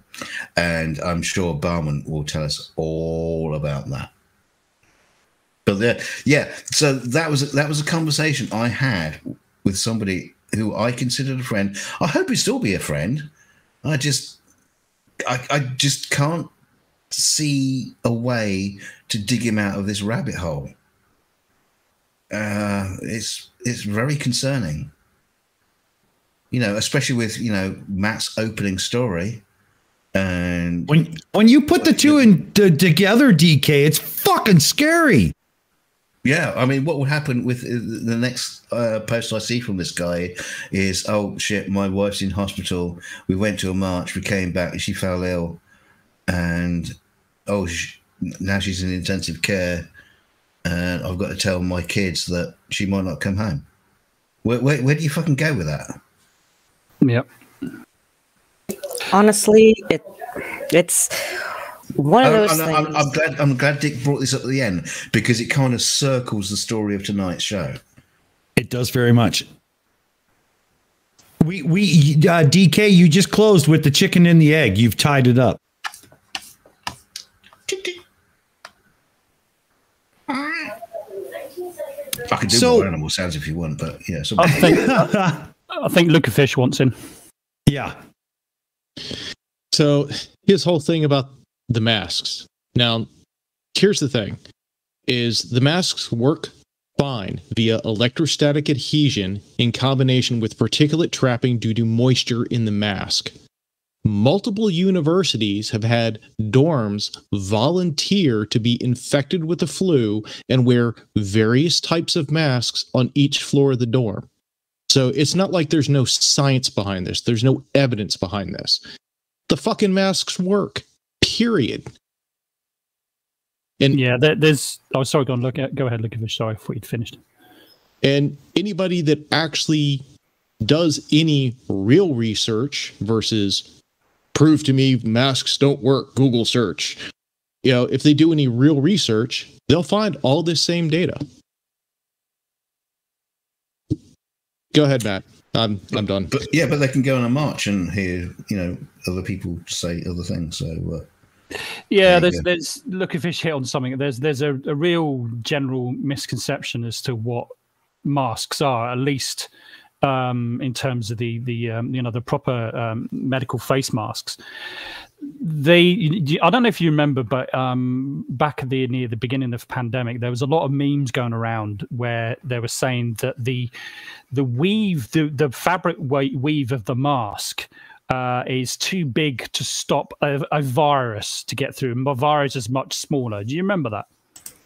And I'm sure Barman will tell us all about that. But there, yeah, so that was that was a conversation I had with somebody who I considered a friend. I hope he'll still be a friend. I just I, I just can't see a way to dig him out of this rabbit hole. Uh, it's it's very concerning. You know, especially with you know Matt's opening story, and when when you put the two in together, DK, it's fucking scary. Yeah, I mean, what would happen with uh, the next uh, post I see from this guy is, oh shit, my wife's in hospital. We went to a march, we came back, she fell ill, and oh, sh- now she's in intensive care, and I've got to tell my kids that she might not come home. Where, where, where do you fucking go with that? Yep. Honestly, it it's one of I'm- those I'm, I'm- things. I'm glad. I'm glad Dick brought this up at the end because it kind of circles the story of tonight's show. It does very much. We we uh, DK, you just closed with the chicken and the egg. You've tied it up. I could do So- more animal sounds if you want, but yeah. So I think I think Lokifish wants him. Yeah. So his whole thing about the masks. Now, here's the thing: is the masks work fine via electrostatic adhesion in combination with particulate trapping due to moisture in the mask. Multiple universities have had dorms volunteer to be infected with the flu and wear various types of masks on each floor of the dorm. So it's not like there's no science behind this. There's no evidence behind this. The fucking masks work. Period. And yeah, there, there's. Oh, sorry. Go on. Look at. Go ahead, Lokifish. Sorry, I thought you'd finished. And anybody that actually does any real research versus prove to me masks don't work, Google search. You know, if they do any real research, they'll find all this same data. Go ahead, Matt. I'm I'm done. But yeah, but they can go on a march and hear you know other people say other things. So uh, Yeah, There you there's go. there's Lokifish hit on something. There's there's a, a real general misconception as to what masks are, at least um, in terms of the the um, you know the proper um, medical face masks. They, I don't know if you remember, but um, back the near the beginning of the pandemic, there was a lot of memes going around where they were saying that the the weave, the the fabric weave of the mask uh, is too big to stop a, a virus to get through. The virus is much smaller. Do you remember that?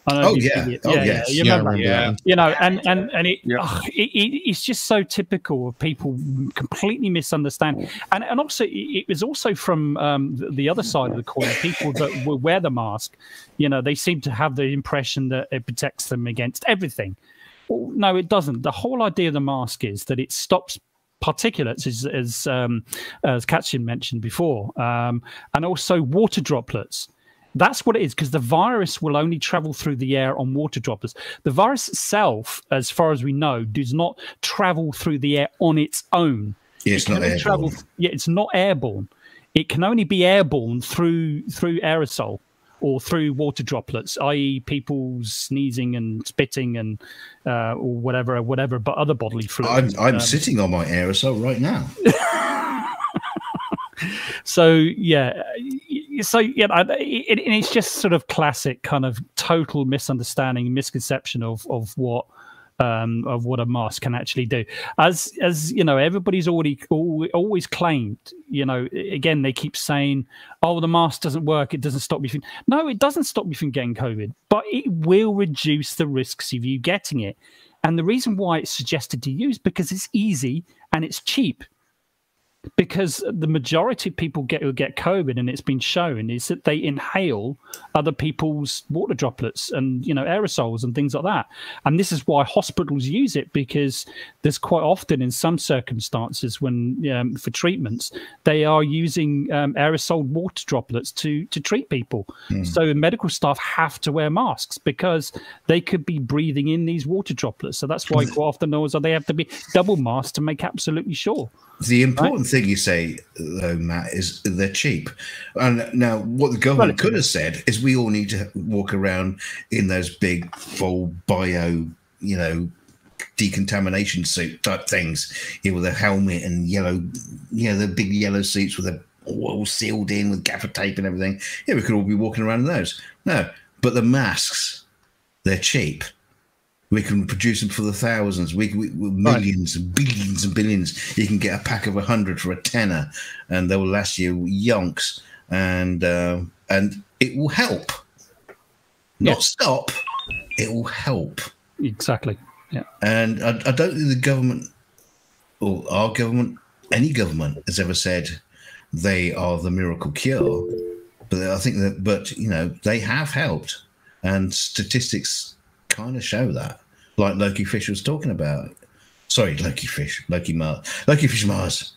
I don't know Oh, if you- yeah. you- Oh, yes. you Yeah, I remember, remember that? that. You know, and and and it, ugh, it, it it's just so typical of people completely misunderstand. And and also it, it was also from um, the, the other side of the coin. People that will wear the mask, you know, they seem to have the impression that it protects them against everything. Well, no, it doesn't. The whole idea of the mask is that it stops particulates, as as, um, as Katsin mentioned before, um, and also water droplets. That's what it is because the virus will only travel through the air on water droplets. The virus itself, as far as we know, does not travel through the air on its own. yeah, it's It not airborne. yeah, it's not airborne. It can only be airborne through through aerosol or through water droplets, i.e., people sneezing and spitting and uh, or whatever, whatever, but other bodily I'm fluids. I'm Um, sitting on my aerosol right now. so yeah so yeah it, it's just sort of classic kind of total misunderstanding misconception of of what um of what a mask can actually do. As as you know everybody's already al- always claimed you know again they keep saying oh the mask doesn't work. It doesn't stop me from no it doesn't stop you from getting covid but it will reduce the risks of you getting it. And the reason why it's suggested to use because it's easy and it's cheap because the majority of people get who get COVID, and it's been shown, is that they inhale other people's water droplets and you know aerosols and things like that. And this is why hospitals use it because there's quite often in some circumstances when um, for treatments they are using um, aerosol water droplets to to treat people. Mm. So medical staff have to wear masks because they could be breathing in these water droplets. So that's why quite often they have to be double masked to make absolutely sure. The important thing you say, though, Matt, is they're cheap. And now, what the government could have said is we all need to walk around in those big, full bio, you know, decontamination suit type things, you know, with a helmet and yellow, you know, the big yellow suits with a all sealed in with gaffer tape and everything. Yeah, we could all be walking around in those. No, but the masks, they're cheap. We can produce them for the thousands. We, we millions and billions and billions. You can get a pack of a hundred for a tenner, and they will last you yonks. And uh, and it will help, not stop. It will help. Exactly. Yeah. And I, I don't think the government, or our government, any government, has ever said they are the miracle cure. But I think that, but you know, they have helped, and statistics kind of show that. Like Lokifish was talking about. Sorry, Lokifish, Loki Marz, Loki Fish Mars.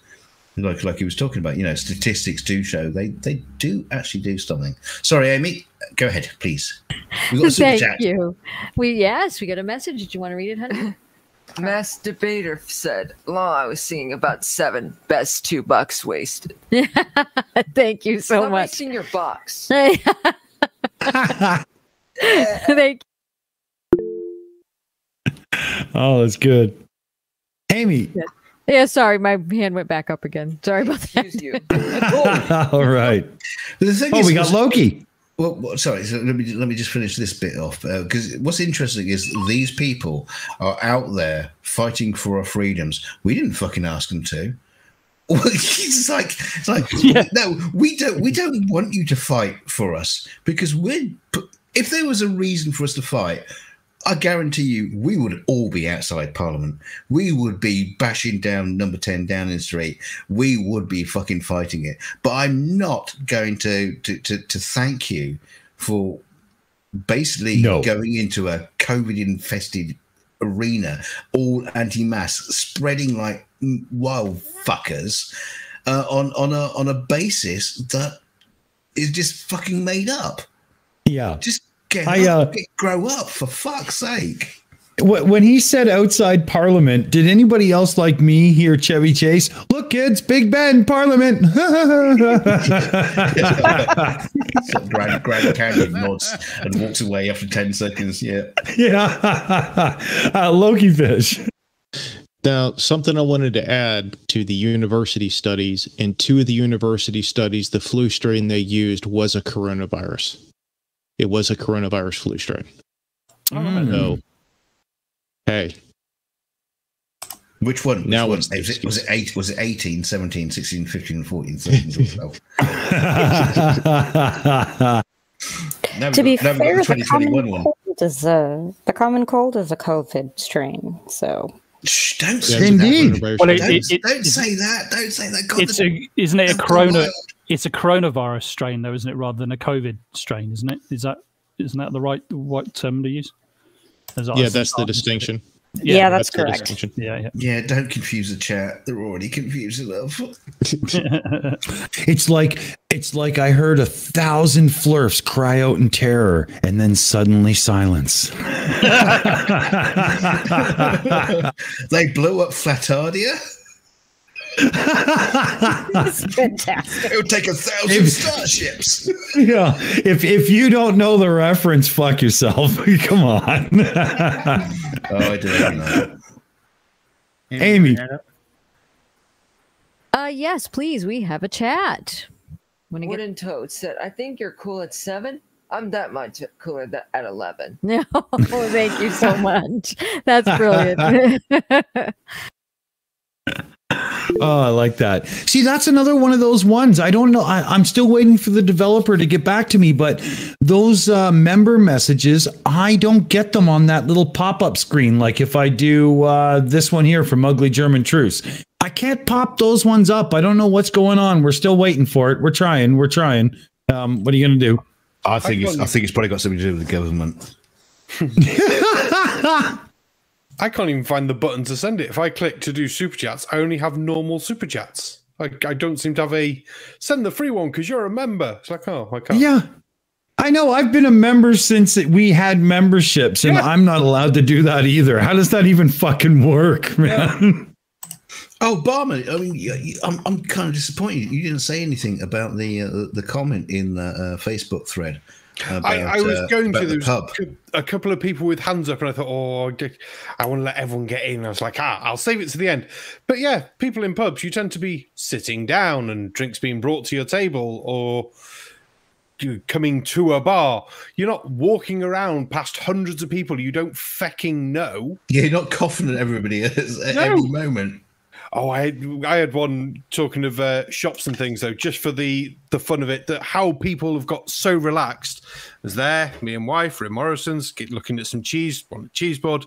Like like he was talking about, you know, statistics do show they they do actually do something. Sorry, Aimee, go ahead, please. We got a super Thank chat. you. We yes, we got a message. Did you want to read it, honey? Mass debater said, "Law, I was seeing about seven. Best two bucks wasted." Thank you so Stop much. wasting your bucks. Thank Oh, that's good. Aimee. Yeah. yeah, sorry, my hand went back up again. Sorry about that. All right. The thing Oh, is- we got Loki. Well, well, sorry. So let me let me just finish this bit off uh, because what's interesting is these people are out there fighting for our freedoms. We didn't fucking ask them to. it's like it's like no, we don't we don't want you to fight for us because we're if there was a reason for us to fight. I guarantee you, we would all be outside Parliament. We would be bashing down Number Ten Downing Street. We would be fucking fighting it. But I'm not going to to to, to thank you for basically going into a COVID infested arena, all anti-mask, spreading like mm, wild fuckers uh, on on a on a basis that is just fucking made up. Yeah. Just get, I, up, uh, get grow up for fuck's sake. When he said outside Parliament, did anybody else like me hear Chevy Chase? Look, kids, Big Ben, Parliament. So Grand, Grand Canyon nods and walks away after ten seconds. Yeah. yeah. uh, Lokifish. Now, something I wanted to add to the university studies. In two of the university studies, the flu strain they used was a coronavirus. It was a coronavirus flu strain. Oh, mm. So, hey. Which one? Now Which it's one? the Was it, was it eight? Was it 18, 17, 16, 15, 14, 13, 12? Now to be got- now we've got fair, the the common cold is a the common cold is a COVID strain. So Shh, don't Yeah, say indeed. that. Well, it- don't, it- it- don't say that. Don't say that. God, it's the- a isn't it a the corona? world. It's a coronavirus strain, though, isn't it, rather than a COVID strain? Isn't it? Is that isn't that the right the right term to use? As Yeah, that's the distinction. Yeah, that's the correct. Yeah, yeah. Yeah, don't confuse the chat. They're already confused enough. It's like it's like I heard a thousand flurfs cry out in terror and then suddenly silence. they blew up Flatardia. That's fantastic. It would take a thousand starships. yeah. If if you don't know the reference, fuck yourself. Come on. oh, I don't know. Aimee. Uh, yes, please. We have a chat. Wanna get- Wooden Toad said, "I think you're cool at seven. I'm that much cooler th- at 11. No, thank you so much. That's brilliant. Oh, I like that. See, that's another one of those ones. I don't know. I, I'm still waiting for the developer to get back to me, but those uh, member messages, I don't get them on that little pop up screen. Like if I do uh, this one here from Ugly German Truce, I I can't pop those ones up. I don't know what's going on. We're still waiting for it. We're trying. We're trying. Um, what are you going to do? I think it's, I think it's probably got something to do with the government. I can't even find the button to send it. If I click to do super chats, I only have normal super chats. I, I don't seem to have a send the free one because you're a member. It's like, oh, I can't. Yeah. I know. I've been a member since we had memberships, and I'm not allowed to do that either. How does that even fucking work, man? Oh, Barman, I mean, y- y- I'm, I'm kind of disappointed. You didn't say anything about the uh, the comment in the uh, Facebook thread. About, I, I was uh, going to. the There was pub. a couple of people with hands up, and I thought, oh, I want to let everyone get in. I was like, ah, I'll save it to the end. But yeah, people in pubs, you tend to be sitting down and drinks being brought to your table, or coming to a bar. You're not walking around past hundreds of people you don't fecking know. Yeah, you're not coughing at everybody at, at No. every moment. Oh, I had, I had one talking of uh, shops and things though, just for the the fun of it. That how people have got so relaxed. I was there, me and wife, in Morrison's, get looking at some cheese on the cheese board.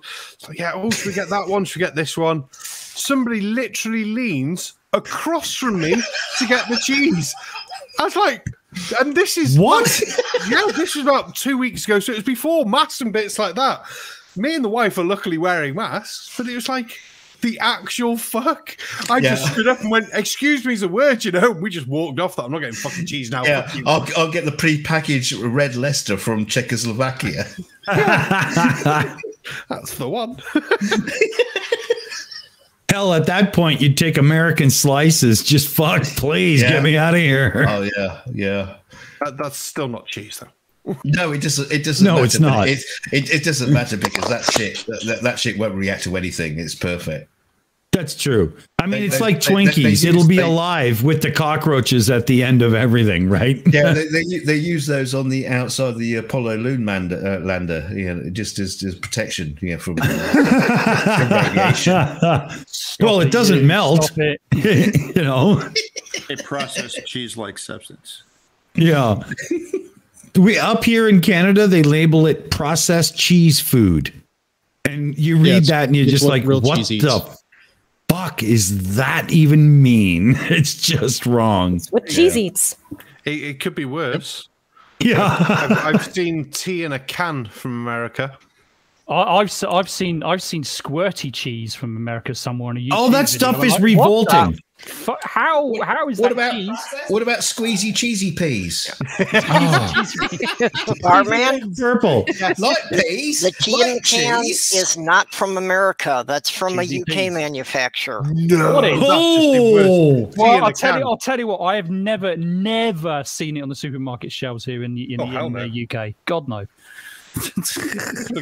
Like, yeah, oh, should we get that one? Should we get this one? Somebody literally leans across from me to get the cheese. I was like, and this is What? yeah, this was about two weeks ago, so it was before masks and bits like that. Me and the wife are luckily wearing masks, but it was like the actual fuck. I just stood up and went, "Excuse me, is a word," you know. We just walked off. That I'm not getting fucking cheese now. Yeah, Fuck. I'll, I'll get the pre-packaged red Leicester from Czechoslovakia. That's the one. Hell, at that point, you'd take American slices. Just fuck, please Yeah. get me out of here. Oh yeah, yeah. That, that's still not cheese though. No, it doesn't. It doesn't. No, matter, it's not. It, it, it doesn't matter because that shit that, that, that shit won't react to anything. It's perfect. That's true. I mean, They- it's they- like they- they- Twinkies. It'll be they- alive with the cockroaches at the end of everything, right? Yeah, they, they they use those on the outside of the Apollo Loon lander, uh, lander you know, just as, as protection, you know, from, from radiation. well, it doesn't you, melt. it. you know. A processed cheese-like substance. Yeah. we up here in Canada, they label it processed cheese food. And you read Yeah, that and you're just like, real what cheese eats." the fuck is that even mean? It's just wrong. What cheese eats. It, it could be worse. Yeah. I've, I've seen tea in a can from America. I, I've s- I've seen I've seen squirty cheese from America somewhere on a YouTube. Oh, that video. stuff I'm is like, what revolting. Fu- how how is What that about cheese? what about squeezy cheesy peas? Barman, ah. Purple. like peas, the tea in like the can cheese. is not from America. That's from a UK peas. manufacturer. No, What is- that's just the worst. Oh, Well, I'll a tell you. I'll tell you what. I have never, never seen it on the supermarket shelves here in the in, Oh, the, in no. the UK. God no.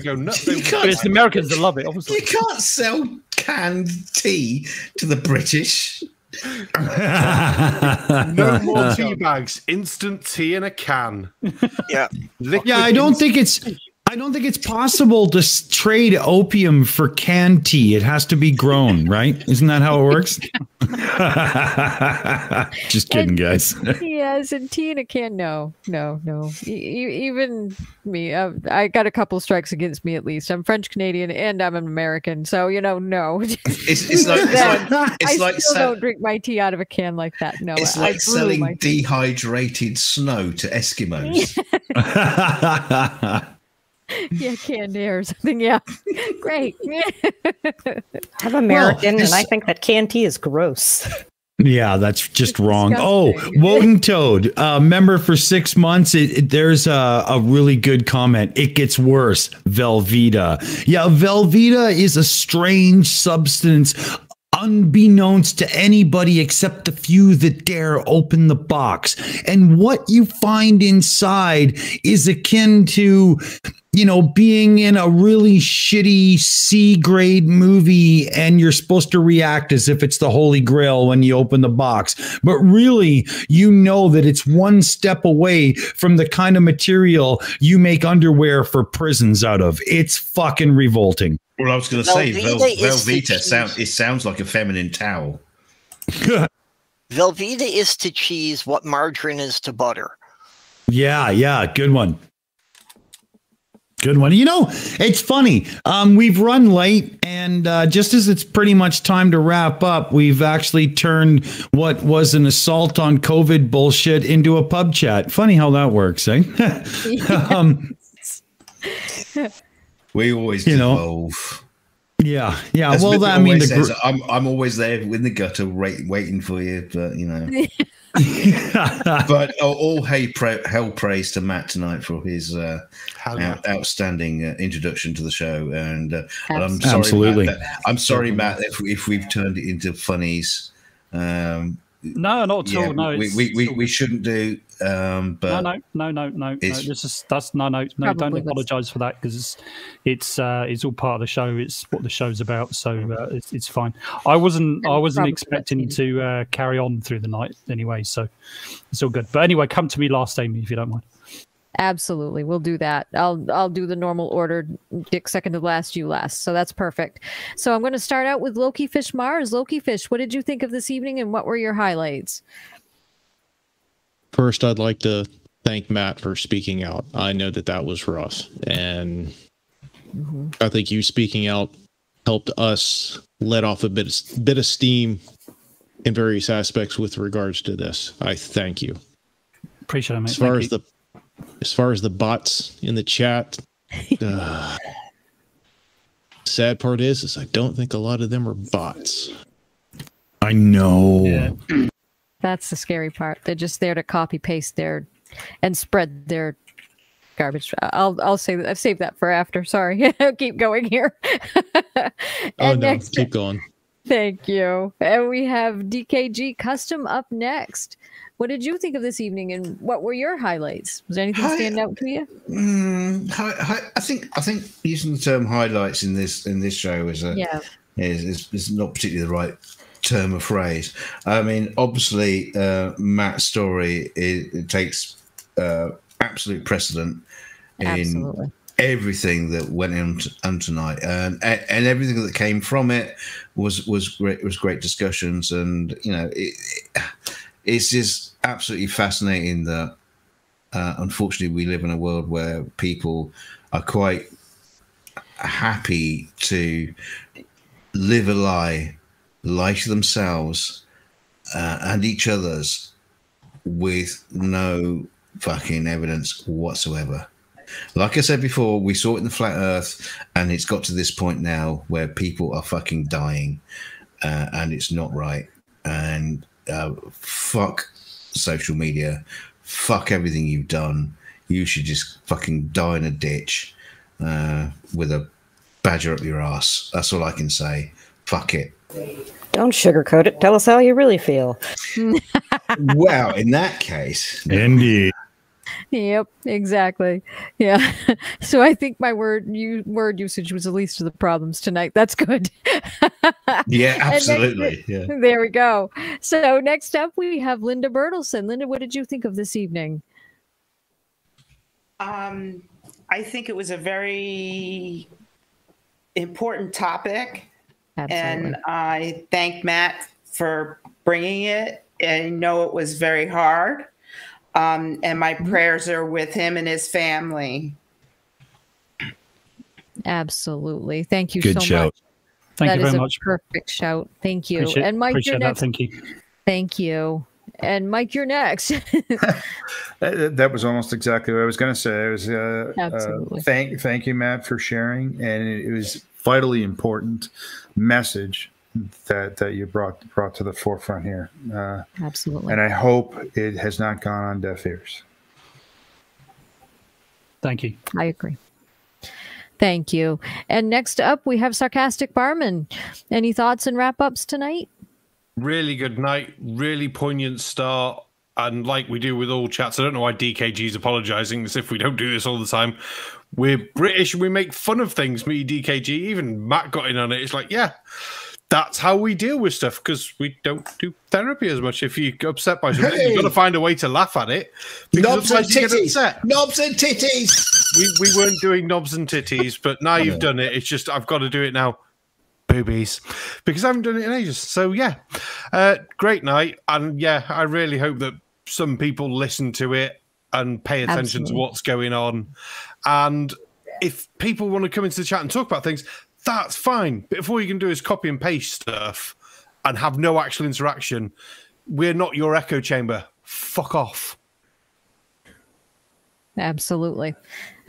Go nuts. But it's the Americans that love it. Obviously. you can't sell canned tea to the British. No more tea bags. Instant tea in a can. Yeah. Liquid yeah, I don't think it's I don't think it's possible to s- trade opium for canned tea. It has to be grown, right? Isn't that how it works? Just kidding, guys. yes, and tea in a can. No, no, no. E- e- even me, uh, I got a couple strikes against me at least. I'm French Canadian and I'm an American, so you know, no. It's, it's like it's like, it's I like still sell- don't drink my tea out of a can like that. No, it's I like brew selling dehydrated snow to Eskimos. Yeah, candy or something. Yeah, great. I'm American, this- and I think that canned tea is gross. Yeah, that's just It's wrong. Oh. Woden Toad, uh, member for six months. It, it- there's a, a really good comment. It gets worse. Velveeta. Yeah, Velveeta is a strange substance. Unbeknownst to anybody except the few that dare open the box. And what you find inside is akin to you know, being in a really shitty C grade movie and you're supposed to react as if it's the Holy Grail when you open the box. But really, you know that it's one step away from the kind of material you make underwear for prisons out of. It's fucking revolting. Well, I was going to say Vel- Velveeta is Velveeta cheese. sounds it sounds like a feminine towel. Velveeta is to cheese what margarine is to butter. Yeah, yeah, good one. Good one. You know, it's funny. Um, we've run late, and uh, just as it's pretty much time to wrap up, we've actually turned what was an assault on COVID bullshit into a pub chat. Funny how that works, eh? um, we always You know, evolve. yeah, yeah. As well, that, I mean, the always says, gr- I'm I'm always there in the gutter, wait, waiting for you. But you know, but oh, all hell, pra- hell praise to Matt tonight for his uh, out- outstanding uh, introduction to the show, and, uh, I'm sorry, Absolutely. Matt, that- I'm sorry, Matt, if, if we've turned it into funnies. Um, No, not at yeah, all. No, we, we, we, we shouldn't do. Um, but no, no, no, no, no, no. it's- This is that's no, no, no. Don't apologise for that because it's it's uh, it's all part of the show. It's what the show's about, so uh, it's it's fine. I wasn't I wasn't Probably expecting to uh, carry on through the night anyway, so it's all good. But anyway, come to me last, Aimee, if you don't mind. Absolutely, we'll do that. I'll I'll do the normal order. Dick second to last, you last. So that's perfect. So I'm going to start out with Lokifish Marz. Loki Fish, what did you think of this evening, and what were your highlights? First, I'd like to thank Matt for speaking out. I know that that was rough, and mm-hmm. I think you speaking out helped us let off a bit of, bit of steam in various aspects with regards to this. I thank you. Appreciate it, mate. As far Thank as you. the as far as the bots in the chat, uh, sad part is is I don't think a lot of them are bots. I know. That's the scary part. They're just there to copy paste their and spread their garbage. I'll I'll say that I've saved that for after. Sorry. Keep going here. Oh no, next keep going. Thank you. And we have DKG Custom up next. What did you think of this evening and what were your highlights? Was there anything Hi- stand out to you? Mm, hi, hi, I think I think using the term highlights in this in this show is a Yeah. is, is, is not particularly the right term of phrase. I mean, obviously, uh, Matt's story it, it takes uh, absolute precedent in Absolutely. everything that went on, t- on tonight, and, and and everything that came from it was was great was great discussions, and you know, it, it- it's just absolutely fascinating that uh, unfortunately we live in a world where people are quite happy to live a lie, lie to themselves uh, and each other's with no fucking evidence whatsoever. Like I said before, we saw it in the flat Earth, and it's got to this point now where people are fucking dying, uh, and it's not right. And uh, fuck social media, fuck everything you've done. You should just fucking die in a ditch uh, with a badger up your ass. That's all I can say. Fuck it. Don't sugarcoat it. Tell us how you really feel. well, in that case, indeed. Yep, exactly. Yeah. So I think my word you word usage was the least of the problems tonight. That's good. Yeah, And next- absolutely. Yeah. There we go. So next up we have Linda Bertelson. Linda, what did you think of this evening? Um, I think it was a very important topic, Absolutely. and I thank Matt for bringing it. I know it was very hard, um, and my Mm-hmm. prayers are with him and his family. Absolutely. Thank you Good so shout. much. Thank That you is very a much. Perfect shout. Thank you. Appreciate, and Mike, you're that. next. Thank you. Thank you. And Mike, you're next. That, that was almost exactly what I was going to say. It was uh, Absolutely. Uh, thank thank you, Matt, for sharing, and it, it was vitally important message that that you brought brought to the forefront here. Uh, Absolutely. and I hope it has not gone on deaf ears. Thank you. I agree. Thank you. And next up, we have Sarcastic Barman. Any thoughts and wrap ups tonight? Really good night. Really poignant start. And like we do with all chats, I don't know why DKG is apologizing as if we don't do this all the time. We're British and we make fun of things, me, DKG. Even Matt got in on it. It's like, yeah, that's how we deal with stuff because we don't do therapy as much. If you get upset by something, you've got to find a way to laugh at it. because Knobs and otherwise you get titties. upset. Knobs and titties. We, we weren't doing knobs and titties, but now you've done it. It's just I've got to do it now. Boobies, because I haven't done it in ages. So yeah, uh, great night, and yeah, I really hope that some people listen to it and pay attention Absolutely. to what's going on. And if people want to come into the chat and talk about things, that's fine. But if all you can do is copy and paste stuff and have no actual interaction, we're not your echo chamber. Fuck off. Absolutely.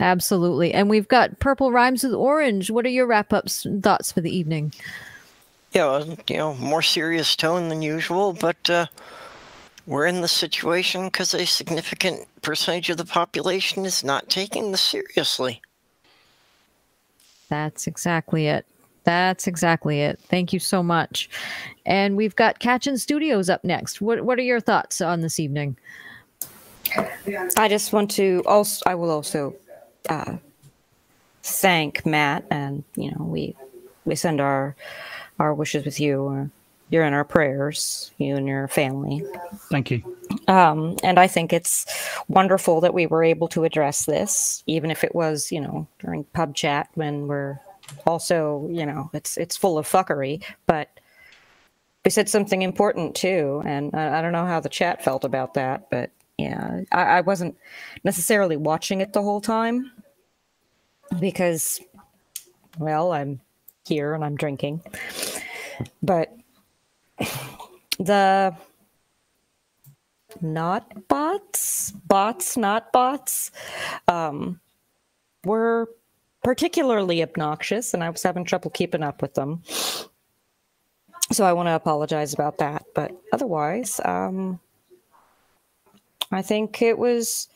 Absolutely. And we've got purple rhymes with orange. What are your wrap ups thoughts for the evening? Yeah, well, you know, more serious tone than usual, but uh, we're in the situation because a significant percentage of the population is not taking this seriously. That's exactly it. That's exactly it. Thank you so much. And we've got Catchin Studios up next. What what are your thoughts on this evening? I just want to also I will also uh, thank Matt and you know we we send our our wishes with you. You're in our prayers, you and your family. Thank you. Um, and I think it's wonderful that we were able to address this, even if it was, you know, during pub chat when we're also, you know, it's it's full of fuckery. But we said something important too, and I, I don't know how the chat felt about that, but yeah, I, I wasn't necessarily watching it the whole time because, well, I'm here and I'm drinking, but the not bots, bots, not bots, um, were particularly obnoxious, and I was having trouble keeping up with them. So I want to apologize about that. But otherwise, um, I think it was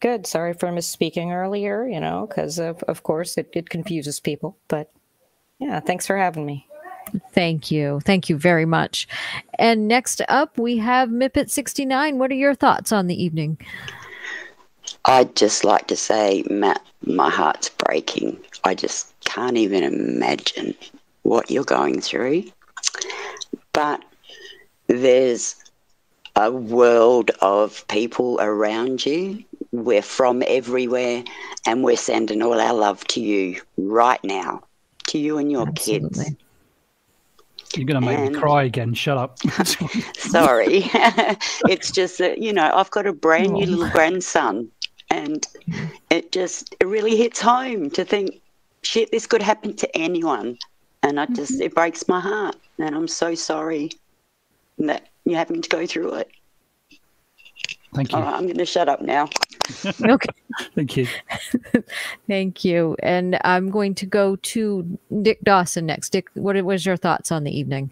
good. Sorry for misspeaking earlier, you know, because of, of course it, it confuses people. But yeah, thanks for having me. Thank you. Thank you very much. And next up, we have Mipet69. What are your thoughts on the evening? I'd just like to say, Matt, my heart's breaking. I just can't even imagine what you're going through. But there's a world of people around you. We're from everywhere, and we're sending all our love to you right now, to you and your Absolutely. kids. You're going to make And- me cry again. Shut up. Sorry. it's just that, you know, I've got a brand new little grandson and it just it really hits home to think, shit, this could happen to anyone. And I just mm-hmm. it breaks my heart. And I'm so sorry that you're having to go through it. Thank you. Right, I'm gonna shut up now. Okay. Thank you. Thank you. And I'm going to go to Dick Dawson next. Dick, what was your thoughts on the evening?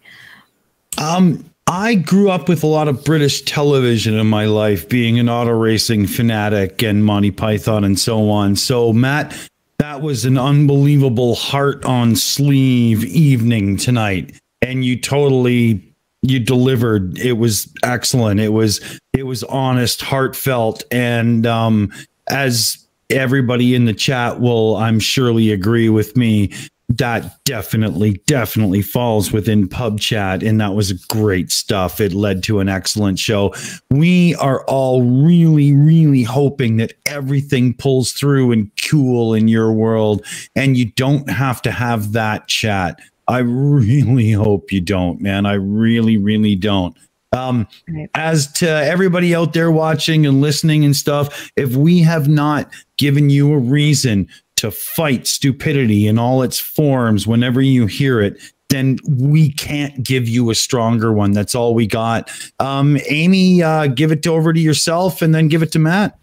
Um, I grew up with a lot of British television in my life, being an auto racing fanatic and Monty Python and so on. So, Matt, that was an unbelievable heart on sleeve evening tonight. And you totally you delivered. It was excellent. It was it was honest, heartfelt, and um as everybody in the chat will I'm surely agree with me that definitely definitely falls within pub chat and that was great stuff. It led to an excellent show. We are all really really hoping that everything pulls through and cool in your world and you don't have to have that chat. I really hope you don't man. I really really don't um, as to everybody out there watching and listening and stuff, if we have not given you a reason to fight stupidity in all its forms whenever you hear it, then we can't give you a stronger one. That's all we got. Um, Aimee, uh, give it over to yourself and then give it to Matt.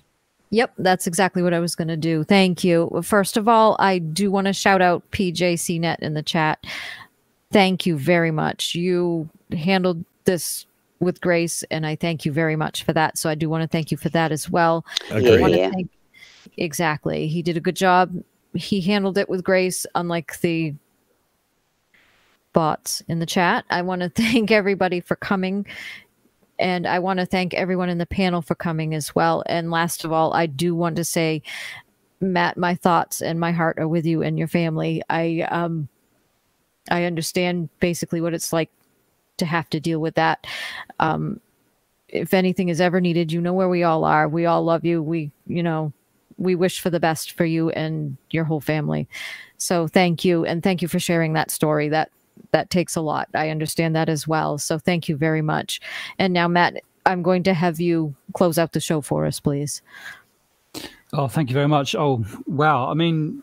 Yep, that's exactly what I was going to do. Thank you. First of all, I do want to shout out PJCnet in the chat. Thank you very much. You handled this with grace, and I thank you very much for that. So I do want to thank you for that as well. I Agreed. want to Yeah. thank- exactly. He did a good job. He handled it with grace, unlike the bots in the chat. I want to thank everybody for coming. And I want to thank everyone in the panel for coming as well. And last of all, I do want to say, Matt, my thoughts and my heart are with you and your family. I um I understand basically what it's like to have to deal with that. Um if anything is ever needed, you know where we all are. We all love you. We, you know, we wish for the best for you and your whole family. So thank you and thank you for sharing that story. That that takes a lot. I understand that as well. So thank you very much. And now Matt, I'm going to have you close out the show for us, please. Oh, thank you very much. Oh, wow. I mean,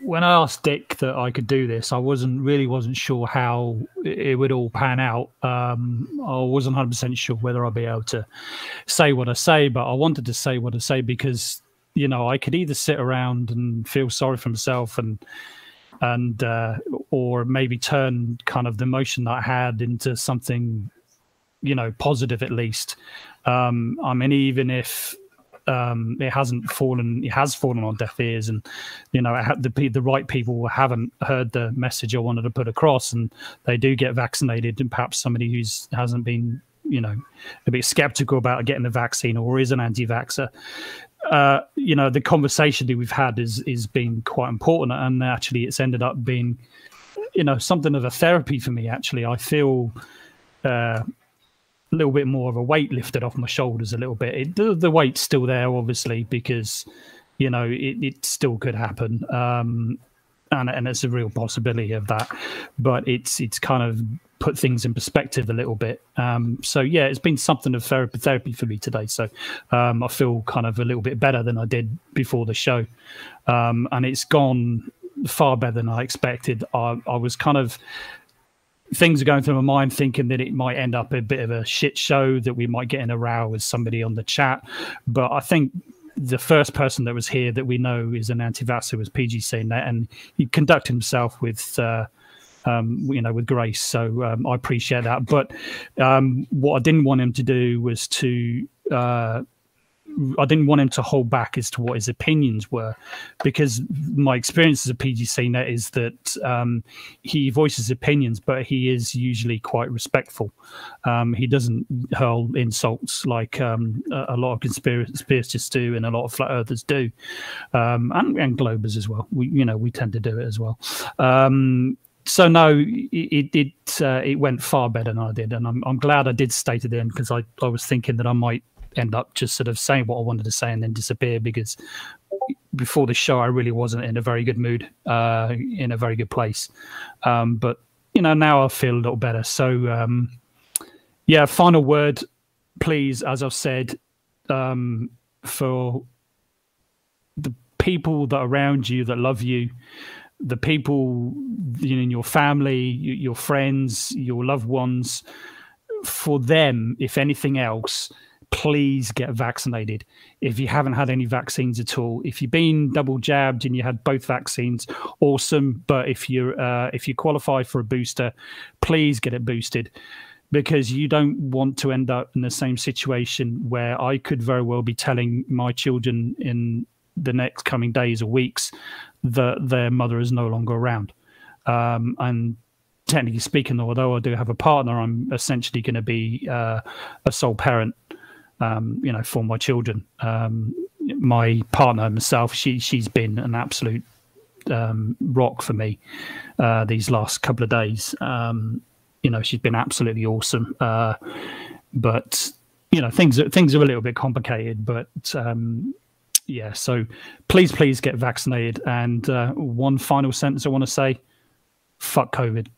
when I asked Dick that I could do this, I wasn't really wasn't sure how it would all pan out. Um, I wasn't hundred percent sure whether I'd be able to say what I say, but I wanted to say what I say because you know I could either sit around and feel sorry for myself and and uh, or maybe turn kind of the emotion that I had into something you know positive at least. Um, I mean, even if um, it hasn't fallen, it has fallen on deaf ears, and you know the the right people haven't heard the message I wanted to put across, and they do get vaccinated, and perhaps somebody who's hasn't been you know a bit skeptical about getting the vaccine or is an anti-vaxxer uh, you know the conversation that we've had is is been quite important. And actually it's ended up being you know something of a therapy for me actually. I feel uh, a little bit more of a weight lifted off my shoulders a little bit. It, the, the weight's still there, obviously, because you know it, it still could happen, um, and and it's a real possibility of that. But it's it's kind of put things in perspective a little bit. Um, so yeah, it's been something of therapy therapy for me today. So um, I feel kind of a little bit better than I did before the show, um, and it's gone far better than I expected. I, I was kind of things are going through my mind thinking that it might end up a bit of a shit show that we might get in a row with somebody on the chat but i think the first person that was here that we know is an anti-vaxxer was pg that and he conducted himself with uh, um, you know, with grace. So um, I appreciate that. But um, what I didn't want him to do was to uh, I didn't want him to hold back as to what his opinions were, because my experience as a PGC net is that um, he voices opinions, but he is usually quite respectful. Um, he doesn't hurl insults like um, a, a, lot of conspiracists do, and a lot of flat earthers do, um, and, and globers as well. We, you know, we tend to do it as well um, so no, it it uh, it went far better than I did, and I'm I'm glad I did stay to the end because I I was thinking that I might end up just sort of saying what I wanted to say and then disappear because before the show I really wasn't in a very good mood, uh, in a very good place. Um, but you know now I feel a little better. So um, yeah, final word, please. As I've said, um, for the people that around you that love you, the people in your family, your friends, your loved ones, for them, if anything else please get vaccinated. If you haven't had any vaccines at all, if you've been double jabbed and you had both vaccines, awesome. But if you're uh, if you qualify for a booster, please get it boosted because you don't want to end up in the same situation where I could very well be telling my children in the next coming days or weeks that their mother is no longer around. Um, and technically speaking, although I do have a partner, I'm essentially going to be uh, a sole parent um, you know, for my children. Um, my partner myself, she she's been an absolute um, rock for me uh, these last couple of days. Um, you know, she's been absolutely awesome. Uh, but you know, things are things are a little bit complicated. But um, yeah, so please, please get vaccinated. And uh, one final sentence I want to say: fuck COVID.